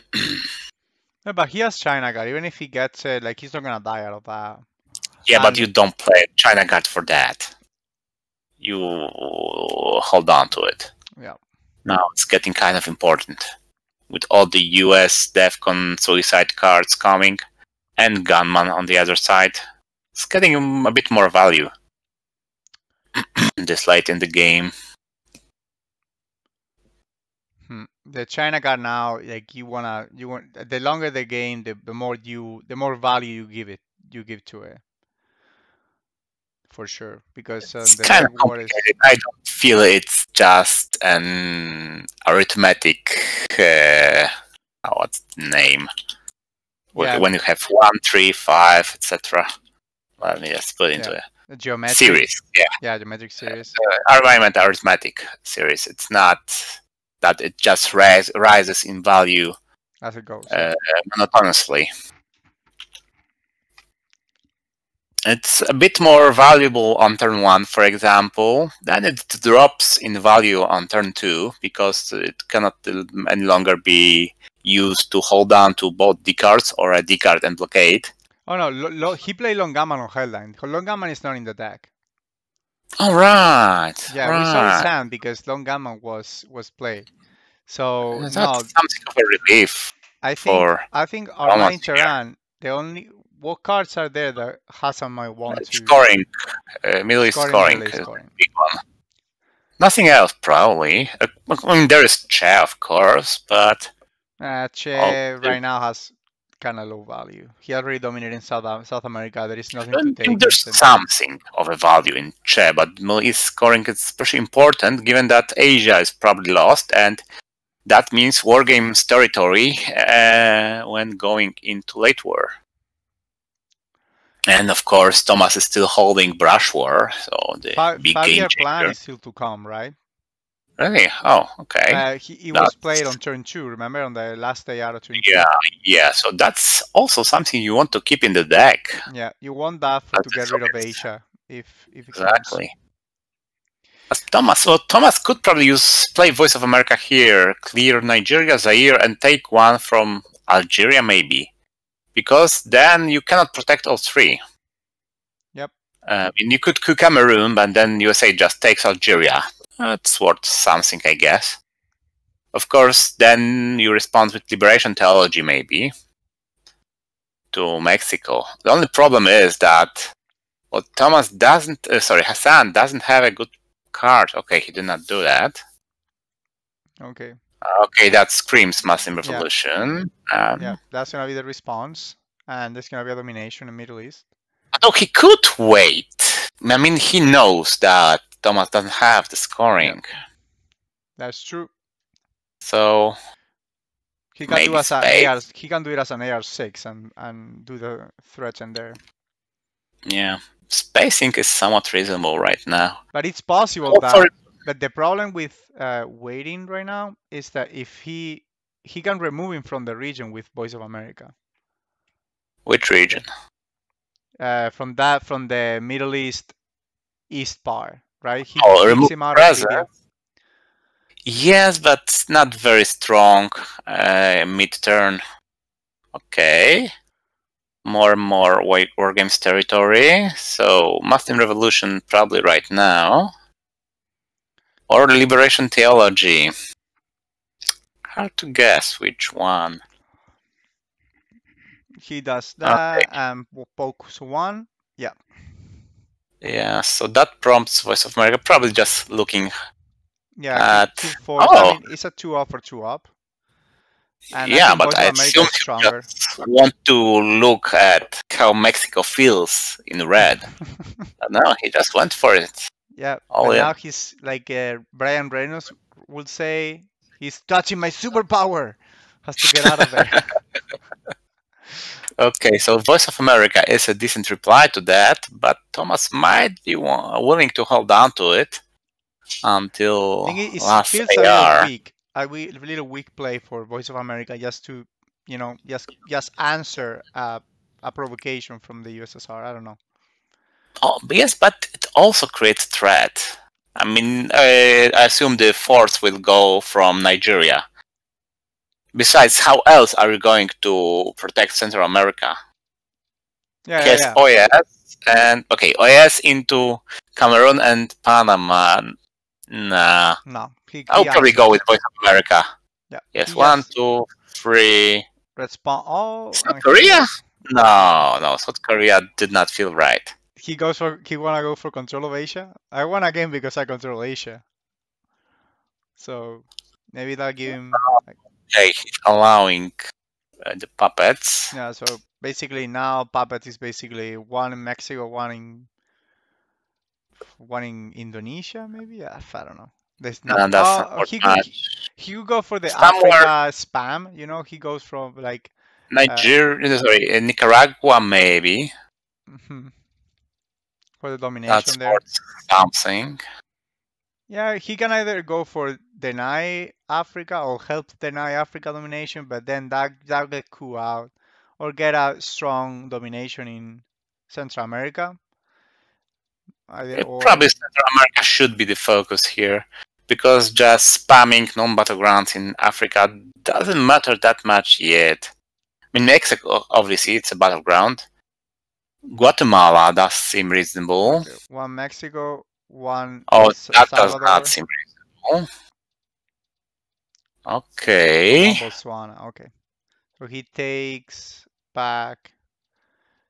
No, but he has China card. Even if he gets it, like he's not gonna die out of that. Yeah, but you don't play China Card for that. You hold on to it. Yeah. Now it's getting kind of important with all the US DEFCON suicide cards coming and Gunman on the other side. It's getting a bit more value [clears throat] this late in the game. Hmm. The China card now, like you wanna, you want the longer the game, the, the more you, the more value you give it, you give to it. For sure, because It's the kind of reward is. I don't feel it's just an arithmetic. Uh, what's the name? Yeah. When you have one, three, five, etc. Let me just put into a a geometric series. Yeah, Yeah, geometric series. uh, argument arithmetic series. It's not that it just rise, rises in value As it goes. uh, monotonously. It's a bit more valuable on turn one, for example, then it drops in value on turn two because it cannot any longer be used to hold on to both D cards or a D card and blockade. Oh no, lo, lo, he played Lone Gunman on Hellline. Lone Gunman is not in the deck. All right. Yeah, we saw his hand because Lone Gunman was was played. So That's no, something of a relief I think for I think here. Tehran, the only what cards are there that Hasan might want to scoring, uh, Middle East scoring, scoring, uh, big one. Nothing else, probably. Uh, I mean, there is Che, of course, but Uh, Che Oh, right now has kind of low value. He already dominated in South South America. There is nothing I to think take. there's instead. something of a value in Che, but Middle East scoring is especially important given that Asia is probably lost, and that means Wargames territory uh, when going into late war. And of course, Tomas is still holding Brush War, so the Five, big five game year plan changer. is still to come, right? Really? Oh, okay. Uh, he, he was played on turn two. Remember on the last day out of turn two. Yeah, yeah. So that's also something you want to keep in the deck. Yeah, you want that for, to get rid of. Asia if if. Exactly. As Tomas, well, Tomas could probably use play Voice of America here, clear Nigeria, Zaire, and take one from Algeria, maybe. Because then you cannot protect all three. Yep. Uh, and you could coup Cameroon, but then USA just takes Algeria. That's worth something, I guess. Of course, then you respond with liberation theology, maybe, to Mexico. The only problem is that well, Tomas doesn't. Uh, sorry, Hasan doesn't have a good card. Okay, he did not do that. Okay. Okay, that screams Muslim revolution. Yeah, um, yeah that's gonna be the response, and there's gonna be a domination in the Middle East. Oh, he could wait. I mean, he knows that Tomas doesn't have the scoring. Yeah. That's true. So he can do as an AR, he can do it as an AR six and and do the threats in there. Yeah, spacing is somewhat reasonable right now. But it's possible oh, that. But the problem with uh, waiting right now is that if he he can remove him from the region with Voice of America. Which region? Uh, from that, from the Middle East east part, right? He oh, remove him out presence. Yes, but not very strong uh, mid-turn. Okay more and more war games territory. So Muslim Revolution probably right now. Or Liberation Theology. Hard to guess which one. He does that okay. and focus one. Yeah. Yeah, so that prompts Voice of America probably just looking yeah, at... oh. I mean, it's a two up or two up. And yeah, I but I assume you just want to look at how Mexico feels in red. [laughs] no, he just went for it. Yeah, oh, yeah. now he's like uh, Brian Reynolds would say, he's touching my superpower. Has to get out of there. [laughs] okay, so Voice of America is a decent reply to that, but Tomas might be willing to hold on to it until it last AR. Weak a little weak play for Voice of America just to, you know, just just answer a, a provocation from the USSR. I don't know. Oh, yes, but also creates threat. I mean, I, I assume the force will go from Nigeria. Besides, how else are you going to protect Central America? Yeah, yes, yeah, yeah. OAS and okay, OAS into Cameroon and Panama. Nah. Uh, no. He, I'll probably go with Voice of America. Yeah. Yes, one, two, three. Respond. Oh. South Korea? No, no. South Korea did not feel right. He goes for. He wanna go for control of Asia. I won again because I control Asia. So maybe that'll give him. Like, yeah, allowing uh, the puppets. Yeah. So basically now puppet is basically one in Mexico, one in one in Indonesia, maybe. I don't know. There's not. And that's oh, he, go, he go for the Somewhere, Africa spam. You know, he goes from like Nigeria. Uh, sorry, Nicaragua maybe. Mm-hmm. For the domination that's there. Something. Yeah, he can either go for deny Africa or help deny Africa domination, but then that that get coup out, or get a strong domination in Central America. Either, or... Probably Central America should be the focus here because just spamming non-battlegrounds in Africa doesn't matter that much yet. I mean, Mexico, obviously, it's a battleground. Guatemala does seem reasonable. One Mexico, one. Oh, that does not seem reasonable. Okay. Botswana, okay. So he takes back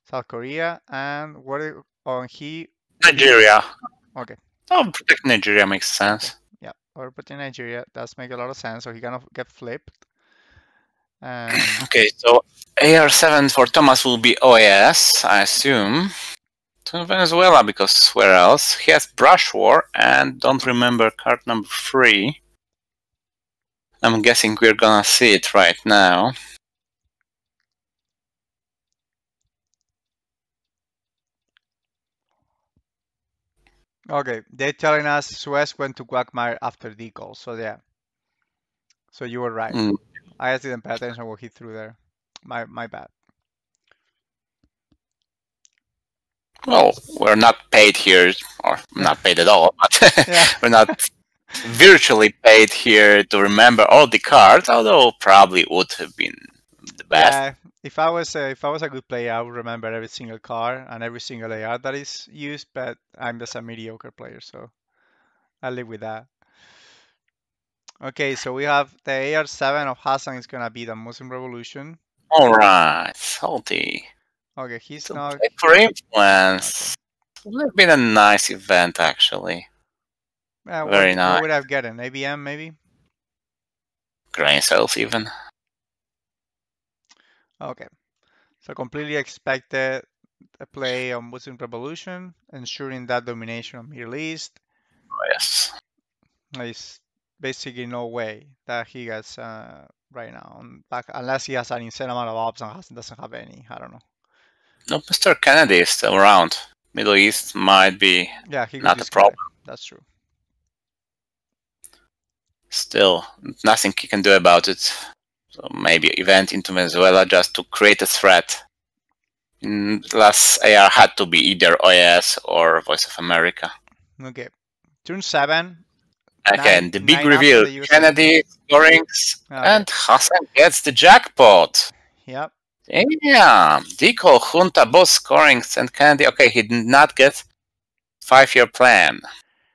South Korea and what? Oh, he. Nigeria. Okay. Oh, protect Nigeria makes sense Yeah, or in Nigeria does make a lot of sense. So he of get flipped. And... [laughs] Okay, so AR7 for Tomas will be OAS, I assume. To Venezuela, because where else? He has Brush War and don't remember card number three. I'm guessing we're gonna see it right now. Okay, they're telling us Suez went to Quagmire after decal. So yeah. So you were right. Mm. I just didn't pay attention what he threw there. My my bad. Well, we're not paid here, or not paid at all, [laughs] but [laughs] we're not virtually paid here to remember all the cards, although probably would have been the best. Yeah, if I was a, if I was a good player, I would remember every single card and every single AR that is used. But I'm just a mediocre player, so I live with that. Okay, so we have the AR7 of Hasan is gonna be the Muslim Revolution. All right, salty. Okay, he's So not. for influence. Would have been a nice event actually. Uh, very what nice. would I have gotten? ABM maybe? Grain sales even. Okay. So completely expected a play on Muslim Revolution, ensuring that domination of Middle East. Oh, yes. There's basically no way that he gets uh, right now, back, unless he has an insane amount of ops and has, doesn't have any. I don't know. No, Mr. Kennedy is still around. Middle East might be Yeah, he Not a problem. That's true. still nothing he can do about it. So maybe event into Venezuela just to create a threat. Last AR had to be either OS or Voice of America. Okay. Turn seven. Again, Nine- the big reveal. Kennedy scorings Okay. and Hasan gets the jackpot. Yep. Yeah, Deco, Junta, both scorings and Kennedy. Okay, he did not get five-year plan,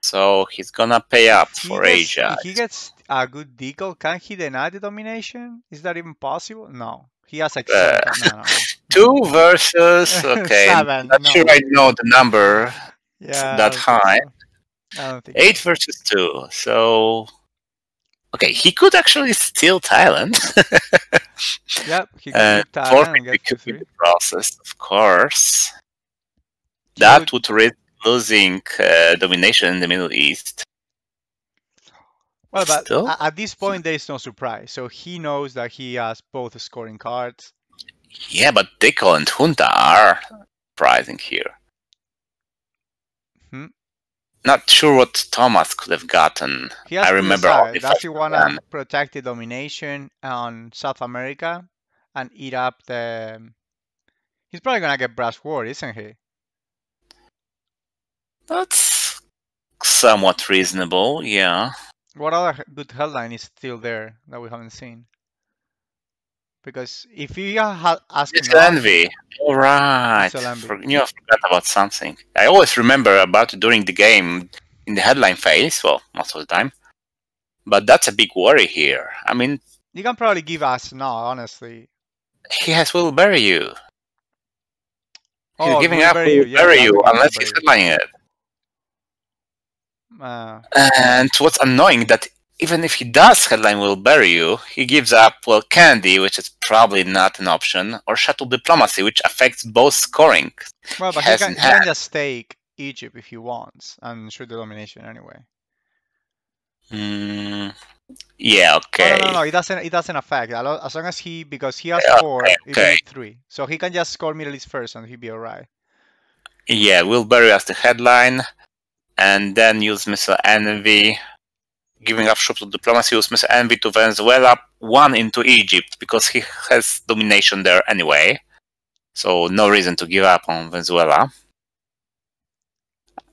so he's gonna pay up he for gets- Asia. If he gets a good decal, can he deny the domination? Is that even possible? No. He has excellent. Uh, no, [laughs] no. Two versus okay. [laughs] Seven, Not no. sure I know the number. Yeah. That high. So. I don't think Eight versus two. So okay, he could actually steal Thailand. [laughs] Yep. He could uh, Thailand get the to coup three. the process, of course. He That would- would risk losing uh, domination in the Middle East. Well, but Still? at this point, there is no surprise. So he knows that he has both scoring cards. Yeah, but Deco and Junta are surprising here. Hmm. Not sure what Tomas could have gotten. I remember decide, does he want to protect the domination on South America and eat up the. He's probably gonna get Brush War, isn't he? That's somewhat reasonable, yeah. What other good headline is still there that we haven't seen? Because if you had asked It's envy. All right. For, you know, I forgot about something. I always remember about during the game in the headline phase. Well, most of the time. But that's a big worry here. I mean, you can probably give us now, honestly. he has will bury you. He's Oh, giving up will you, yeah, bury you unless he's headlining it. Uh, And what's annoying that even if he does headline will bury you, he gives up well candy, which is probably not an option, or shuttle diplomacy, which affects both scoring. well, but he can, he can just take Egypt if he wants and shoot the domination anyway. Mm, yeah, okay. no, no, no, it doesn't. It doesn't affect. As long as he, because he has Yeah, four, okay, he need three, so he can just score Middle East first, and he'll be alright. Yeah, we'll bury as the headline, and then use Missile Envy, giving up shuttle diplomacy, use Missile Envy to Venezuela, one into Egypt, because he has domination there anyway. So no reason to give up on Venezuela.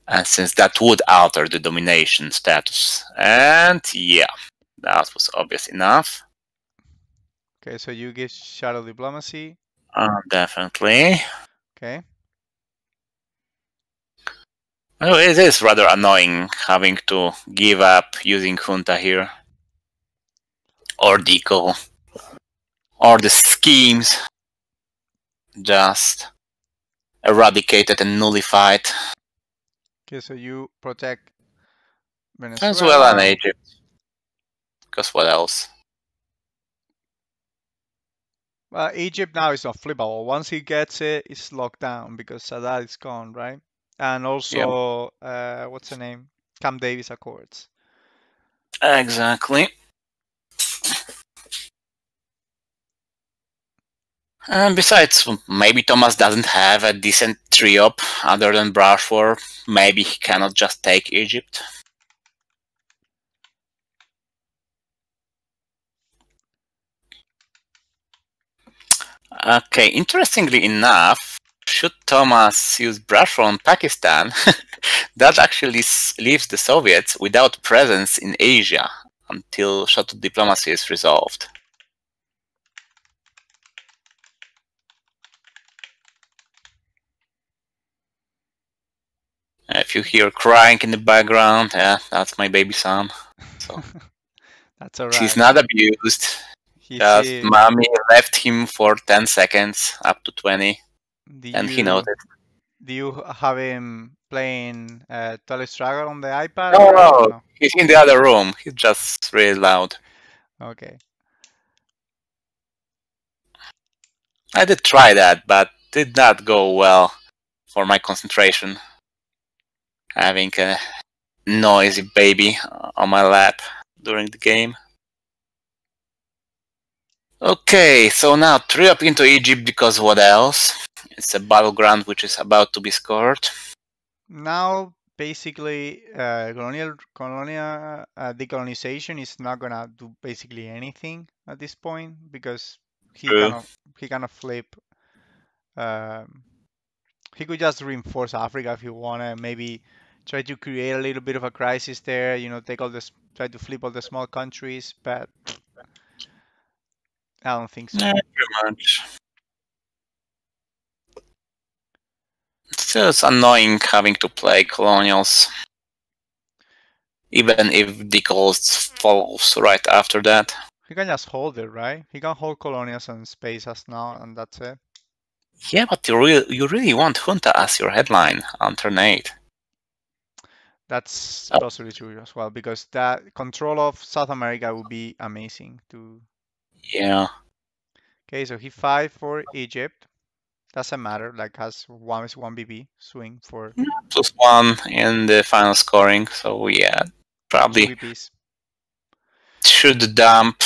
And since that would alter the domination status. And yeah, that was obvious enough. Okay, so you get shuttle diplomacy. Uh, definitely. Okay, Oh, it is rather annoying having to give up using Junta here. Or Deco. Or the schemes. Just eradicated and nullified. okay, so you protect Venezuela. Venezuela and Egypt. Because what else? Well, Egypt now is not flippable. Once he gets it, it's locked down because Sadat is gone, right? And also, uh, what's the name? Camp David Accords. Exactly. And besides, maybe Tomas doesn't have a decent trio other than Brush War. Maybe he cannot just take Egypt. Okay, interestingly enough, should Tomas use brush on Pakistan, [laughs] that actually leaves the Soviets without presence in Asia until shuttle diplomacy is resolved. If you hear crying in the background, yeah, that's my baby son. So [laughs] that's all right. She's not abused. He, mommy left him for 10 seconds, up to 20 do and he you- noticed. Do you have him playing uh, Twilight Struggle on the iPad? No, or- no, he's in the other room. He's just really loud. Okay. I did try that, but did not go well for my concentration. Having a noisy baby on my lap during the game. Okay, so now three up into Egypt because what else? It's a battleground which is about to be scored. Now, basically, uh, colonial colonial uh, decolonization is not gonna do basically anything at this point because he True. kind of he kind of flip. Um, he could just reinforce Africa if he wanted. Maybe try to create a little bit of a crisis there. You know, take all this, try to flip all the small countries, but I don't think so. Pretty much. Uh, it's annoying having to play colonials. Even if decals falls right after that. He can just hold it, right? He can hold colonials and space as now, and that's it. Yeah, but you really, you really want Junta as your headline on turn 8. That's Oh. possibly true as well, because that control of South America would be amazing to. Yeah. Okay, so he five for Egypt. Doesn't matter, like has one is one BB swing for Plus 1 in the final scoring, so yeah. Probably should dump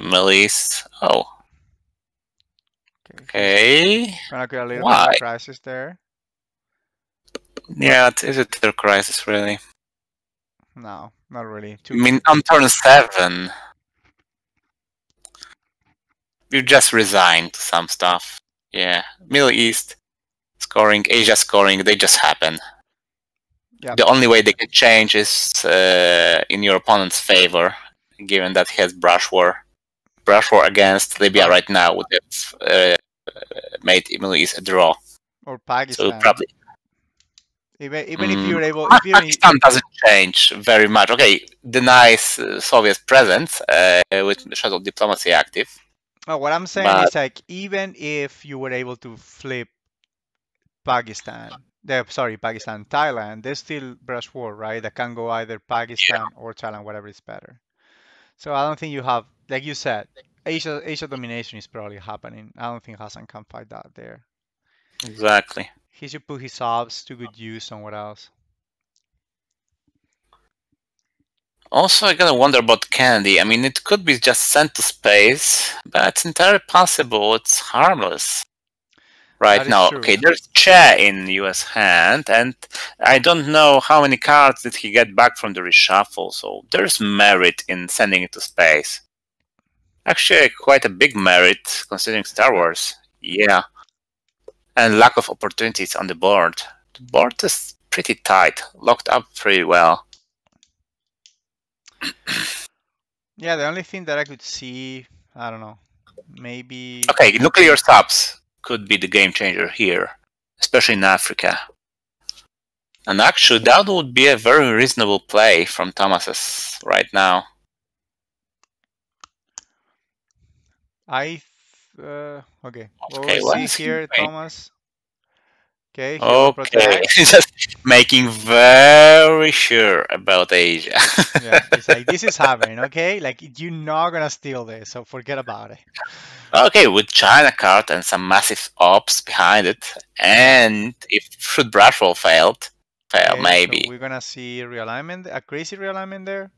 Melis. Oh, Okay, okay. gonna create a little bit of crisis there. Yeah, it- is it their crisis really? No, not really. I Two. mean, on turn 7, you just resigned to some stuff. Yeah, Middle East scoring, Asia scoring, they just happen. Yep. The only way they can change is uh, in your opponent's favor, given that he has brush war. Brush war against Libya right now would have uh, made Middle East a draw. or Pakistan. So probably Even even if Mm, you're able, if you're Pakistan doesn't change very much. Okay, denies uh, Soviet presence uh, with shuttle diplomacy active. What I'm saying But- is like even if you were able to flip Pakistan, the sorry Pakistan, Thailand, there's still brush war, right? That can go either Pakistan or Thailand, whatever is better. So I don't think you have, like you said, Asia Asia domination is probably happening. I don't think Hasan can fight that there. Exactly. He should put his subs to good use somewhere else. Also, I gotta wonder about candy. I mean, it could be just sent to space, but it's entirely possible it's harmless. Right now, okay, there's chair in US hand, and I don't know how many cards did he get back from the reshuffle, so there's merit in sending it to space. Actually, quite a big merit considering Star Wars. Yeah. And lack of opportunities on the board. The board is pretty tight, locked up pretty well. Yeah, the only thing that I could see, I don't know, maybe Okay, nuclear subs could be the game changer here, especially in Africa. And actually, that would be a very reasonable play from Tomas's right now. I uh okay. Well, Okay, we'll what see here? Tomas. Okay, Okay, [laughs] just making very sure about Asia. yeah, it's like this is happening, okay? Like you're not gonna steal this, so forget about it. okay, with China card and some massive ops behind it, and if should Bradwell failed, fail Okay, so maybe. we're gonna see realignment, a crazy realignment there.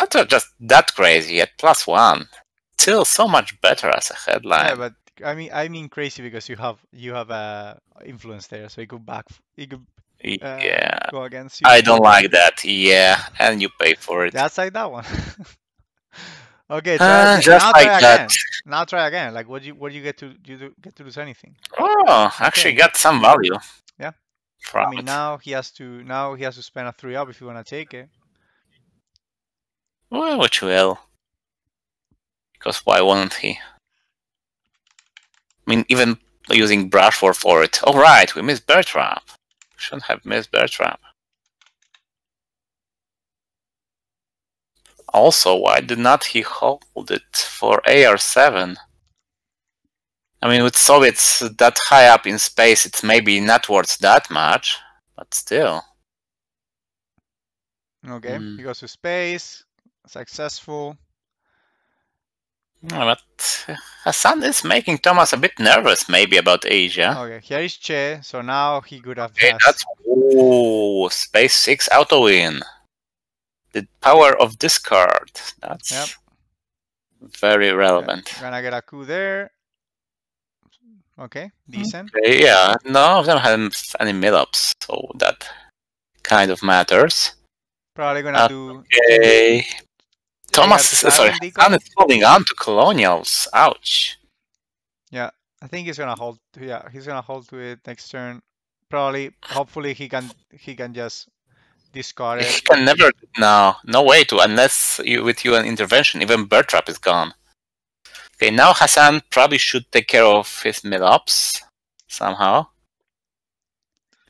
Not just that crazy at plus one. Still so much better as a headline. Yeah, but I mean, I mean crazy because you have you have uh, influence there, so it could back, it could uh, yeah. go against you. I don't like that. Yeah, and you pay for it. That's like that one. [laughs] okay, Uh, just now like try that. again. Now try again. Like, what do you what do you get to you do, get to lose anything? Oh, actually got some value. Yeah. From I mean, it. now he has to now he has to spend a three up if you wanna take it. Well, which will. Because why wouldn't he? I mean, even using brush for for it. Oh right, we missed bear trap. Shouldn't have missed bear trap. Also, why did not he hold it for AR7? I mean, with Soviets that high up in space, it's maybe not worth that much, but still. Okay, Mm. he goes to space, successful. But Hasan is making Tomas a bit nervous, maybe about Asia. Okay, here is Che, so now he could have Okay, that's ooh, Space Six auto win. The power of discard. That's Yep. very relevant. gonna get a coup there. Okay, decent. Okay, yeah, none of them have any mid-ups, so that kind of matters. Probably gonna Uh, do Okay, Tomas, is, sorry, Deacon. Hasan is holding on to colonials. Ouch. Yeah, I think he's gonna hold. Yeah, he's gonna hold to it next turn. Probably, hopefully, he can he can just discard He it. can never. No, no way to unless you with you an intervention. Even bear trap is gone. Okay, now Hasan probably should take care of his mid ups somehow.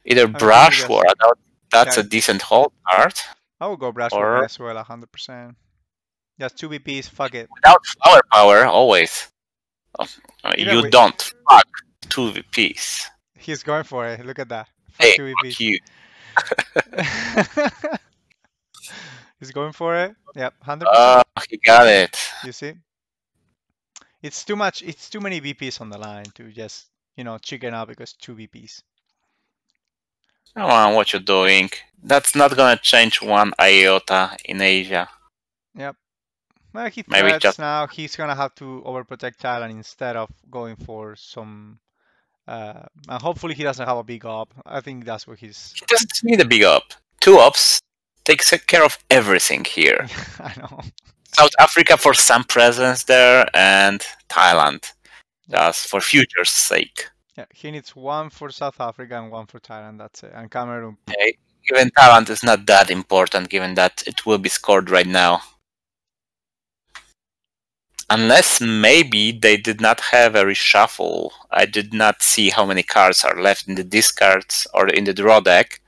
Either think brush yes. or that- that's a decent hold card. I would go brush or... as well, hundred percent. Just two VPs. Fuck it. Without flower power, always. Oh, Either you don't fuck two VPs. He's going for it. Look at that. Fuck Hey, two fuck you. [laughs] he's going for it. Yep, hundred. percent. Ah, he got it. You see, it's too much. It's too many VPs on the line to just you know chicken out because two VPs. Come on, what you're doing? That's not gonna change one iota in Asia. Well, he Maybe just- now. He's gonna have to overprotect Thailand instead of going for some. Uh, and hopefully he doesn't have a big up. I think that's what he's. He doesn't need a big up. Two ups takes care of everything here. [laughs] I know. South Africa for some presence there, and Thailand just for future's sake. Yeah, he needs one for South Africa and one for Thailand. That's it. And Cameroon. Okay. Even Thailand is not that important, given that it will be scored right now. Unless maybe they did not have a reshuffle. I did not see how many cards are left in the discards or in the draw deck.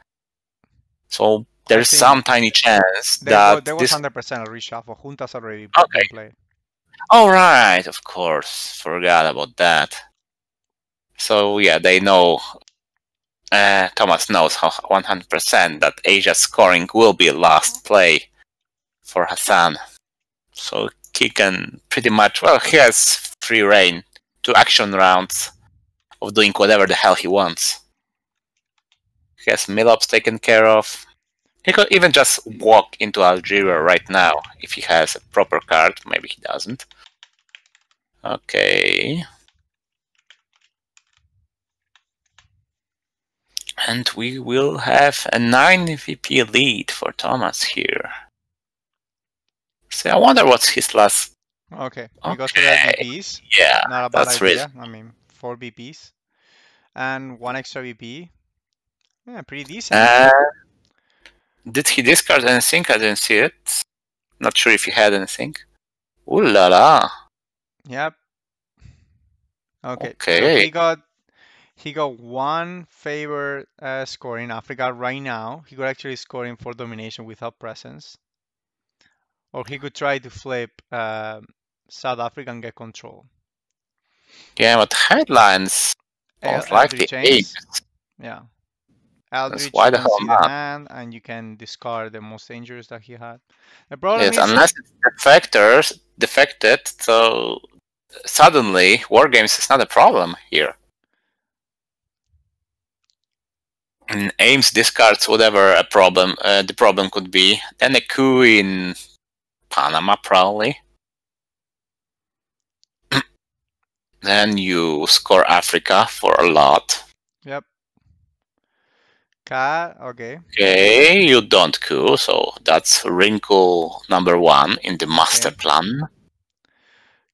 So there's some tiny chance There, that there was hundred percent reshuffle. Juntas already Okay. played. All right, of course, forgot about that. So yeah, they know. Uh, Tomas knows how 100% that Asia scoring will be last play for Hasan. So he can pretty much well he has free reign to action rounds of doing whatever the hell he wants. He has mill-ups taken care of. He could even just walk into Algeria right now if he has a proper card. Maybe he doesn't. Okay. And we will have a 9 VP lead for Tomas here. So I wonder what's his last. Okay. He goes for the Okay. VPs. Yeah, Not a bad that's idea. I mean, four VPs and one extra VP. Yeah, pretty decent. Uh, did he discard anything? I didn't see it. Not sure if he had anything. Ooh la la. Yep. Okay. So Okay. he got he got one favor uh, score in Africa right now. He could actually score in for domination without presence. Or he could try to flip um South Africa and get control. Yeah, but headlines El- likely Aldrich eight. Chains, Yeah. Aldrich why the Chains hell in the not? hand, and you can discard the most dangerous that he had. The problem Yes, is unless it's defectors defected, so suddenly war games is not a problem here. And Ames discards whatever a problem uh, the problem could be. Then a coup in Panama probably. [clears throat] then you score Africa for a lot. Yep. Okay. Okay, you don't coup, so that's wrinkle number one in the master Okay. plan.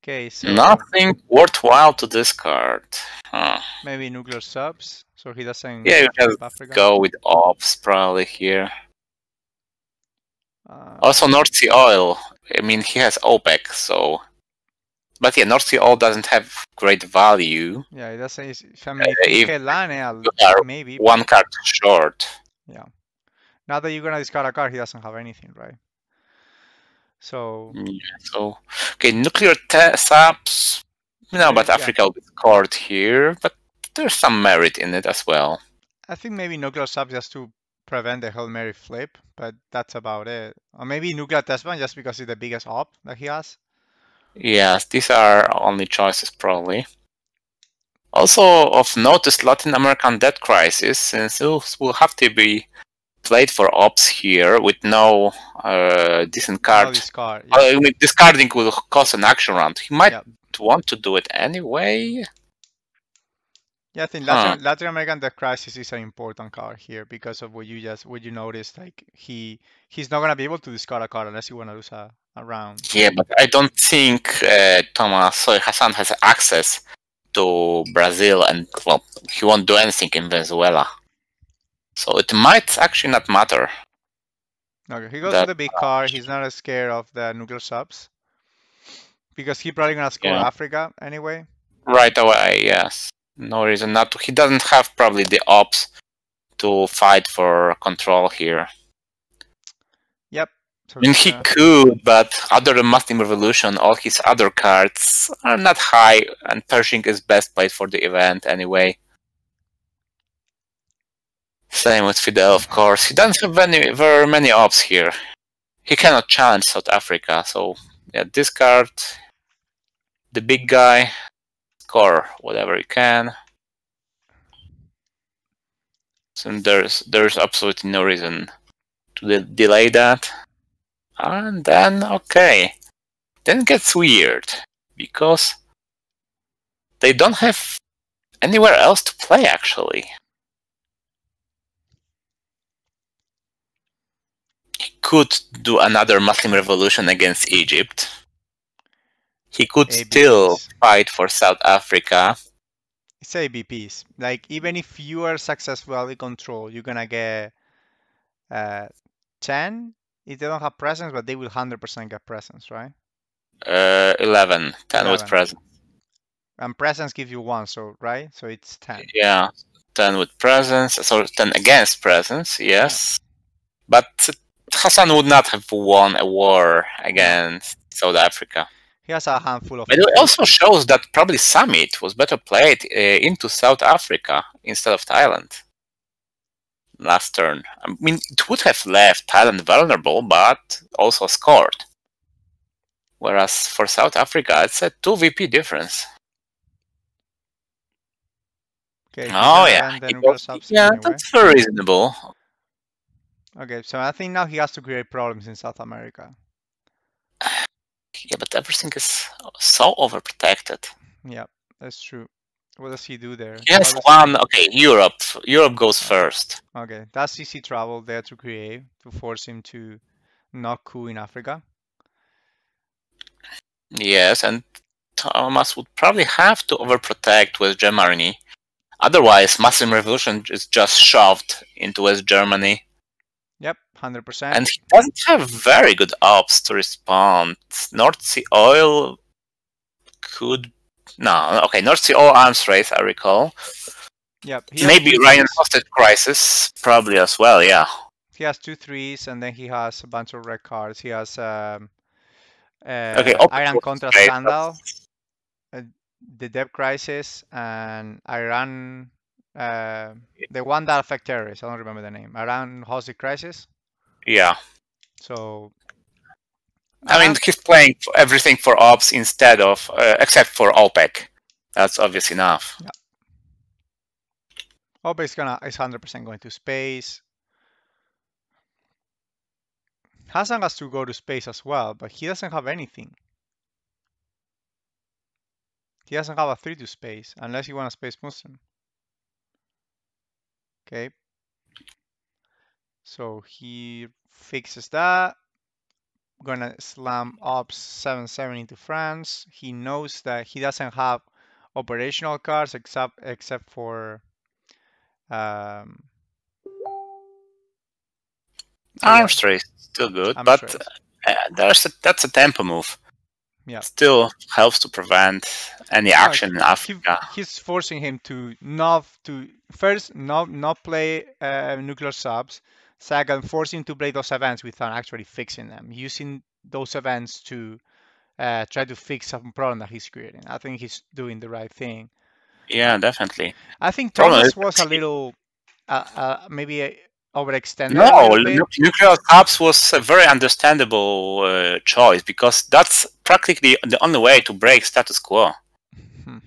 Okay, so Nothing worthwhile to discard. Huh. maybe nuclear subs, so he doesn't Yeah, you just Go with ops probably here. Uh, Also North Sea oil. I mean he has OPEC, so But yeah, North Sea Oil doesn't have great value. Yeah, it doesn't. If, I mean, Uh, if Lane, maybe. One card short. Yeah. Now that you're gonna discard a card, he doesn't have anything, right? So Yeah, so okay, nuclear subs. No, but Yeah. Africa will be scored here, but there's some merit in it as well. I think maybe nuclear sub just to prevent the Hail Mary flip, but that's about it. Or maybe nuclear test ban just because it's the biggest op that he has. Yes, these are only choices probably. Also of note is Latin American debt crisis, since those will have to be played for ops here with no uh, decent No card. discard. Uh, I mean, discarding will cost an action round. He might Yeah. want to do it anyway. Yeah, I think Huh. Latin, Latin American Debt Crisis is an important card here because of what you just what you noticed. Like he he's not gonna be able to discard a card unless you wanna lose a, a round. Yeah, but I don't think uh, Tomas Hasan has access to Brazil, and well, he won't do anything in Venezuela. So it might actually not matter. Okay, he goes That- to the big card. He's not as scared of the nuclear subs because he probably gonna score Yeah. Africa anyway. Right away, yes. No reason not to. He doesn't have probably the ops to fight for control here. Yep. I mean, he could, but other than Muslim Revolution, all his other cards are not high, and Pershing is best played for the event anyway. Same with Fidel, of course. He doesn't have any, very many ops here. He cannot challenge South Africa, so yeah, discard the big guy, score whatever he can. So there's there's absolutely no reason to de- delay that. And then, okay. Then it gets weird. Because they don't have anywhere else to play, actually. He could do another Muslim revolution against Egypt. He could still fight for South Africa. It's ABPs. Like even if you are successfully control, you're gonna get uh 10 if they don't have presence, but they will 100% get presence, right? Uh, 11, 10 with presence. And presence gives you one, so right? So it's 10. Yeah, 10 with presence, so 10 against presence, yes. But Hasan would not have won a war against South Africa. He has a handful of. But it also shows that probably Summit was better played uh, into South Africa instead of Thailand last turn. I mean, it would have left Thailand vulnerable, but also scored. Whereas for South Africa, it's a 2 VP difference. Okay, Oh, yeah. end the he nuclear goes- yeah, anyway. that's very reasonable. Okay, so I think now he has to create problems in South America. Yeah, but everything is so overprotected. Yeah, that's true. What does he do there? He has How does one. Okay, Europe. Europe goes first. Okay, that's CC travel there to create to force him to not coup in Africa. Yes, and Tomas would probably have to overprotect West Germany. Otherwise, Muslim Revolution is just shoved into West Germany. Yep, hundred percent. And he doesn't have very good ops to respond. North Sea Oil could. No, okay, North Sea Oil arms race, I recall. Yep, he Maybe Ryan. Hostage Crisis, probably as well, yeah. He has two threes, and then he has a bunch of red cards. He has um, uh, Okay, Iran Contra Scandal, the debt crisis, and Iran, uh, the one that affect terrorists. I don't remember the name. Iran hostage crisis. Yeah. So. I mean, he's playing everything for ops instead of, uh, except for OPEC. That's obvious enough. OPEC is gonna is hundred percent going to space. Hasan has to go to space as well, but he doesn't have anything. He doesn't have a three to space unless you want a space Muslim. Okay. So he fixes that. Gonna slam ops 770 into France. He knows that he doesn't have operational cards except except for um Arms race, still good, I'm but uh, there's a, that's a tempo move. Yeah. still helps to prevent any action in he, Africa. he's forcing him to not to first not not play uh, nuclear subs. Second, forcing him to play those events without actually fixing them, using those events to uh, try to fix some problem that he's creating. I think he's doing the right thing. Yeah, definitely. I think Tomas was a little uh, uh, maybe overextended. No, little bit. nu- nuclear subs was a very understandable uh, choice because that's practically the only way to break status quo. Hmm.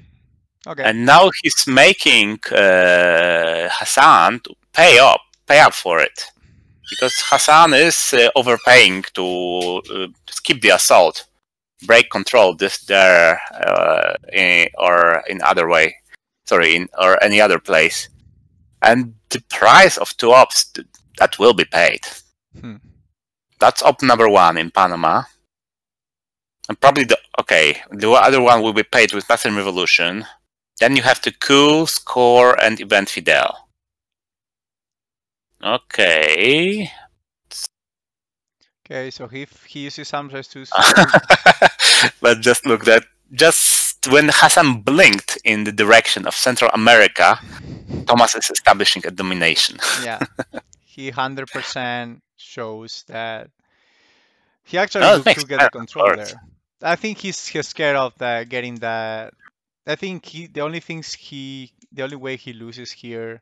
Okay. And now he's making uh, Hasan to pay up, pay up for it, because Hasan is uh, overpaying to uh, skip the assault, break control this there uh, in, or in other way, sorry, in or any other place, and the price of two ops that will be paid. Hmm. That's op number one in Panama. And probably the okay, the other one will be paid with Master Revolution. Then you have to cool, score, and event Fidel. Okay. Okay, so he f- he uses Samsung to [laughs] but just look that just when Hasan blinked in the direction of Central America, Tomas is establishing a domination. yeah, [laughs] he hundred percent shows that he actually Oh, it could, get the control there. I think he's he's scared of that getting that. I think he the only things he the only way he loses here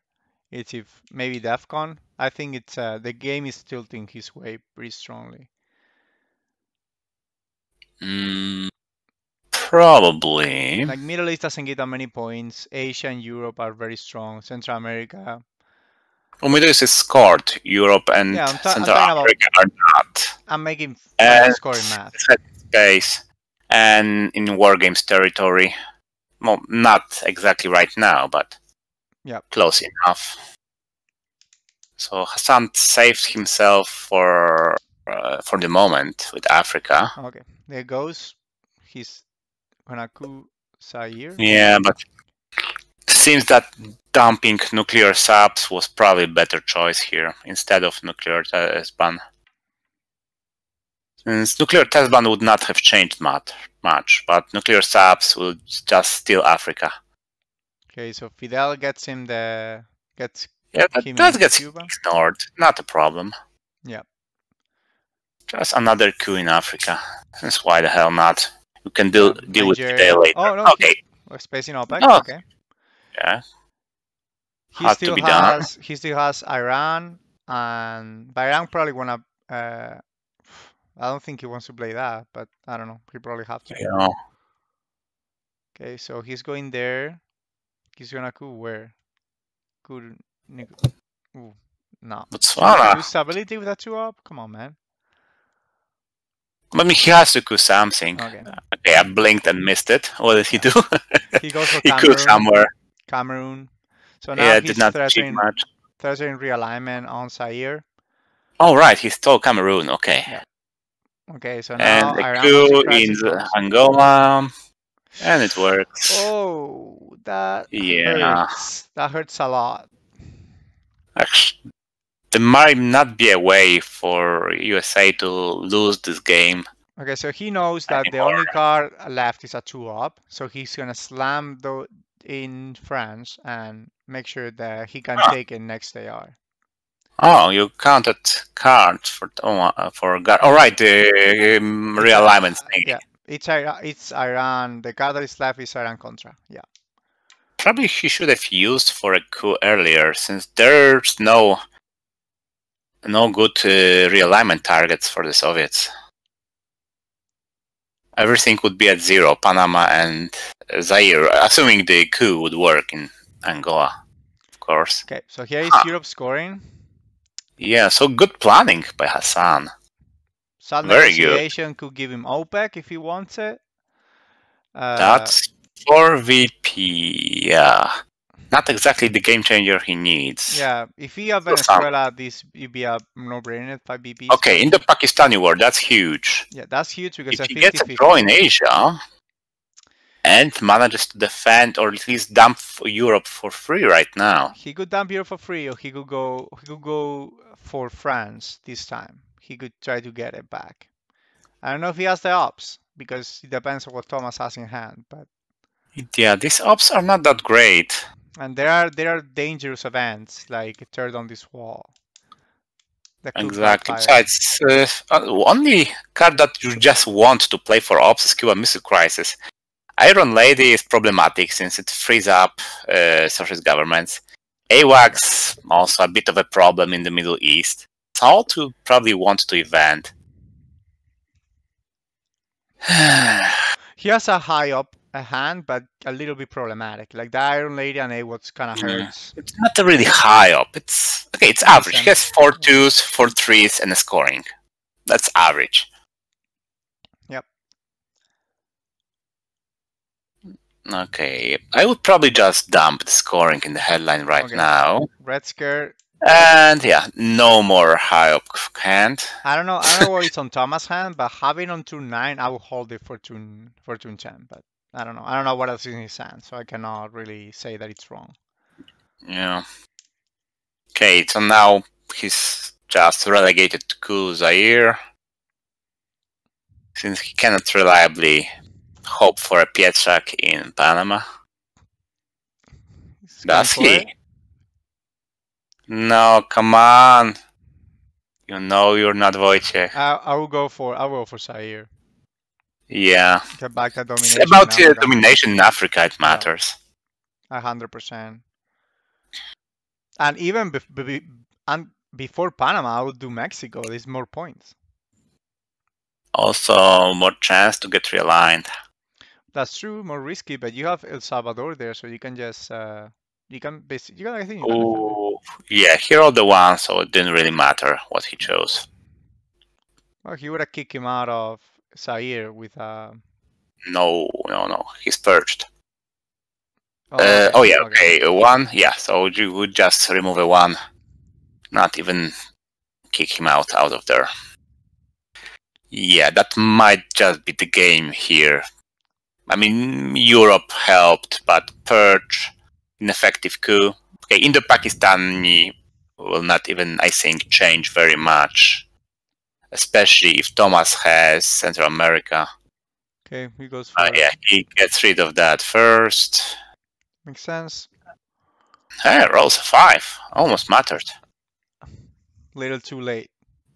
is if maybe DefCon. I think it's uh, the game is tilting his way pretty strongly. Mm, probably. Like Middle East doesn't get that many points. Asia and Europe are very strong. Central America, Well, Middle East is scored. Europe and Yeah, Central Africa are not. I'm making fun scoring math. Case and in war games territory. Well, not exactly right now, but Yep. close enough. So Hasan saved himself for uh, for the moment with Africa. Okay, there goes. He's gonna coup Zaire. Yeah, but seems that dumping nuclear subs was probably a better choice here instead of nuclear test ban. Since nuclear test ban would not have changed much, much, but nuclear subs will just steal Africa. Okay, so Fidel gets him the gets Yeah, that, that gets Cuba. ignored. Not a problem. Yeah. Just another coup in Africa. Since why the hell not? You can deal Yeah, deal with. Fidel later. Oh, no, okay. We're spacing OPEC. Oh, okay. Yeah. He Had still has he still has Iran and Iran probably wanna uh I don't think he wants to play that, but I don't know. He probably have to. Know. Okay, so he's going there. He's gonna go where? Good. Ooh, no. Botswana. Coup stability with that two up? Come on, man. I mean, he has to coup something. Okay. Okay, I blinked and missed it. What did he do? [laughs] He goes for he Cameroon. could somewhere. Cameroon. So now Yeah, he's did not achieve threatening, much. threatening realignment on Zaire. Oh, right, he stole Cameroon. Okay. Yeah, Okay, so now and Iran coup wants to crash in the. Angola. And it works. Oh, that Yeah. hurts. That hurts a lot. Actually, there might not be a way for USA to lose this game. Okay, so he knows that the only card left is a two up, so he's gonna slam the in France and make sure that he can Ah. take it next AR. Oh, you counted cards for oh, uh, for guard. All right, the um, realignment thing. Yeah, it's Iran. It's Iran. The card that is left is Iran Contra. Yeah. Probably he should have used for a coup earlier, since there's no no good uh, realignment targets for the Soviets. Everything would be at zero, Panama and Zaire, assuming the coup would work in Angola, of course. Okay, so here is Ah. Europe scoring. Yeah, so good planning by Hasan. Salt Very good. could give him OPEC if he wants it. Uh, That's for VP, yeah. Not exactly the game changer he needs. yeah. If he have Venezuela, this would be a no-brainer. Five VPs. Okay, in the Pakistani war, that's huge. Yeah, that's huge because if he gets a 50-50. draw in Asia and manages to defend or at least dump Europe for free right now, He could dump Europe for free, or he could go. He could go for France this time. He could try to get it back. I don't know if he has the ops. because it depends on what Tomas has in hand. But Yeah, these ops are not that great. And there are there are dangerous events like tear down this wall. Exactly. Besides, uh, uh, only card that you just want to play for ops is Cuban Missile Crisis. Iron Lady is problematic since it frees up uh, socialist governments. AWACS also a bit of a problem in the Middle East. Salt will probably want to event. [sighs] He has a high up a hand, but a little bit problematic. Like the Iron Lady and AWACS kind of Yeah. hurts. it's not really high up. It's okay. It's average. He has four twos, four threes, and a scoring. That's average. Yep. Okay, I would probably just dump the scoring in the headline right Okay. now. Red Scare. And yeah, no more high up hand. I don't know. I don't know what it's on Tomas' hand, but having on turn nine, I will hold it for turn for turn ten. But I don't know. I don't know what else is in his hand, so I cannot really say that it's wrong. Yeah. Okay, so now he's just relegated to Cool Zaire. Since he cannot reliably hope for a Pietrzak in Panama. He's Does he? it. No, come on. You know you're not Wojciech. I, I will go for I will go for Zaire. Yeah. That It's domination. about in uh, Africa. domination in Africa, it matters. A hundred percent. And even be- be- and before Panama, I would do Mexico. There's more points. Also, more chance to get realigned. That's true, more risky, but you have El Salvador there, so you can just uh, you can basically you can I think. Oh, yeah, here are the ones, so it didn't really matter what he chose. Well, he would have kicked him out of Zaire with uh. No, no, no, he's purged. Oh, uh, okay, oh yeah, okay, a one, yeah. So you would just remove a one, not even kick him out out of there. Yeah, that might just be the game here. I mean, Europe helped, but purge, ineffective coup. Okay, Indo-Pakistani will not even, I think, change very much, especially if Tomas has Central America. Okay, he goes for Uh, yeah, he gets rid of that first. Makes sense. Hey, rolls a five. Almost mattered. Little too late.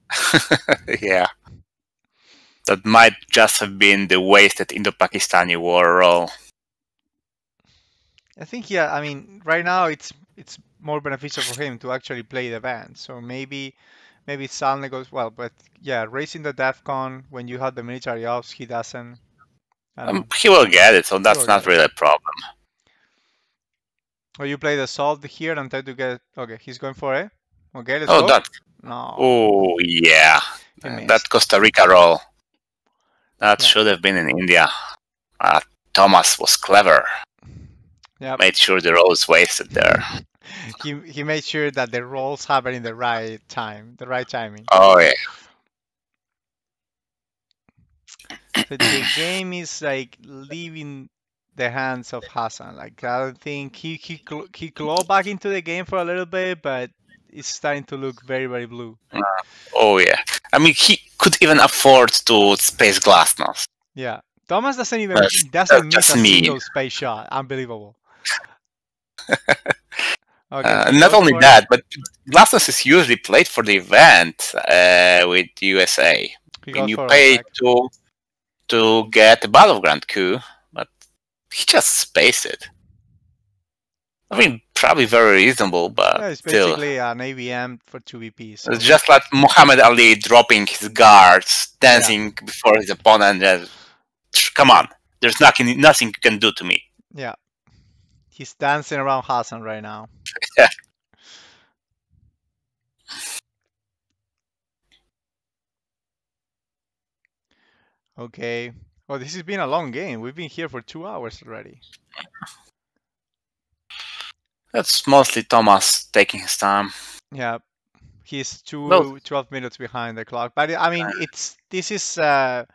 [laughs] yeah. That might just have been the wasted Indo-Pakistani war roll. I think yeah. I mean, right now it's it's more beneficial for him to actually play the band. So maybe maybe Salne goes well, but yeah, racing the DEFCON when you have the military ops, he doesn't. Um, he will get it, so that's not get it. really a problem. Or you play the salt here and try to get. Okay, he's going for it. Okay, let's Oh, go. that. No, Oh, yeah. That Costa Rica roll. That Yeah. should have been in India. Uh, Tomas was clever. Yep. Made sure the roll is wasted there. [laughs] He he made sure that the rolls happen in the right time, the right timing. Oh, yeah. the, the game is like leaving the hands of Hasan. Like I don't think he he he clawed back into the game for a little bit, but it's starting to look very very blue. Uh, oh, yeah. I mean, he could even afford to space glass now. Yeah, Tomas doesn't even That's- doesn't miss a me. single space shot. Unbelievable. [laughs] Okay, Uh, not only that, but Glasnost is usually played for the event uh, with USA. He I mean, you pay to to get a battle battleground coup, but he just spaced it. I mean, probably very reasonable, but Yeah, it's still, basically an AVM for two VPs. So. it's just like Muhammad Ali dropping his guards, dancing before his opponent. And, come on, there's nothing, nothing you can do to me. Yeah. He's dancing around Hasan right now. Yeah. [laughs] Okay. Well, this has been a long game. We've been here for two hours already. That's mostly Tomas taking his time. Yeah. He's two, Well- 12 minutes behind the clock. But I mean, it's this is uh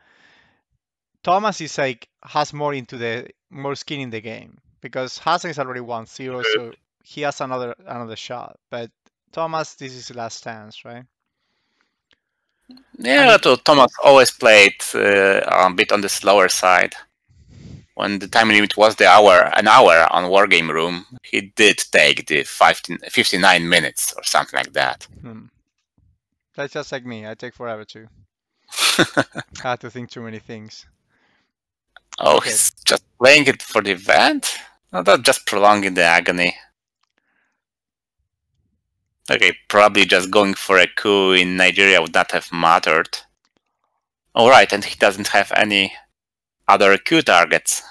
Tomas is like has more into the more skin in the game because Hasan is already 1-0, so he has another another shot. But Tomas, this is his last chance, right? Yeah, so Tomas always played uh, a bit on the slower side. When the time limit was the hour, an hour on Wargame Room, he did take the 15, 59 minutes or something like that. Hmm. That's just like me. I take forever too. [laughs] I have to think too many things. oh, Okay. he's just playing it for the event? No, that's just prolonging the agony. Okay, probably just going for a coup in Nigeria would not have mattered. Alright, and he doesn't have any other coup targets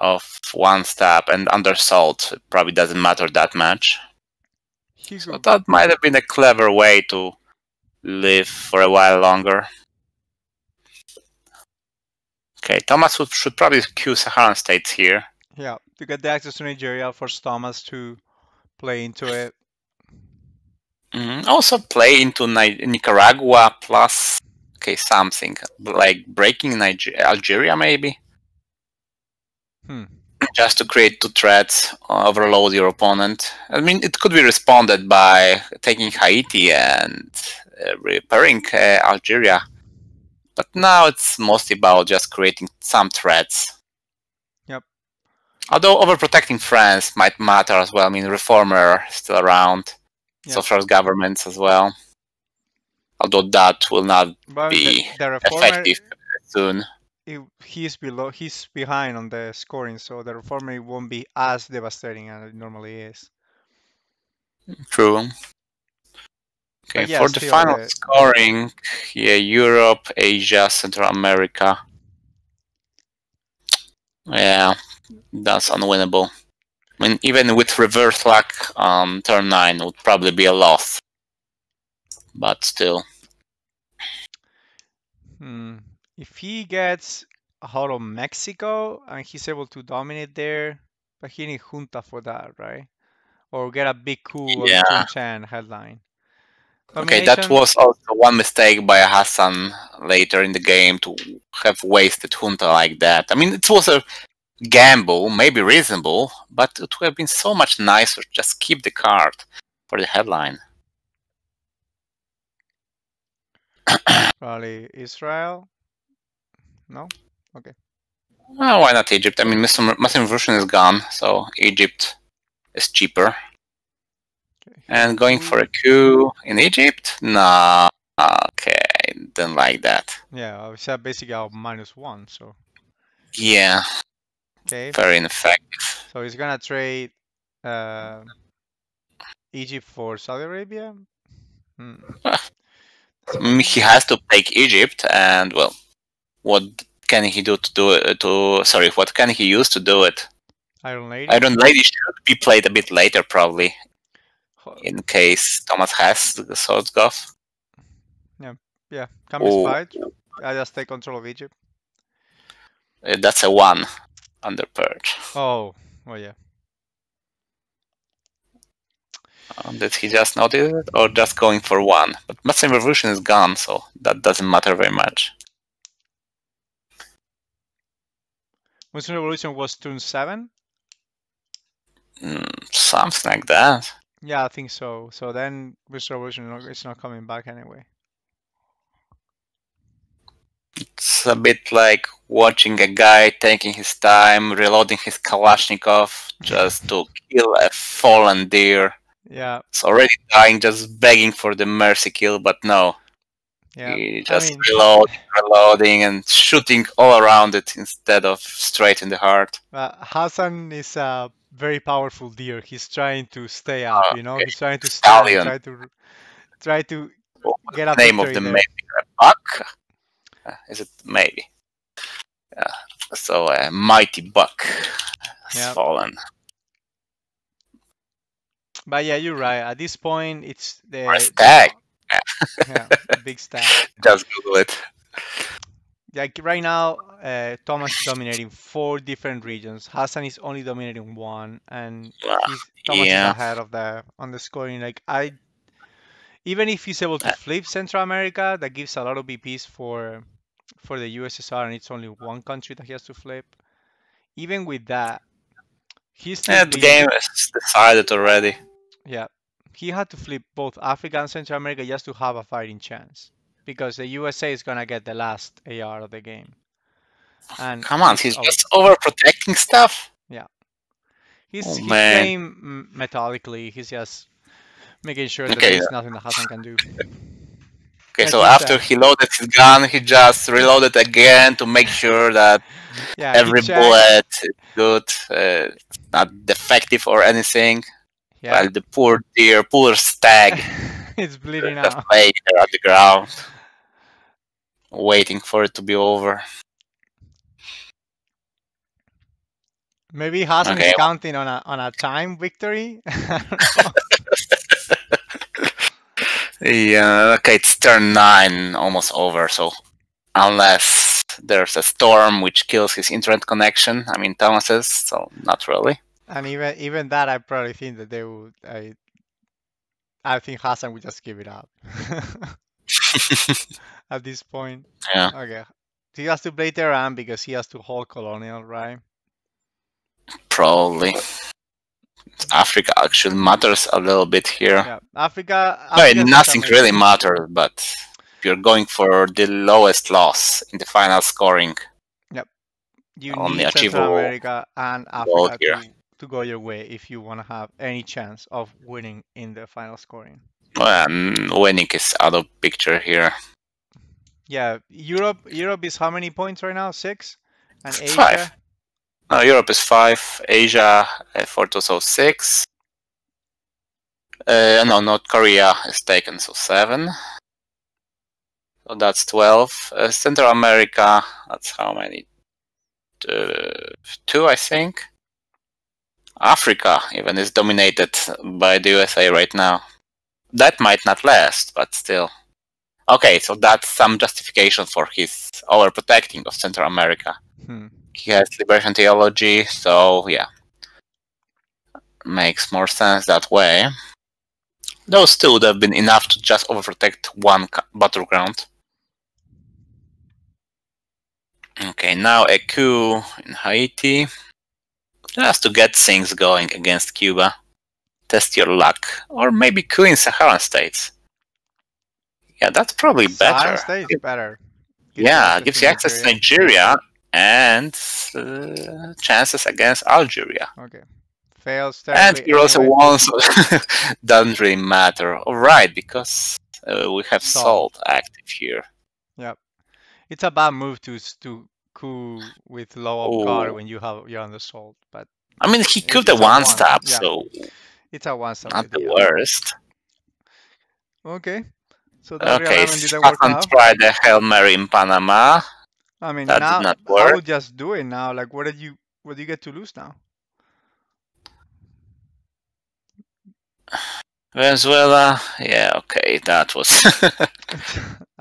of one stab and undersold. It probably doesn't matter that much. Hugo. So that might have been a clever way to live for a while longer. Okay, Tomas should probably queue Saharan states here. Yeah, to get the access to Nigeria, force Tomas to play into it. Mhm. Also play into Ni- Nicaragua plus okay something like breaking Niger- Algeria maybe Hmm. [clears throat] just to create two threats, overload your opponent. I mean, it could be responded by taking Haiti and uh, repairing uh, Algeria, but now it's mostly about just creating some threats. Although overprotecting France might matter as well. I mean, Reformer is still around, Yeah. socialist governments as well. Although that will not But Be the, the reformer, effective soon. he- he's below, he's behind on the scoring, so the reformer won't be as devastating as it normally is. True. Okay, yeah, for the final uh, scoring, yeah, Europe, Asia, Central America. Yeah, that's unwinnable. I mean, even with reverse luck on turn 9 would probably be a loss. But still. Hmm. If he gets out of Mexico and he's able to dominate there, but he needs junta for that, right? Or get a big coup on Yeah. Chan headline. Okay, that was also one mistake by Hasan later in the game to have wasted Junta like that. I mean, it was a gamble, maybe reasonable, but it would have been so much nicer to just keep the card for the headline. [coughs] probably Israel. No. Oh, why not Egypt? I mean, Muslim, Muslim revolution is gone, so Egypt is cheaper. Okay. And going for a coup in Egypt? Nah. Okay, didn't like that. Yeah, said basically our minus one. So Yeah, okay. very ineffective. So he's gonna trade uh, Egypt for Saudi Arabia. Hmm. Mm, he has to take Egypt, and well, what can he do to do it? To sorry, what can he use to do it? Iron Lady. Iron Lady should be played a bit later, probably, in case Tomas has the swords golf. Yeah, come be Oh. spied. I just take control of Egypt. Uh, That's a one under purge. Oh, oh yeah. Um, did he just notice it, or just going for one? But Muslim Revolution is gone, so that doesn't matter very much. Muslim Revolution was turn seven. Mm, something like that. Yeah, I think so. So then Muslim Revolution is not coming back anyway. It's a bit like watching a guy taking his time, reloading his Kalashnikov just to [laughs] kill a fallen deer. Yeah, It's already dying, just begging for the mercy kill, but no. yeah. he I just mean, reloading, reloading, and shooting all around it instead of straight in the heart. uh, Hasan is a very powerful deer. He's trying to stay up. Ah, You know, okay. he's trying to Stallion. try to try to What get a name of the a buck? Uh, is it maybe? Yeah. So a mighty buck has Yeah. fallen. But yeah, you're right. At this point, it's the Or stag. Yeah, big stag. [laughs] Just Google it. Like right now, uh, Tomas is dominating four different regions. Hasan is only dominating one, and Ah, he's, Tomas yeah. is ahead of the on the scoring. Like I, even if he's able to Uh, flip Central America, that gives a lot of VPs for for the USSR, and it's only one country that he has to flip. Even with that, he's Yeah, the game is decided already. Yeah, he had to flip both Africa and Central America just to have a fighting chance. because the USA is gonna get the last AR of the game. And Come on, he's over- just overprotecting stuff. he's, Oh, he's playing methodically. He's just making sure that Okay, there's nothing that Hasan can do. [laughs] Okay, Yeah, so after uh, he loaded his gun, he just reloaded again to make sure that [laughs] Yeah, every bullet is good, uh, not defective or anything. Yeah, While the poor deer, poor stag, [laughs] it's bleeding just out. laying there at the ground, waiting for it to be over. Maybe Hasan Okay. is counting on a on a time victory. I don't know. Yeah, okay, it's turn nine, almost over. So, unless there's a storm which kills his internet connection, I mean Tomas's, so not really. and even even that, I probably think that they would. I I think Hasan would just give it up [laughs] [laughs] at this point. Yeah. Okay. He has to play Tehran because he has to hold Colonial, right? Probably. Africa actually matters a little bit here. Yeah. Africa. Africa is nothing really matters, but you're going for the lowest loss in the final scoring, You only need Central America and Africa here. to, to go your way if you want to have any chance of winning in the final scoring. well, mm, winning is out of picture here. Yeah, Europe. Europe is how many points right now? Six, and Asia. Five. No, Europe is five, Asia uh, four to so six. Uh, no, North Korea is taken, so seven. So that's twelve. Uh, Central America, that's how many? Uh, two, I think. Africa even is dominated by the USA right now. That might not last, but still. Okay, so that's some justification for his overprotecting of Central America Hmm. He has liberation theology, so yeah, makes more sense that way. Those two would have been enough to just overprotect one battleground. Okay, now a coup in Haiti, just to get things going against Cuba. Test your luck, or maybe coup in Saharan states. Yeah, that's probably better. Saharan State is better. Gives Yeah, gives you access to Nigeria and uh, chances against Algeria. Okay. Fails And he also anyway. won, so [laughs] doesn't really matter. All right, because uh, we have SALT. SALT active here. Yep. It's a bad move to to coup with low up guard when you have you're on the SALT, but I mean, he could a one stop, yeah. so it's a one stop. not the worst. Okay. So that Okay, realignment didn't work Stefan tried the Hail Mary in Panama. I mean, that now I would just do it now. Like, what did you what do you get to lose now? [sighs] Venezuela, yeah, okay, that was [laughs]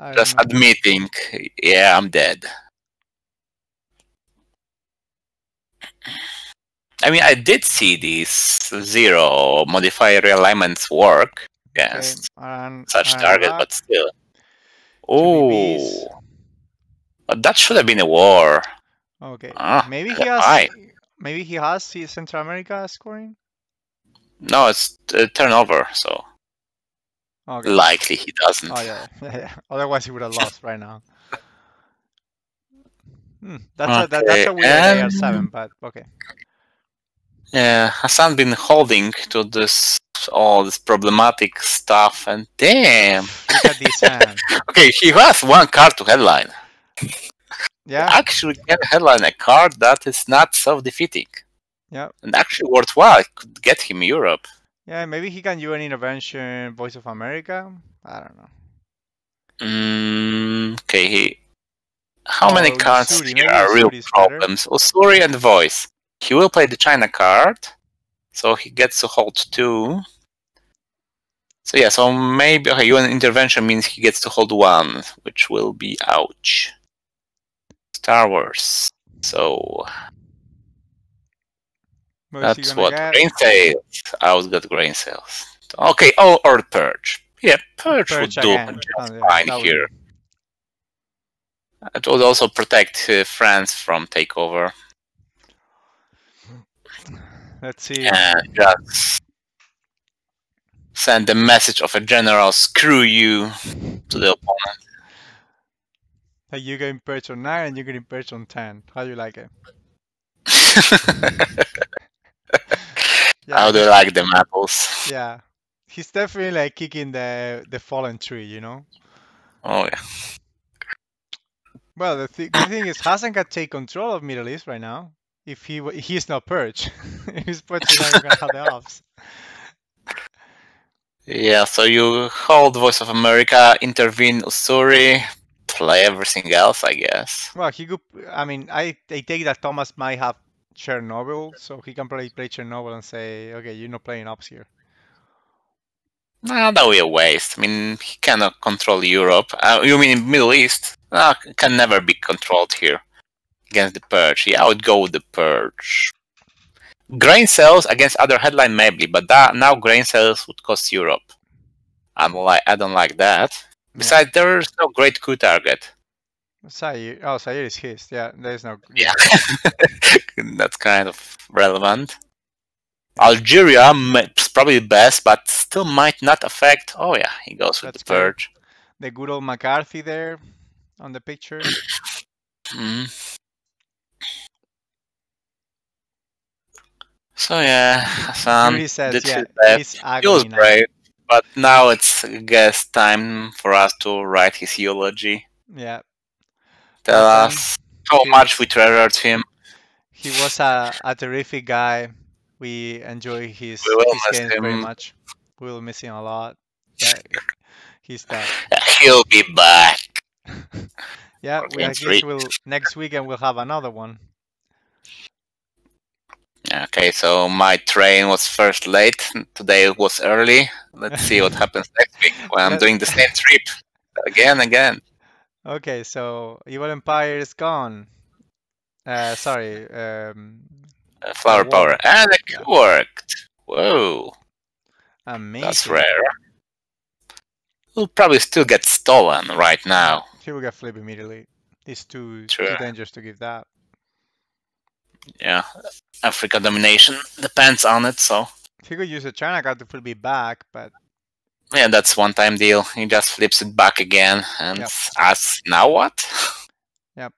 [laughs] just admitting, yeah, I'm dead. I mean, I did see these zero modifier realignments work Okay, against and- such and target, but still. Oh, that should have been a war. Okay, Ah, maybe he has. aye. Maybe he has Central America scoring. No, it's uh, turnover, so Okay. likely he doesn't. Oh yeah. [laughs] Otherwise, he would have lost right now. [laughs] Hmm, that's a that, that's a Okay, weird and- AR7, but okay. Yeah, Hasan been holding to this all this problematic stuff, and damn. Look at this [laughs] hand. Okay, he has one card to headline. Yeah, Actually, can headline a card that is not self-defeating. Yeah. And actually worthwhile. Could get him Europe. yeah. Maybe he can do an intervention. Voice of America. I don't know. Mm, okay, he. How many Oh, cards Ussuri, here are real Ussuri is better. problems? Ussuri and Voice. He will play the China card, so he gets to hold two. So yeah, so maybe okay, UN intervention means he gets to hold one, which will be ouch. Star Wars. So What that's what get? grain sales. I was got grain sales. Okay, oh or purge. Yeah, purge, would do again. just Oh, fine would here. be- It would also protect uh, France from takeover Let's see. and just send the message of a general "screw you" to the opponent. Like you getting purge on nine and you're getting purge on ten. How do you like it? [laughs] How do you like them apples? Yeah. He's definitely like kicking the the fallen tree, you know? Oh yeah. Well, the, th- the thing is, Hasan can take control of Middle East right now. If he w- he's not purge, [laughs] if he's purge, he's not gonna have the ops. Yeah, so you hold Voice of America, intervene Ussuri, play everything else, I guess. Well, he could. I mean, I I take that Tomas might have Chernobyl, so he can probably play Chernobyl and say, okay, you're not playing ops here. No, that would be a waste. I mean, he cannot control Europe. Uh, you mean Middle East? No, can never be controlled here against the Purge. Yeah, I would go with the Purge. Grain sales against other headline maybe, but that now grain sales would cost Europe. I'm like, I don't like that. Besides, there's no great coup target. Zaire, oh, Zaire is his. Yeah, there's no. Yeah, [laughs] that's kind of relevant. Algeria is probably best, but still might not affect. Oh yeah, he goes with That's the purge. The good old McCarthy there on the picture. Mm. So yeah, Hasan says, did yeah, his best. He was brave, but now it's I guess time for us to write his eulogy. Yeah, Tell Hasan, us how much we treasured him. he was a, a terrific guy. We enjoy his, We will his miss games very much. We will miss him a lot. Yeah, [laughs] he's dead. He'll be back. [laughs] Yeah, we, I guess we'll next weekend we'll have another one. Okay, so my train was first late. Today it was early. Let's see what [laughs] happens next week when I'm doing the same [laughs] trip again, again. Okay, so Evil Empire is gone. Uh, sorry. Um, Uh, flower power, and it worked. Whoa, amazing. that's rare. Will probably still get stolen right now. He will get flip immediately. It's too Sure. too dangerous to give that. Yeah, Africa domination depends on it. So He could use a China card to flip it back, but yeah, that's one time deal. He just flips it back again and Yep. asks, "Now what?" [laughs] Yep.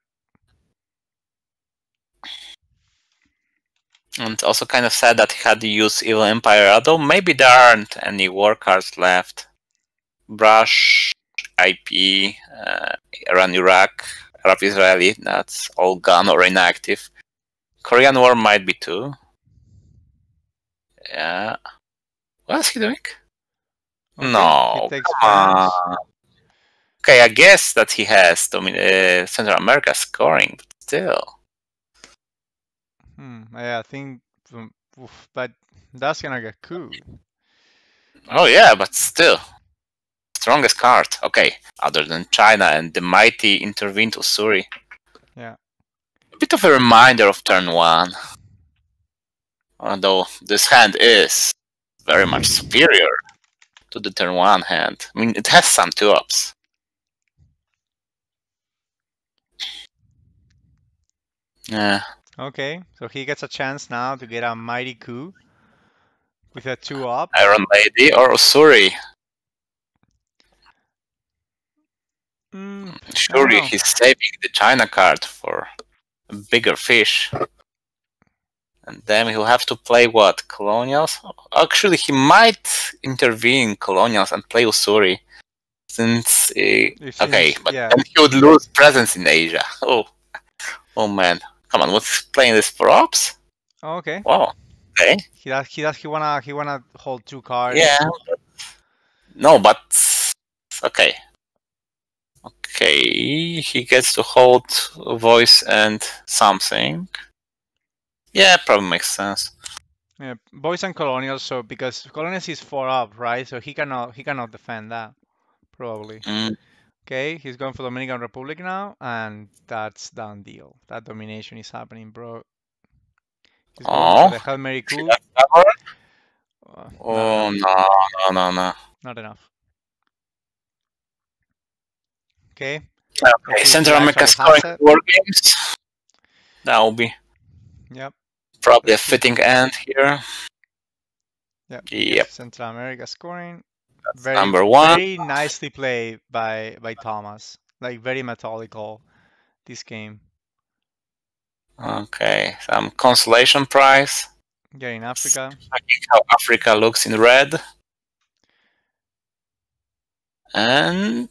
And also kind of sad that he had to use Evil Empire, although maybe there aren't any war cards left. Brush, IP, uh, Iran Iraq, Arab Israeli, that's all gone or inactive. Korean War might be too. Yeah. What's he doing? okay, no, he come on. Okay, I guess that he has domin- uh, Central America scoring, but still. Hmm, yeah, I think, um, oof, but that's gonna get cool. Oh yeah, but still. Strongest card. Okay, other than China and the mighty intervened Ussuri. Yeah. A bit of a reminder of turn one. Although this hand is very much superior to the turn one hand. I mean, it has some two ups. Yeah, Okay, so he gets a chance now to get a mighty coup with a two up. Iron Lady or Ussuri? Mm, Surely he's saving the China card for bigger fish. And then he'll have to play what? Colonials? Actually, he might intervene Colonials and play Ussuri. Since. Uh, If okay, but yeah. then he would lose presence in Asia. [laughs] Oh. Oh man. Come on, what's playing this for ops? okay, Wow. Okay. he does. He does. He wanna. He wanna hold two cards. Yeah. No, but. Okay. Okay, he gets to hold voice and something. Yeah, probably makes sense. Yeah, boys and colonials. So because colonials is four up, right? So he cannot. He cannot defend that. Probably. Mm, Okay, he's going for Dominican Republic now, and that's done deal. That domination is happening, bro. He's going Oh. the Hail Mary coup. Oh, Uh, no, oh no, no, no, no. not enough. Okay. Okay, Central America scoring has war games. That will be Yep. probably a fitting end here. Yep. Yep, Central America scoring. that's Very, number one. Very nicely played by by Tomas. like very methodical. This game. Okay, some consolation prize. Yeah, in Africa. Checking how Africa looks in red. And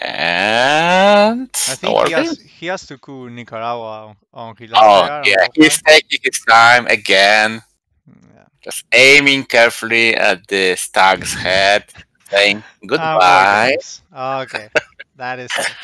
and I think he has he has to coup Nicaragua on, his Oh yeah, he's taking his time again, mm, Yeah. just aiming carefully at the stag's head, saying [laughs] goodbye. thanks. Okay, that is [laughs] it.